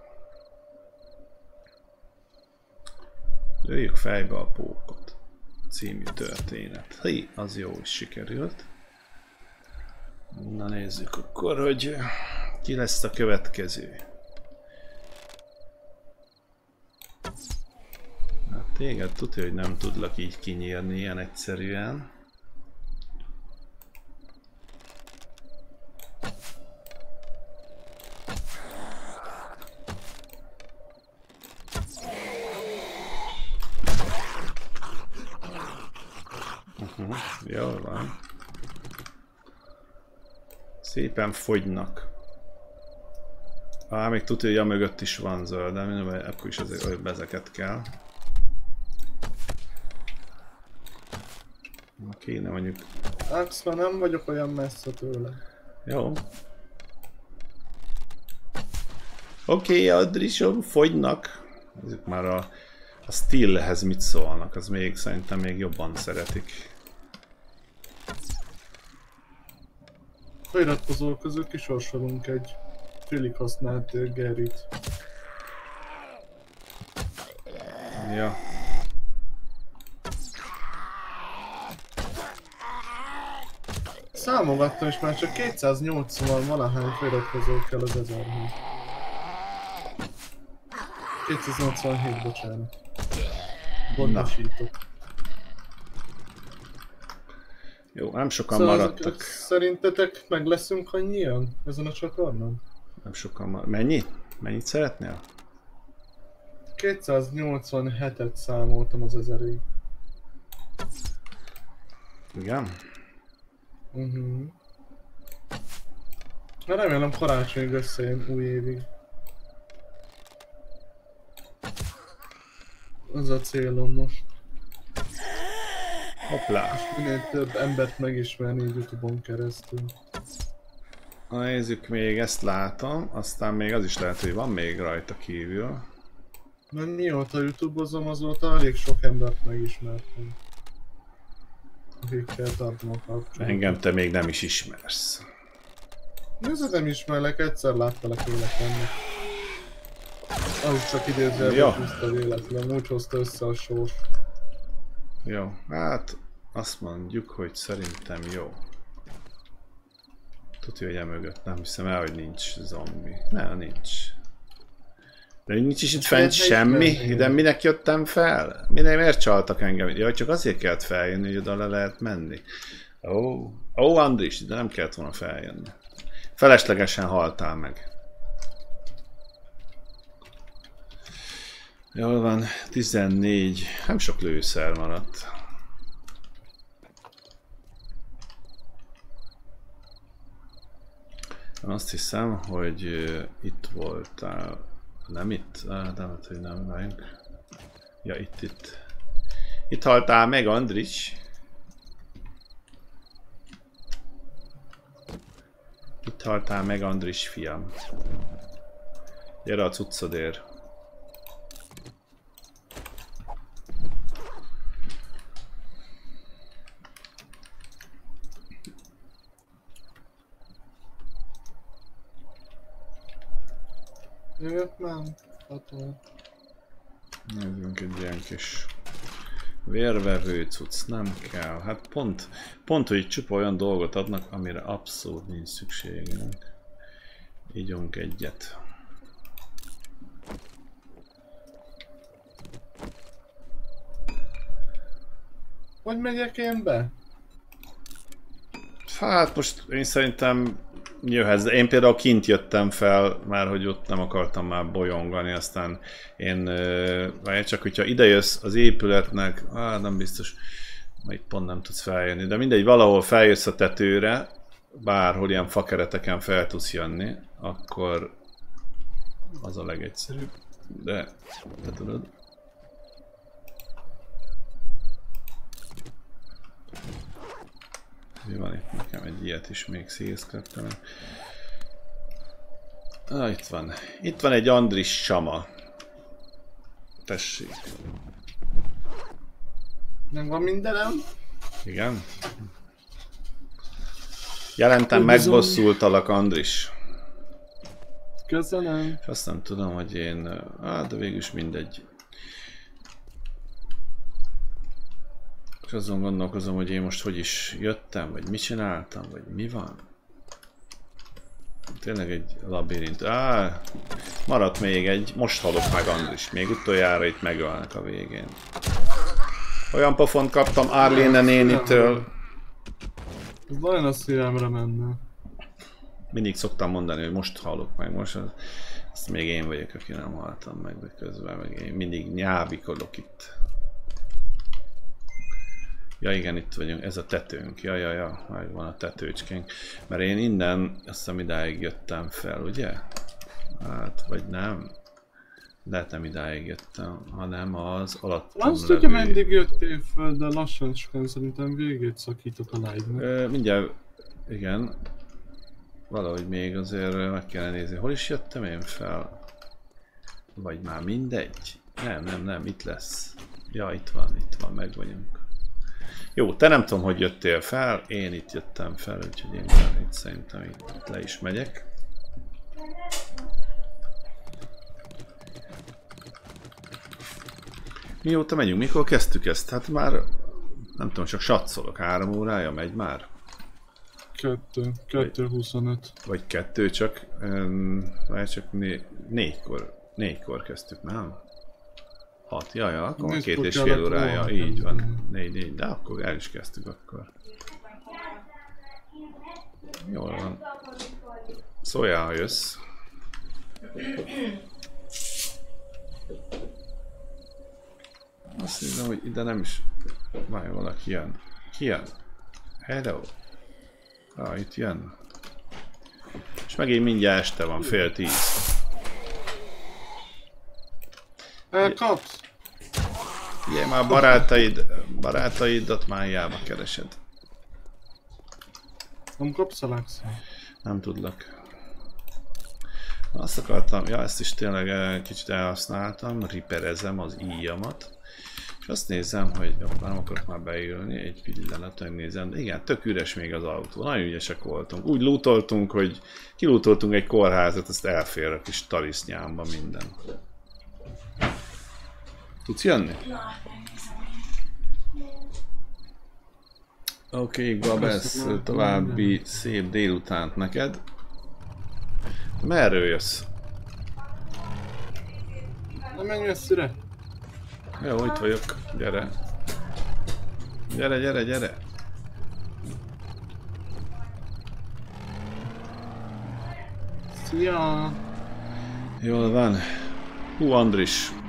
Lőjük fejbe a pókot. Című történet. Hi, az jó is sikerült. Na nézzük akkor, hogy ki lesz a következő. Hát téged tudja, hogy nem tudlak így kinyírni ilyen egyszerűen. Uh-huh, jól van. Szépen fogynak. Á, még tudja, hogy a mögött is van zöld, de baj, akkor is hogy ezeket kell. Kéne mondjuk. Ax, már nem vagyok olyan messze tőle. Jó. Oké, okay, Adrisom, fogynak. Ezek már a, a stillhez mit szólnak, az még szerintem még jobban szeretik. Feliratkozók közül kisorsolunk egy félig használt Gerit. Ja. Számogattam, és már csak 280 valahány feliratkozó kell az 1000-hez. 287, bocsánat. Pontosítok. Jó, nem sokan Szóval maradtak. Szerintetek meg leszünk annyian ezen a csatornán? Nem sokan mar... Mennyi? Mennyit szeretnél? 287-et számoltam az ezerig. Igen? Uh-huh. Na remélem karácsonyig összejön új évig. Az a célom most. Hoppá. Minél több embert megismerni Youtube-on keresztül. Na nézzük még, ezt látom, aztán még az is lehet, hogy van még rajta kívül. Mert mióta Youtube-ozom, azóta elég sok embert megismertem. Akikkel tartom a kapcsolatot. Engem te még nem is ismersz. Nézd, nem ismerlek, egyszer láttalak életemben. Az csak Ja. idézőjelben tiszta véletlen, úgy hozta össze a sors. Jó, hát azt mondjuk, hogy szerintem jó. Tudja, hogy emögött nem hiszem el, hogy nincs zombi. Ne, nincs. De nincs is itt fent Ez egy semmi? nem- Ide minek jöttem fel? Minek, miért csaltak engem? Jaj, csak azért kellett feljönni, hogy oda le lehet menni. Ó, oh. ó Andris, de nem kellett volna feljönni. Feleslegesen haltál meg. Jól van, 14. Nem sok lőszer maradt. Azt hiszem, hogy ö, itt voltál. Nem itt? Ah, de hát, hogy nem, várjunk. Ja, itt, itt. Itt haltál meg, Andris. Itt haltál meg, Andris fiam. Gyere a cuccodért. Jövök már? Hatol. Nézzünk egy ilyen kis vérvevő cucc, nem kell. Hát pont, pont, hogy csupa olyan dolgot adnak, amire abszolút nincs szükségünk. Ígyunk egyet. Hogy megyek én be? Hát most én szerintem jöhetsz. Én például kint jöttem fel, már hogy ott nem akartam már bolyongani, aztán én, vagy csak hogyha ide jössz az épületnek, á, nem biztos, majd pont nem tudsz feljönni, de mindegy, valahol feljössz a tetőre, bárhol ilyen fakereteken fel tudsz jönni, akkor az a legegyszerűbb. De, te tudod. Van itt nekem egy ilyet is még szészkrettem. Ah, itt van. Itt van egy Andris Sama. Tessék. Nem van mindenem? Igen? Jelentem, megbosszultalak, Andris. Köszönöm. És azt nem tudom, hogy én... Á, de végül is mindegy. És azon gondolkozom, hogy én most hogy is jöttem, vagy mit csináltam, vagy mi van. Tényleg egy labirint. Á, maradt még egy, most halok meg Andris. Még utoljára itt megölnek a végén. Olyan pofont kaptam Arléne nénitől. Ez nagyon a szívemre menne. Mindig szoktam mondani, hogy most halok meg, most az, azt még én vagyok, aki nem haltam meg, de közben meg én mindig nyábikodok itt. Ja igen, itt vagyunk, ez a tetőnk, ja, ja, ja, meg van a tetőcskénk. Mert én innen, azt hiszem idáig jöttem fel, ugye? Hát, vagy nem. Lehet nem idáig jöttem, hanem az alattam Azt, hogyha meddig jöttél föl, de lassan sokan szerintem végét szakított a live-nak. Ö, mindjárt, igen. Valahogy még azért meg kellene nézni. Hol is jöttem én fel? Vagy már mindegy? Nem, nem, nem, itt lesz. Ja, itt van, itt van, meg vagyunk. Jó, te nem tudom, hogy jöttél fel, én itt jöttem fel, úgyhogy én már itt szerintem itt le is megyek. Mióta megyünk? Mikor kezdtük ezt? Hát már nem tudom, csak satszolok. Három órája megy már? Kettő, kettő 25. Vagy kettő, csak, um, vagy csak né, négykor, négykor kezdtük, nem? Hat, jaj, jaj, akkor már két és fél órája, volna így van. Négy, négy, de akkor el is kezdtük akkor. Jól van. Szóljál, ha jössz. Azt hiszem, hogy ide nem is... Várj, valaki jön. Ki jön? Hello. Ah, itt jön. És megint mindjárt este van, fél tíz. Elkapsz? Ugye már barátaid, barátaidat már hiába keresed. Nem kapsz a Lexa? Nem tudlak. Azt akartam, ja ezt is tényleg eh, kicsit elhasználtam, riperezem az íjamat. És azt nézem, hogy jó, nem akarok már beülni, egy pillanat megnézem, de igen, tök üres még az autó, nagyon ügyesek voltunk. Úgy lootoltunk, hogy kilútoltunk egy kórházat, azt elfér a kis talisznyámba minden. Tudsz jönni? Oké, okay, Gabesz, további szép délutánt neked. Merről jössz? Nem menj messzire. Jó, itt vagyok. Gyere. Gyere, gyere, gyere. Szia! Jól van. Hú, Andris.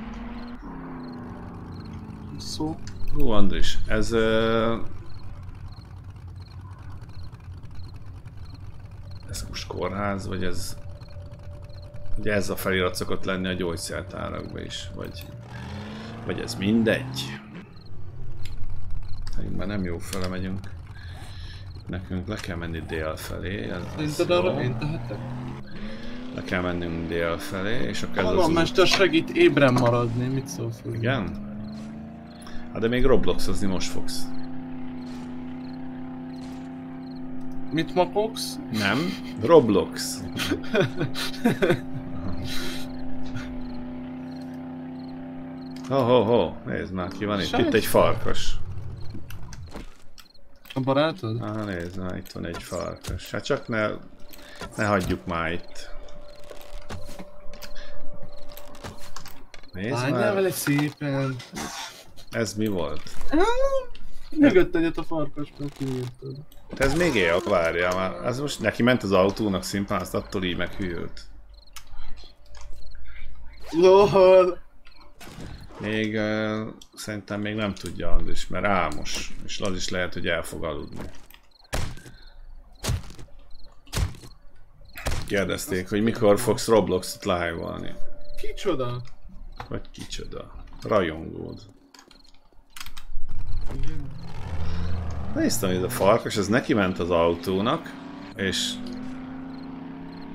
Szó. Hú, Andris. Ez... Uh... Ez most kórház, vagy ez... Ugye ez a felirat szokott lenni a gyógyszertárakban is, vagy... Vagy ez mindegy. Szerintem már nem jó fele megyünk. Nekünk le kell menni dél felé. Ez Szerinted jó. arra én tehetek? Le kell mennünk dél felé, és akkor ez az mester segít ébren maradni, mit szólsz? Igen? Hát de még Robloxozni most fogsz. Mit makogsz? Nem? Roblox. Ho, ho, ho, nézd már ki van itt. Itt egy farkas. A barátod? Ah, nézd már, itt van egy farkas. Hát csak ne, ne hagyjuk már itt. Nézd Bánjál már, vele szépen. Ez mi volt? Nyugodt egyet a farkasnak kinyírtad. Te ez még él, várjál már. Ez most neki ment az autónak szimplán, azt attól így meghűlt. LOL! Még uh, szerintem még nem tudja Andris, mert álmos, és az is lehet, hogy el fog aludni. Kérdezték, hogy mikor fogsz Roblox-ot live-olni. Kicsoda? Vagy kicsoda. Rajongód. Igen. Néztem, hogy ez a farkas, ez neki ment az autónak, és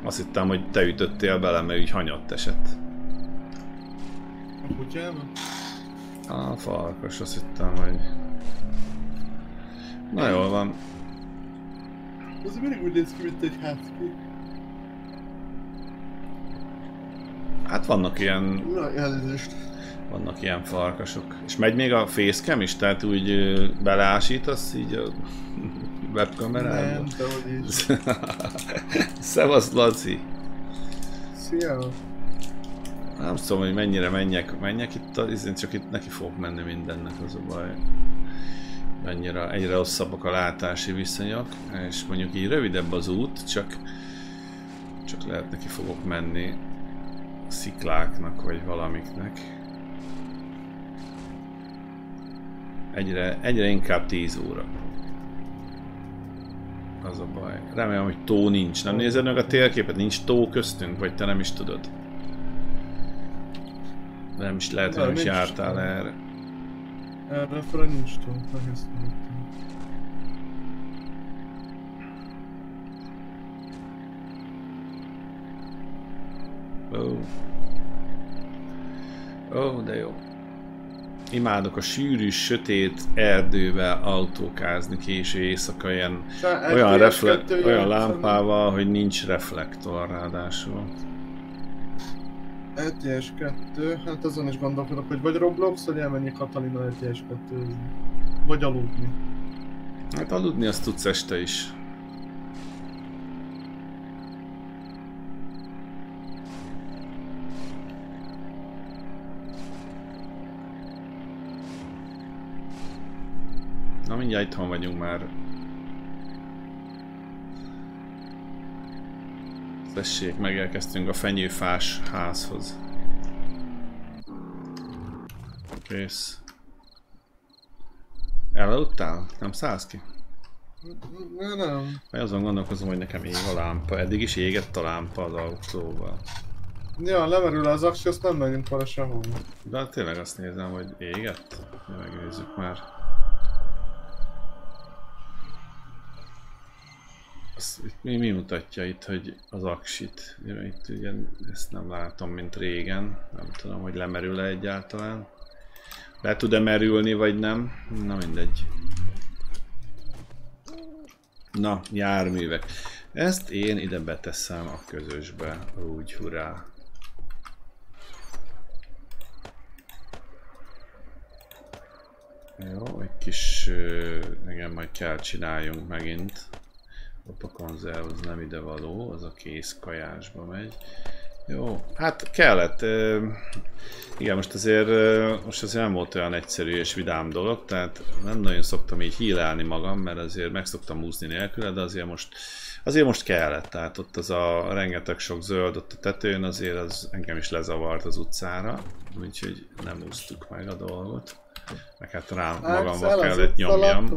azt hittem, hogy te ütöttél bele, mert úgy hanyatt esett. A kutyában? A farkas, azt hittem, hogy... Na jól van. Az mindig úgy néz ki, mint egy husky. Hát vannak ilyen, Na, elnézést. Vannak ilyen farkasok. És megy még a facecam is, tehát úgy beleásítasz így a webkamerába? Nem, de hogy is. [LAUGHS] Szevasz Laci! Szia! Nem tudom, hogy mennyire menjek, menjek itt, a, csak itt neki fogok menni mindennek, az a baj. Annyira, egyre rosszabbak a látási viszonyok, és mondjuk így rövidebb az út, csak, csak lehet neki fogok menni szikláknak, vagy valamiknek. Egyre, egyre inkább 10 óra. Az a baj. Remélem, hogy tó nincs. Nem nézed meg a térképet? Nincs tó köztünk, vagy te nem is tudod? Nem is lehet, hogy Nem, is jártál tó. erre. Erre fel nincs túl, egész tudottam. Ó. Ó, de jó. Imádok a sűrű, sötét erdővel autókázni késő éjszaka ilyen Csá, olyan, refle- olyan lámpával, hogy nincs reflektor ráadásul. ETS 2, hát azon is gondolkodok, hogy vagy Roblox, vagy elmenni Katalina ETS 2 Vagy aludni. Hát aludni azt tudsz este is. Na mindjárt itthon vagyunk már. Tessék, megérkeztünk a fenyőfás házhoz. Kész. Elaludtál? Nem szállsz ki? Ne, nem. Vagy azon gondolkozom, hogy nekem ég a lámpa. Eddig is égett a lámpa az autóval. Ja, lemerül az aksi, azt nem megyünk vele sehova. De hát tényleg azt nézem, hogy égett. Megnézzük már. Azt, mi, mi mutatja itt, hogy az aksit? Itt ugye ezt nem látom, mint régen. Nem tudom, hogy lemerül-e egyáltalán. Le tud-e merülni, vagy nem? Na mindegy. Na, járművek. Ezt én ide beteszem a közösbe. Úgy, hurrá. Jó, egy kis... Igen, majd kell csináljunk megint. A konzerv az nem ide való, az a kész kajásba megy. Jó, hát kellett. Igen, most azért, most azért nem volt olyan egyszerű és vidám dolog, tehát nem nagyon szoktam így hílálni magam, mert azért meg szoktam úszni nélküle, de azért most Azért most kellett, tehát ott az a rengeteg sok zöld ott a tetőn, azért az engem is lezavart az utcára, úgyhogy nem úsztuk meg a dolgot. Meg hát rám magamba Axel, az kellett nyomjam.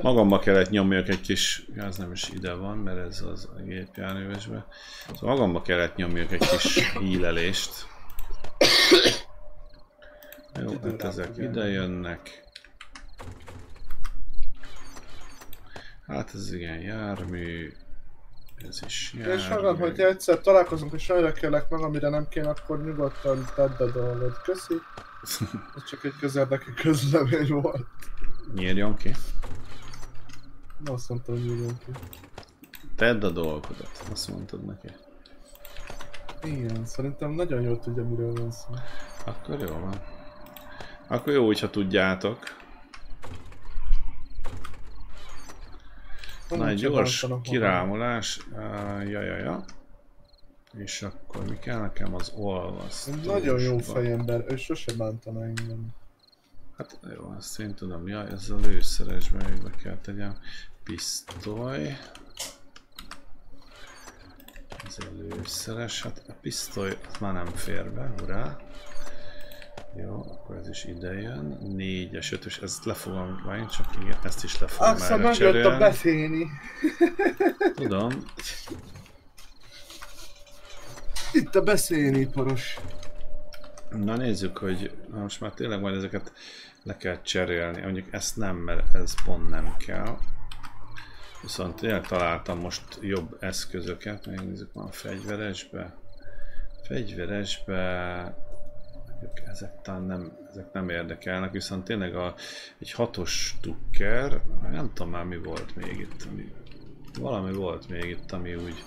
Magamba kellett nyomjak egy kis, ez nem is ide van, mert ez az a gépjárművesbe. Szóval magamba kellett nyomjak egy kis hílelést. Jó, hát ezek ide jönnek. Hát ez igen, jármű. Ez is jármű. És magam, hogyha egyszer találkozunk és olyan kérlek meg, amire nem kéne, akkor nyugodtan tedd a dolgot. Köszi. [LAUGHS] Ez csak egy közérdekű közlemény volt. Nyírjon ki. Azt mondtam, hogy nyugodtan ki. Tedd a dolgodat, azt mondtad neki. Igen, szerintem nagyon jól tudja, miről van szó. Akkor jó van. Akkor jó, hogyha tudjátok. Na, Honnan egy gyors kirámolás. Uh, ja, ja, ja. És akkor mi kell nekem az olvasztó. Nagyon jó fejember, ő sose bántana engem. Hát jó, azt én tudom. Ja, ez a lőszeresbe még be kell tegyem. Pisztoly. Ez a lőszeres, hát a pisztoly már nem fér be, urá. Jó, akkor ez is ide jön. 4-es, 5-ös, ezt le fogom, majd csak igen, ezt is le fogom Azt erre megjött a beszélni. [LAUGHS] Tudom, Itt a beszélni paros. Na nézzük, hogy na most már tényleg majd ezeket le kell cserélni. Mondjuk ezt nem, mert ez pont nem kell. Viszont tényleg találtam most jobb eszközöket. Megnézzük már a fegyveresbe. Fegyveresbe... Ezek talán nem, ezek nem érdekelnek, viszont tényleg a, egy hatos tukker, nem tudom már mi volt még itt, ami, valami volt még itt, ami úgy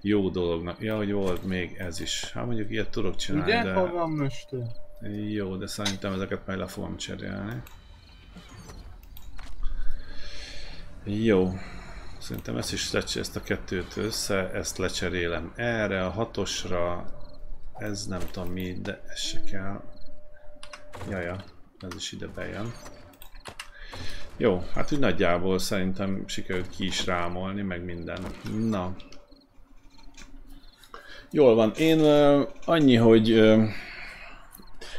jó dolognak. Ja, hogy volt még ez is. Hát mondjuk ilyet tudok csinálni, Ugye? de... Van möstő? Jó, de szerintem ezeket majd le fogom cserélni. Jó. Szerintem ezt is lecse, ezt a kettőt össze, ezt lecserélem erre, a hatosra. Ez nem tudom mi, de ez se kell. Jaja, ez is ide bejön. Jó, hát úgy nagyjából szerintem sikerült ki is rámolni, meg minden. Na. Jól van, én uh, annyi, hogy uh,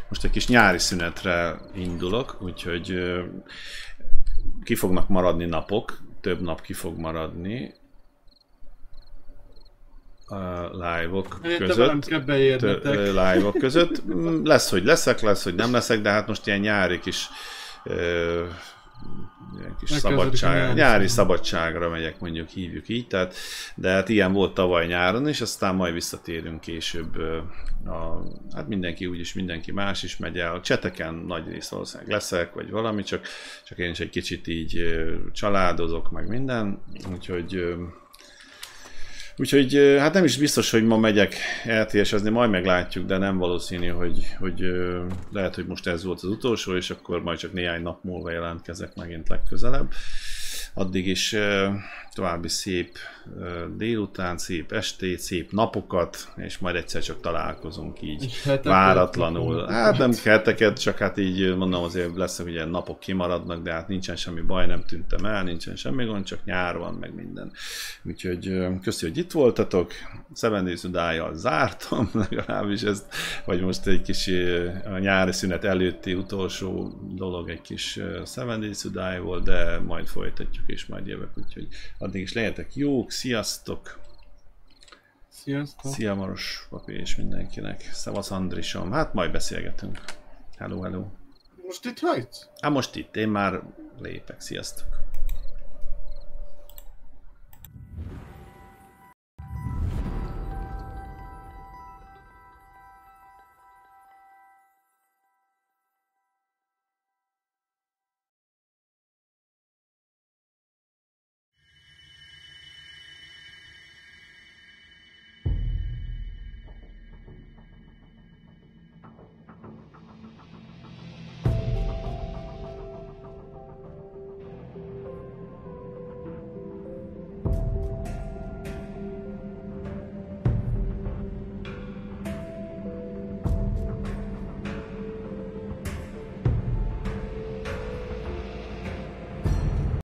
most egy kis nyári szünetre indulok, úgyhogy ö, ki fognak maradni napok, több nap ki fog maradni live-ok között. live-ok között. Lesz, hogy leszek, lesz, hogy nem leszek, de hát most ilyen nyári kis ilyen kis szabadság, nyári szabadságra megyek, mondjuk hívjuk így, tehát, de hát ilyen volt tavaly nyáron is, aztán majd visszatérünk később. A, hát mindenki úgyis, mindenki más is megy el. A cseteken nagy rész valószínűleg leszek, vagy valami, csak, csak én is egy kicsit így családozok, meg minden, úgyhogy Úgyhogy hát nem is biztos, hogy ma megyek LTS-ezni, majd meglátjuk, de nem valószínű, hogy, hogy lehet, hogy most ez volt az utolsó, és akkor majd csak néhány nap múlva jelentkezek megint legközelebb. Addig is további szép délután, szép estét, szép napokat, és majd egyszer csak találkozunk így heteket, váratlanul. Hát nem heteket, csak hát így mondom azért lesznek ugye napok kimaradnak, de hát nincsen semmi baj, nem tűntem el, nincsen semmi gond, csak nyár van, meg minden. Úgyhogy köszi, hogy itt voltatok. Seven Days zártam [LAUGHS] legalábbis ezt, vagy most egy kis a nyári szünet előtti utolsó dolog egy kis Seven Days volt, de majd folytatjuk és majd jövök, úgyhogy addig is legyetek jók, sziasztok! Sziasztok. Szia Maros papi és mindenkinek. Szevasz Andrisom. Hát majd beszélgetünk. Hello, hello. Most itt hagysz? Hát most itt, én már lépek. Sziasztok.